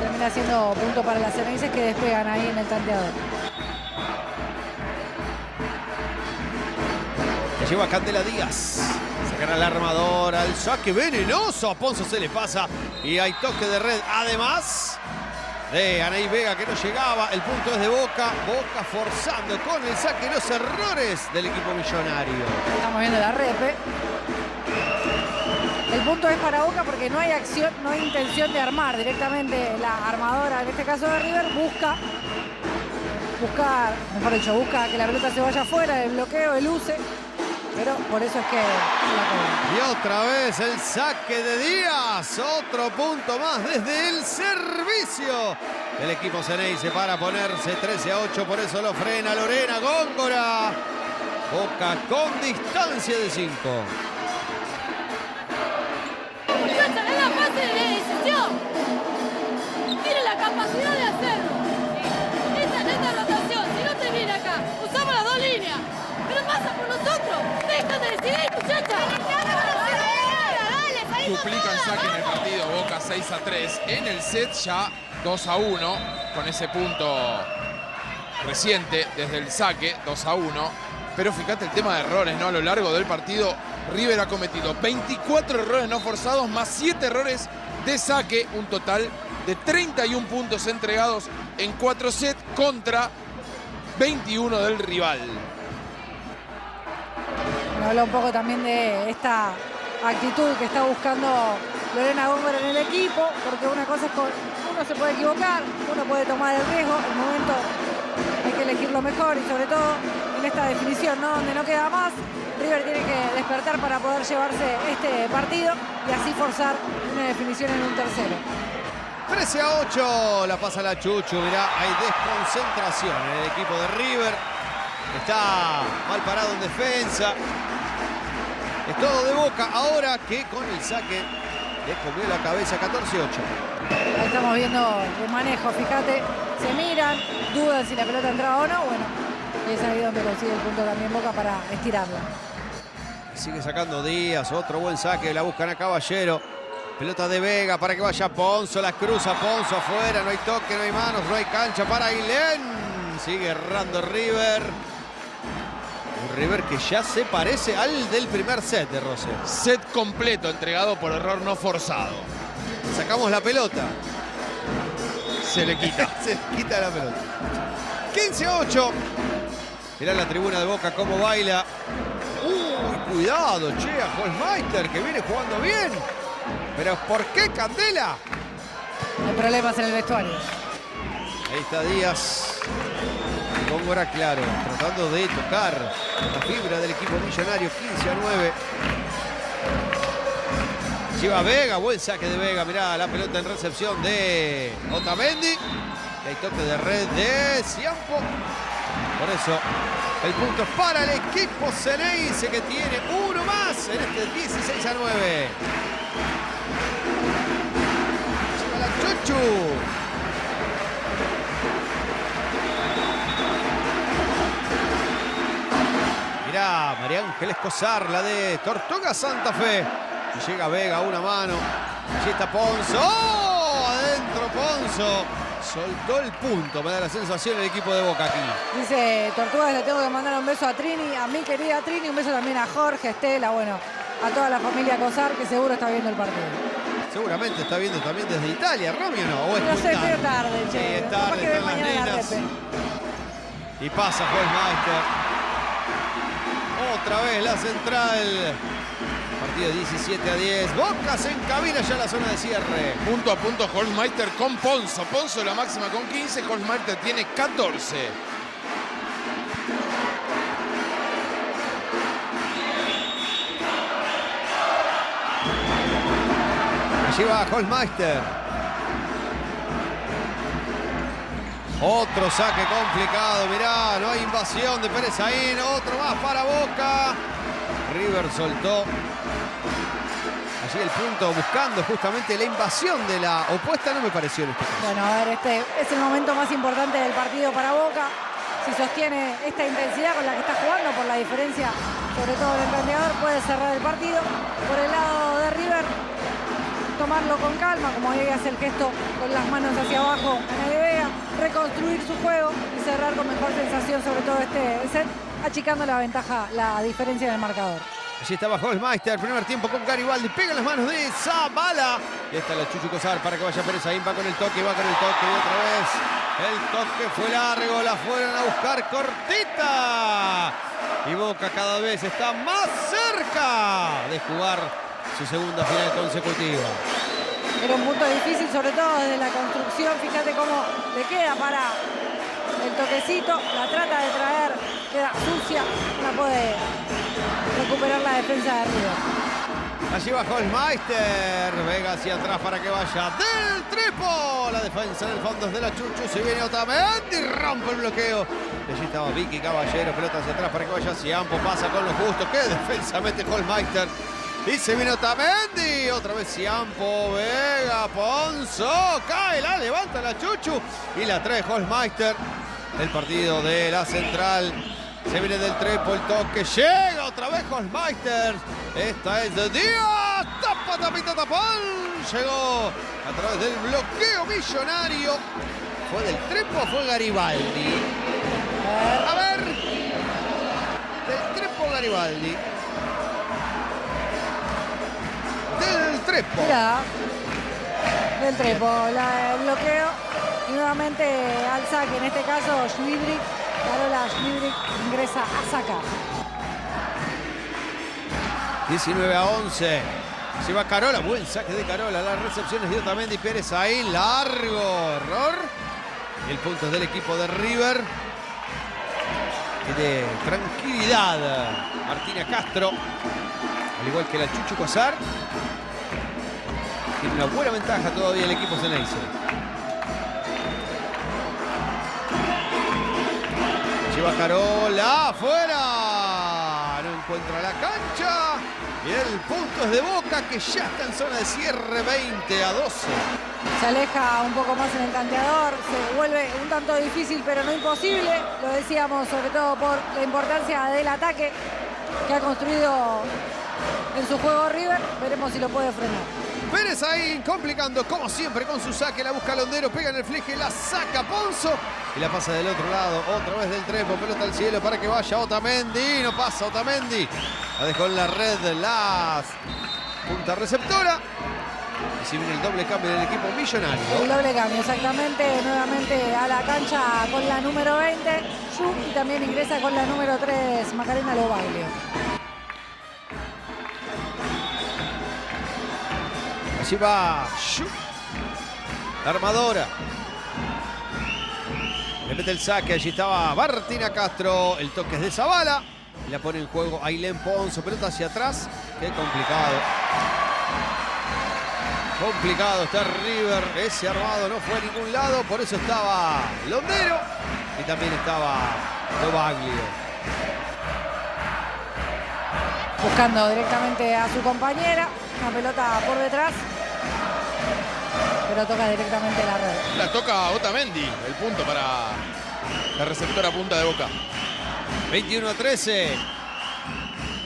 Termina siendo punto para las Ceneices que despegan ahí en el tanteador. Lleva Candela Díaz. Sacan al armador, al saque venenoso. A Ponzo se le pasa y hay toque de red. Además de Anaí Vega que no llegaba. El punto es de Boca. Boca forzando con el saque los errores del equipo millonario. Estamos viendo la repe. El punto es para Boca porque no hay acción, no hay intención de armar directamente la armadora, en este caso de River, busca buscar, mejor dicho, busca que la pelota se vaya afuera, el bloqueo, el luce, pero por eso es que. Y otra vez el saque de Díaz. Otro punto más desde el servicio. El equipo Ceneice para ponerse 13 a 8. Por eso lo frena Lorena Góngora. Boca con distancia de 5. Muchacha, es la fase de decisión. Tiene la capacidad de hacerlo. Pasa por nosotros. Deja de decidir, saque en el partido, Boca 6 a 3. En el set ya 2 a 1, con ese punto reciente desde el saque, 2 a 1. Pero fíjate el tema de errores, ¿no? A lo largo del partido, River ha cometido 24 errores no forzados más 7 errores de saque, un total de 31 puntos entregados en 4 sets contra 21 del rival. Habla un poco también de esta actitud que está buscando Lorena Góngora en el equipo, porque una cosa es con, uno se puede equivocar, uno puede tomar el riesgo, el momento hay que elegir lo mejor y sobre todo en esta definición, ¿no? donde no queda más, River tiene que despertar para poder llevarse este partido y así forzar una definición en un tercero. 13 a 8, la pasa la Chuchu, mirá, hay desconcentración en el equipo de River. Está mal parado en defensa. Es todo de boca. Ahora que con el saque le comió la cabeza 14-8. Ahí estamos viendo el manejo, fíjate, se miran, dudan si la pelota entraba o no, bueno, y es ahí donde consigue el punto también Boca para estirarla. Sigue sacando Díaz, otro buen saque, la buscan a Caballero. Pelota de Vega para que vaya Ponzo, la cruza Ponzo afuera, no hay toque, no hay manos, no hay cancha para Ailén. Sigue errando River. Un River que ya se parece al del primer set de Rosé. Set completo entregado por error no forzado. Sacamos la pelota. Se le quita. se le quita la pelota. 15 a 8. Mirá la tribuna de Boca cómo baila. Uy, cuidado, che, a Holmeister que viene jugando bien. Pero ¿por qué Candela? Hay problemas en el vestuario. Ahí está Díaz. Góngora, claro, tratando de tocar la fibra del equipo millonario. 15 a 9. Lleva Vega, buen saque de Vega. Mirá la pelota en recepción de Otamendi. Y hay toque de red de Ciampo. Por eso el punto para el equipo Ceneice que tiene uno más en este 16 a 9. Lleva la Chuchu. María Ángeles Cosar, la de Tortuga Santa Fe. Y llega Vega, una mano. Allí está Ponzo. ¡Oh! Adentro Ponzo. Soltó el punto, me da la sensación el equipo de Boca aquí. Dice Tortugas, le tengo que mandar un beso a Trini, a mi querida Trini, un beso también a Jorge, Estela, bueno, a toda la familia Cosar que seguro está viendo el partido. Seguramente está viendo también desde Italia, Romeo no, o es No muy sé, tarde. pero tarde, che. Sí, es tarde, están las la nenas. Y pasa Holmeister. Otra vez la central. Partido 17 a 10. Boca se encamina ya a la zona de cierre. Punto a punto Holmeister con Ponzo. Ponzo la máxima con 15, Holmeister tiene 14. Allí va Holmeister. Otro saque complicado, mirá, no hay invasión de Pérez Aín, otro más para Boca. River soltó allí el punto buscando justamente la invasión de la opuesta, no me pareció en este. Bueno, a ver, este es el momento más importante del partido para Boca. Si sostiene esta intensidad con la que está jugando, por la diferencia, sobre todo del planteador, puede cerrar el partido. Por el lado de River, tomarlo con calma, como ahí hace el gesto con las manos hacia abajo Nadie Vega, reconstruir su juego y cerrar con mejor sensación, sobre todo este set, achicando la ventaja, la diferencia del marcador. Allí estaba Holmeister, primer tiempo con Garibaldi, pega las manos de Zabala. Y está la Chuchu Cosar para que vaya Pérez ahí, va con el toque, va con el toque y otra vez. El toque fue largo, la fueron a buscar cortita. Y Boca cada vez está más cerca de jugar su segunda final consecutiva. Era un punto difícil, sobre todo desde la construcción. Fíjate cómo le queda para el toquecito. La trata de traer, queda sucia. La puede recuperar la defensa de River. Allí va Holmeister. Vega hacia atrás para que vaya del Trepo. La defensa en el fondo es de la Chuchu. Se viene Otamendi. Rompe el bloqueo. Allí estaba Vicky Caballero. Pelota hacia atrás para que vaya Ciampo. Pasa con lo justo. Qué defensa mete Holmeister. Y se viene Otamendi. Otra vez Ciampo. Vega. Ponzo. Cae. La levanta la Chuchu. Y la trae Holmeister. El partido de la central. Se viene del trepo el toque. Llega otra vez Holmeister. Esta es de Díaz. Tapa, tapita, tapón. Llegó a través del bloqueo millonario. ¿Fue del trepo fue Garibaldi? A ver. Del trepo Garibaldi. Del trepo. Mirá, del trepo, la- el bloqueo y nuevamente al saque, en este caso Schmidrick, Carola Schmidrick ingresa a sacar. 19 a 11. Se va Carola, buen saque de Carola. Las recepciones de Otamendi Pérez ahí, largo error. El punto es del equipo de River. Tiene tranquilidad Martina Castro. Al igual que la Chuchu Cosar. Tiene una buena ventaja todavía el equipo Ceneice. Lleva Carola afuera. No encuentra la cancha. Y el punto es de Boca que ya está en zona de cierre 20 a 12. Se aleja un poco más en el tanteador, se vuelve un tanto difícil pero no imposible. Lo decíamos sobre todo por la importancia del ataque que ha construido en su juego River. Veremos si lo puede frenar. Pérez ahí complicando como siempre con su saque. La busca Londero, pega en el fleje, la saca Ponzo. Y la pasa del otro lado, otra vez del trepo, pelota al cielo para que vaya Otamendi. No pasa Otamendi. La dejó en la red la punta receptora. Y si viene el doble cambio del equipo millonario. El doble cambio, exactamente. Nuevamente a la cancha con la número 20. Yu, y también ingresa con la número 3, Macarena Lobaglio. Allí va. La armadora. Le mete el saque. Allí estaba Martina Castro. El toque es de Zavala. La pone en juego Ailén Ponzo. Pelota hacia atrás. Qué complicado. Complicado está River. Ese armado no fue a ningún lado. Por eso estaba Londero. Y también estaba Lobaglio. Buscando directamente a su compañera. Una pelota por detrás. Pero toca directamente la red. La toca Otamendi, el punto para la receptora punta de Boca. 21 a 13.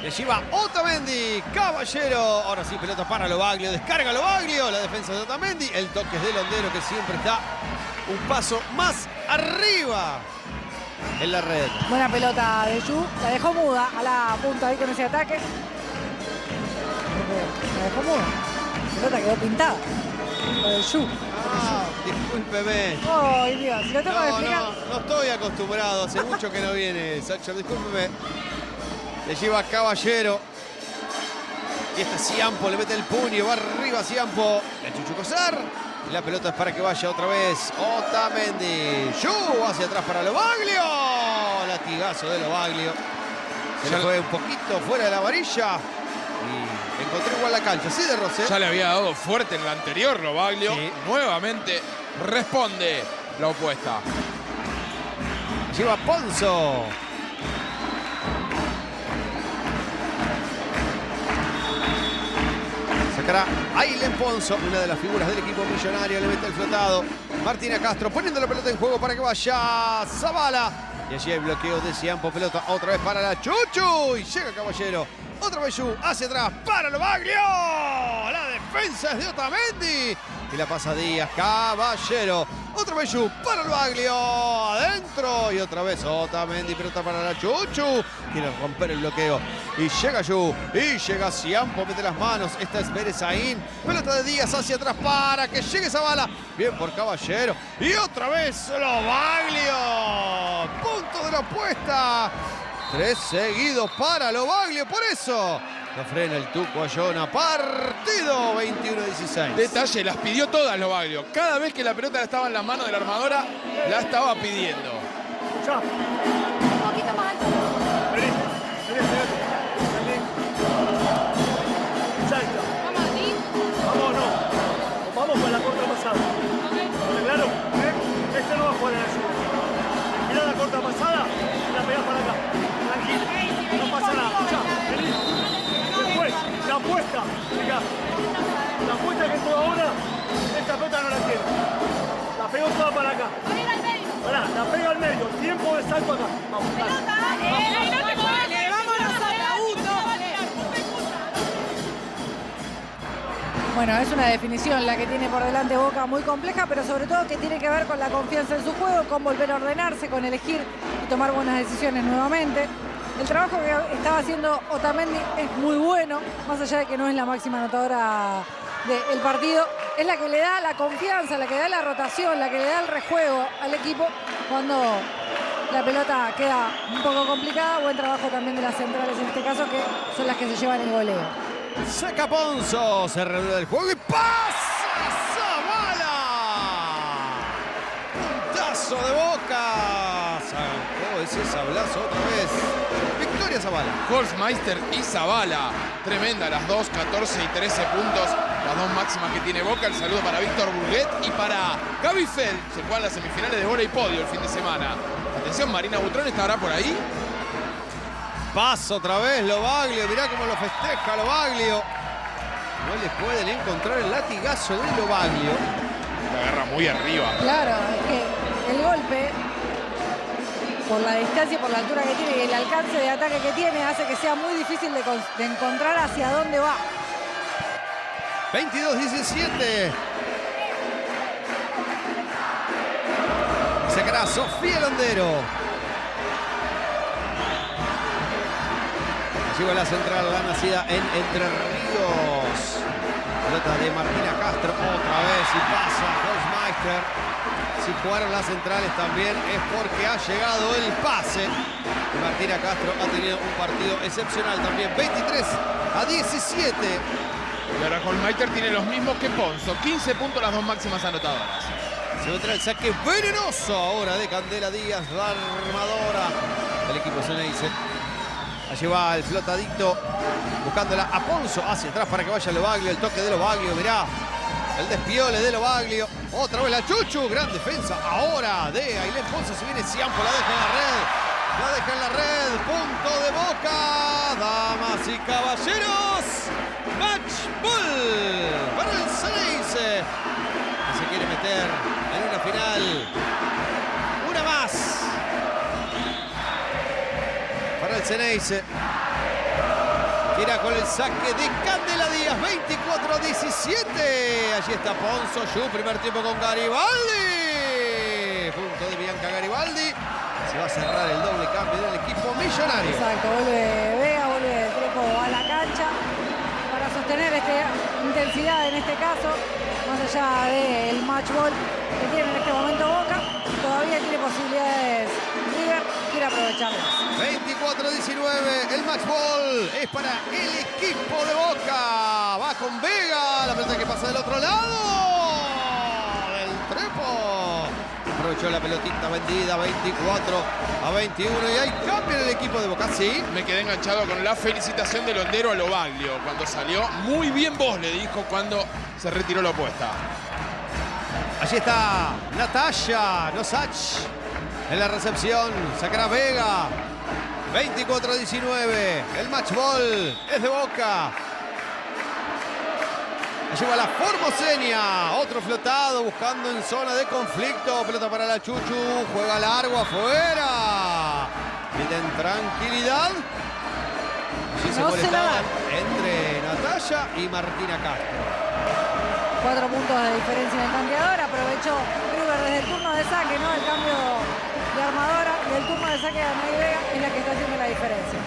Y allí va Otamendi, Caballero. Ahora sí, pelota para Lobaglio. Descarga Lobaglio. La defensa de Otamendi. El toque es de Londero que siempre está un paso más arriba en la red. Buena pelota de Yu. La dejó muda a la punta ahí con ese ataque. La dejó muda. La pelota quedó pintada. Lo de Yu. Ah, discúlpeme. Ay, Dios. Si lo tengo que No, explicar. no, no estoy acostumbrado. Hace mucho que no viene, Sacho. Discúlpeme. Le lleva Caballero. Y este Ciampo le mete el puño. Va arriba Ciampo. El Chuchu Cosar. Y la pelota es para que vaya otra vez Otamendi. Yu hacia atrás para Lobaglio. Latigazo de Lobaglio. Se le fue un poquito fuera de la varilla. Y Encontró igual la cancha. Sí, de Rosé. Ya le había dado fuerte en la anterior, Robaglio. Sí. Nuevamente responde la opuesta. Lleva Ponzo. Sacará Ailen Ponzo, una de las figuras del equipo millonario. Le mete el flotado. Martina Castro poniendo la pelota en juego para que vaya Zavala. Y allí hay bloqueo de Ciampo. Pelota otra vez para la Chuchu. Y llega Caballero. Otra vez Yu hacia atrás para Lobaglio. La defensa es de Otamendi. Y la pasa Díaz. Caballero. Otra vez Yu para Lobaglio. Adentro. Y otra vez Otamendi. Pelota para la Chuchu. Quiere romper el bloqueo. Y llega Yu. Y llega Ciampo. Mete las manos. Esta es Berezaín. Pelota de Díaz hacia atrás para que llegue esa bala. Bien por Caballero. Y otra vez Lobaglio. Punto de la apuesta. Tres seguidos para Lobaglio, por eso lo frena el Tuco Ayona. Partido 21-16. Detalle, las pidió todas Lobaglio. Cada vez que la pelota estaba en las manos de la armadora, la estaba pidiendo. Ya. La apuesta. Fijá. La apuesta que entró ahora, esta pelota no la quiero. La pego toda para acá. Arriba al medio. Pará, la pego al medio. Tiempo de salto acá. Vamos, dale. Eh, no te. Vámonos. Bueno, es una definición la que tiene por delante Boca muy compleja, pero sobre todo que tiene que ver con la confianza en su juego, con volver a ordenarse, con elegir y tomar buenas decisiones nuevamente. El trabajo que estaba haciendo Otamendi es muy bueno, más allá de que no es la máxima anotadora del partido, es la que le da la confianza, la que da la rotación, la que le da el rejuego al equipo cuando la pelota queda un poco complicada. Buen trabajo también de las centrales en este caso, que son las que se llevan el goleo. Saca Ponzo, se reanuda el juego y pasa Zavala. Puntazo de Boca. Sacó ese sablazo otra vez. Victoria Zavala. Holzmeister y Zavala. Tremenda las dos, 14 y 13 puntos. Las dos máximas que tiene Boca. El saludo para Víctor Burguet y para Gaby Feld. Se juegan las semifinales de bola y podio el fin de semana. Atención, Marina Butrón estará por ahí. Pasa otra vez Lobaglio. Mirá cómo lo festeja Lobaglio. No le pueden encontrar el latigazo de Lobaglio. La agarra muy arriba. Claro, es que el golpe, por la distancia por la altura que tiene y el alcance de ataque que tiene, hace que sea muy difícil de, con- de encontrar hacia dónde va. 22-17. Sacará Sofía Londero. Allí va la central, la nacida en Entre Ríos. Pelota de Martina Castro otra vez y pasa Holzmeister. Si jugaron las centrales también es porque ha llegado el pase. Martina Castro ha tenido un partido excepcional también. 23 a 17. Y ahora Holmeister tiene los mismos que Ponzo. 15 puntos las dos máximas anotadoras. Se entra el saque venenoso ahora de Candela Díaz, la armadora del equipo Ceneice. Allí va el flotadito buscándola a Ponzo hacia atrás para que vaya Lobaglio. El toque de Lobaglio, mirá. El despiole de Lobaglio. Otra vez la Chuchu. Gran defensa ahora de Ailén Ponzo. Se viene Ciampo, la deja en la red. La deja en la red. Punto de boca. Damas y caballeros. Match ball para el Ceneice. Que se quiere meter en una final. Una más. Para el Ceneice. Con el saque de Candela Díaz. 24 a 17. Allí está Ponzo. Yu, primer tiempo con Garibaldi. Punto de Bianca Garibaldi. Se va a cerrar el doble cambio del equipo millonario. Exacto, vuelve Vega, vuelve Trepo a la cancha para sostener esta intensidad en este caso, más allá del match ball que tiene en este momento Boca, todavía tiene posibilidades Quiere aprovecharlas. 24-19, el match ball es para el equipo de Boca. Va con Vega, la pelota que pasa del otro lado. Del Trepo. Aprovechó la pelotita vendida, 24 a 21 y hay cambio en el equipo de Boca, sí. Me quedé enganchado con la felicitación del hondero a Lobaglio cuando salió. Muy bien vos, le dijo cuando se retiró la apuesta. Allí está Natalia Nosach en la recepción. Sacará Vega. 24 a 19. El match ball es de Boca. Lleva la Formoseña. Otro flotado buscando en zona de conflicto. Pelota para la Chuchu. Juega largo afuera. Piden tranquilidad. Allí se No se la entre Natalia y Martina Castro. Cuatro puntos de diferencia en el tanteador. Aprovechó River desde el turno de saque, ¿no? El cambio de armadora y el turno de saque de Anay Vega es la que está haciendo la diferencia.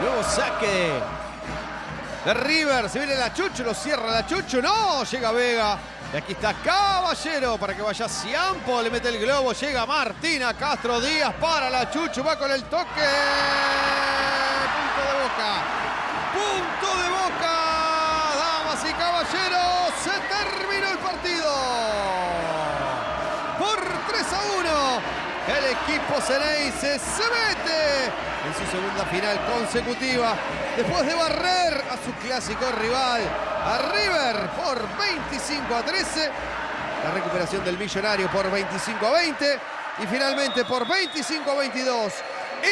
Nuevo saque de River. Se viene la Chuchu, lo cierra la Chuchu. No, llega Vega. Y aquí está Caballero para que vaya Ciampo. Le mete el globo. Llega Martina Castro Díaz para la Chuchu. Va con el toque. Equipo Ceneice se mete en su segunda final consecutiva después de barrer a su clásico rival, a River, por 25 a 13. La recuperación del millonario por 25 a 20 y finalmente por 25 a 22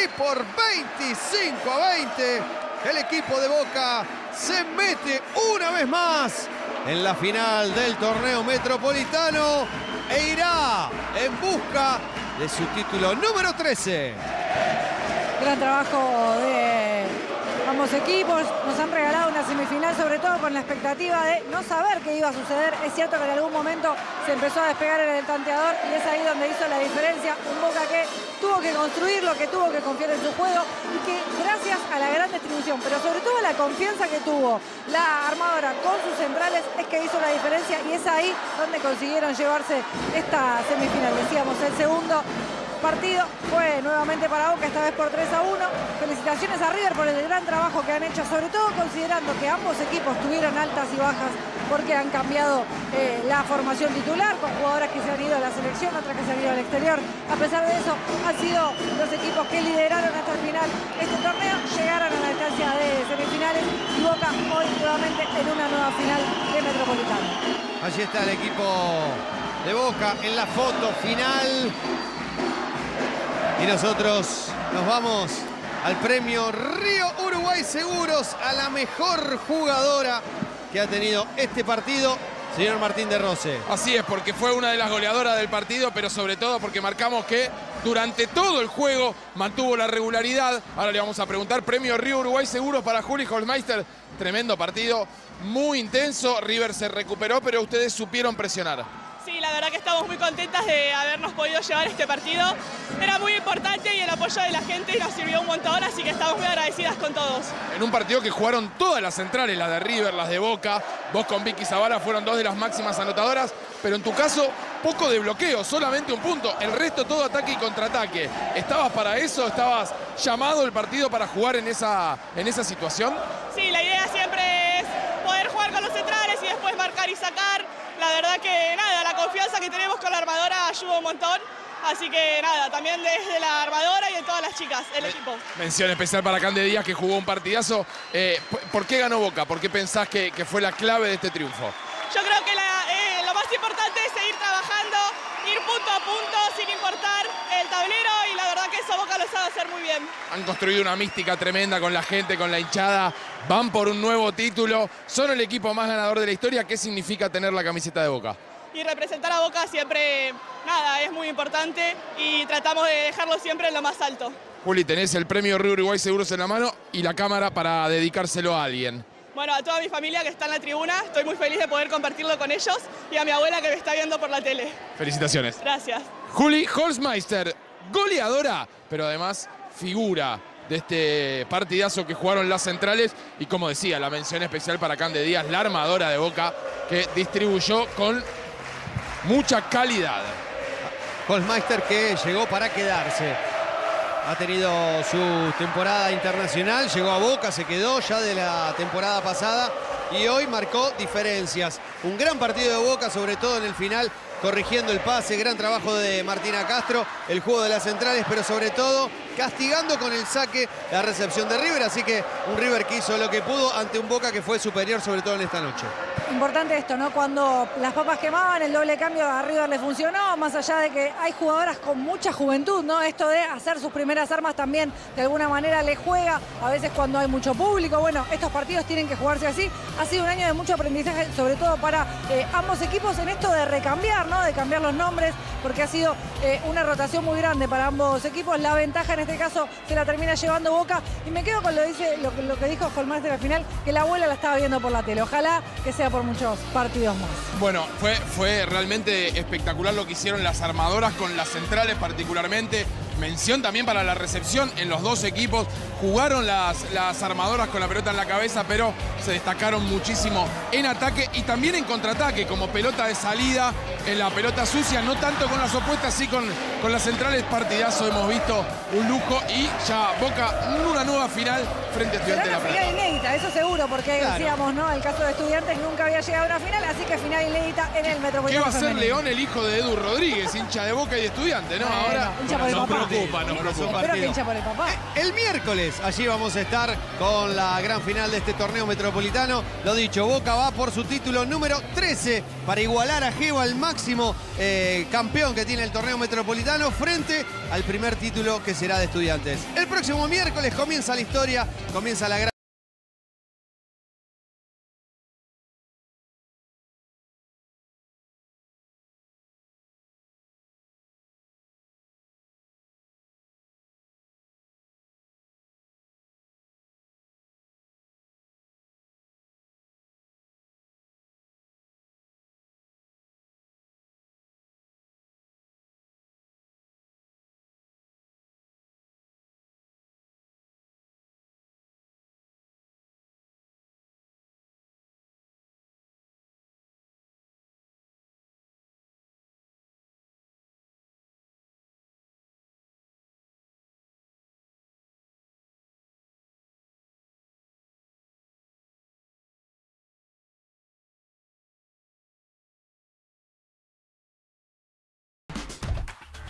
y por 25 a 20 el equipo de Boca se mete una vez más en la final del torneo metropolitano e irá en busca de su título número 13. Gran trabajo de ambos equipos. Nos han regalado una semifinal, sobre todo con la expectativa de no saber qué iba a suceder. Es cierto que en algún momento se empezó a despegar en el tanteador y es ahí donde hizo la diferencia. Un Boca que tuvo que construirlo, que tuvo que confiar en su juego y que gracias a la gran distribución, pero sobre todo la confianza que tuvo la armadora con sus centrales, es que hizo la diferencia y es ahí donde consiguieron llevarse esta semifinal. Decíamos, el segundo partido fue nuevamente para Boca, esta vez por 3 a 1. Felicitaciones a River por el gran trabajo que han hecho, sobre todo considerando que ambos equipos tuvieron altas y bajas porque han cambiado eh, la formación titular con jugadoras que se han ido a la selección, otras que se han ido al exterior. A pesar de eso, han sido los equipos que lideraron hasta el final este torneo, llegaron a la distancia de semifinales y Boca hoy nuevamente en una nueva final de Metropolitano. Allí está el equipo de Boca en la foto final. Y nosotros nos vamos al premio Río Uruguay Seguros a la mejor jugadora que ha tenido este partido, señor Martín de Rose. Así es, porque fue una de las goleadoras del partido, pero sobre todo porque marcamos que durante todo el juego mantuvo la regularidad. Ahora le vamos a preguntar, premio Río Uruguay Seguros para Juli Holmeister. Tremendo partido, muy intenso. River se recuperó, pero ustedes supieron presionar. Sí, la verdad que estamos muy contentas de habernos podido llevar este partido. Era muy importante y el apoyo de la gente nos sirvió un montón, así que estamos muy agradecidas con todos. En un partido que jugaron todas las centrales, las de River, las de Boca. Vos con Vicky Zavala fueron dos de las máximas anotadoras, pero en tu caso, poco de bloqueo, solamente un punto. El resto todo ataque y contraataque. ¿Estabas para eso? ¿Estabas llamado el partido para jugar en esa, en esa situación? Sí, la idea siempre es poder jugar con los centrales y después marcar y sacar. La verdad que nada, la confianza que tenemos con la armadora ayuda un montón. Así que nada, también desde la armadora y de todas las chicas, el equipo. Mención especial para Cande Díaz que jugó un partidazo. Eh, ¿Por qué ganó Boca? ¿Por qué pensás que, que fue la clave de este triunfo? Yo creo que eso Boca lo sabe hacer muy bien. Han construido una mística tremenda con la gente, con la hinchada. Van por un nuevo título. Son el equipo más ganador de la historia. ¿Qué significa tener la camiseta de Boca? Y representar a Boca siempre, nada, es muy importante y tratamos de dejarlo siempre en lo más alto. Juli, tenés el premio Río Uruguay Seguros en la mano y la cámara para dedicárselo a alguien. Bueno, a toda mi familia que está en la tribuna, estoy muy feliz de poder compartirlo con ellos y a mi abuela que me está viendo por la tele. Felicitaciones. Gracias. Juli Holzmeister, goleadora, pero además figura de este partidazo que jugaron las centrales y como decía, la mención especial para Cande Díaz, la armadora de Boca que distribuyó con mucha calidad. Holmeister que llegó para quedarse. Ha tenido su temporada internacional, llegó a Boca, se quedó ya de la temporada pasada y hoy marcó diferencias. Un gran partido de Boca, sobre todo en el final, corrigiendo el pase, gran trabajo de Martina Castro, el juego de las centrales, pero sobre todo castigando con el saque la recepción de River. Así que un River que hizo lo que pudo ante un Boca que fue superior, sobre todo en esta noche. importante esto, ¿no? Cuando las papas quemaban, el doble cambio a River le funcionó, más allá de que hay jugadoras con mucha juventud, ¿no? Esto de hacer sus primeras armas también de alguna manera le juega, a veces cuando hay mucho público. Bueno, estos partidos tienen que jugarse así. Ha sido un año de mucho aprendizaje, sobre todo para eh, ambos equipos en esto de recambiar, ¿no? De cambiar los nombres, porque ha sido eh, una rotación muy grande para ambos equipos. La ventaja en este caso se la termina llevando Boca. Y me quedo con lo, que- dijo Colmás al final, que la abuela la estaba viendo por la tele. Ojalá que sea por muchos partidos más. Bueno, fue, fue realmente espectacular lo que hicieron las armadoras con las centrales particularmente. Mención también para la recepción en los dos equipos. Jugaron las, las armadoras con la pelota en la cabeza, pero se destacaron muchísimo en ataque y también en contraataque, como pelota de salida en la pelota sucia, no tanto con las opuestas, sí con, con las centrales. Partidazo, hemos visto un lujo y ya Boca una nueva final frente a Estudiantes de una La Plata. final inédita, eso seguro, porque Claro. decíamos, ¿no? El caso de estudiantes nunca había llegado a una final, así que final inédita en el ¿Qué Metropolitano. va a ser. León, el hijo de Edu Rodríguez, hincha de Boca y de estudiante, no? Bueno, Ahora hincha por el nos papá. Preocupa, nos preocupa. Espero que hincha por el papá. El miércoles, allí vamos a estar con la gran final de este torneo metropolitano. Lo dicho, Boca va por su título número 13 para igualar a Geo al máximo eh, campeón que tiene el torneo metropolitano frente al primer título que será de estudiantes. El próximo miércoles comienza la historia, comienza la gran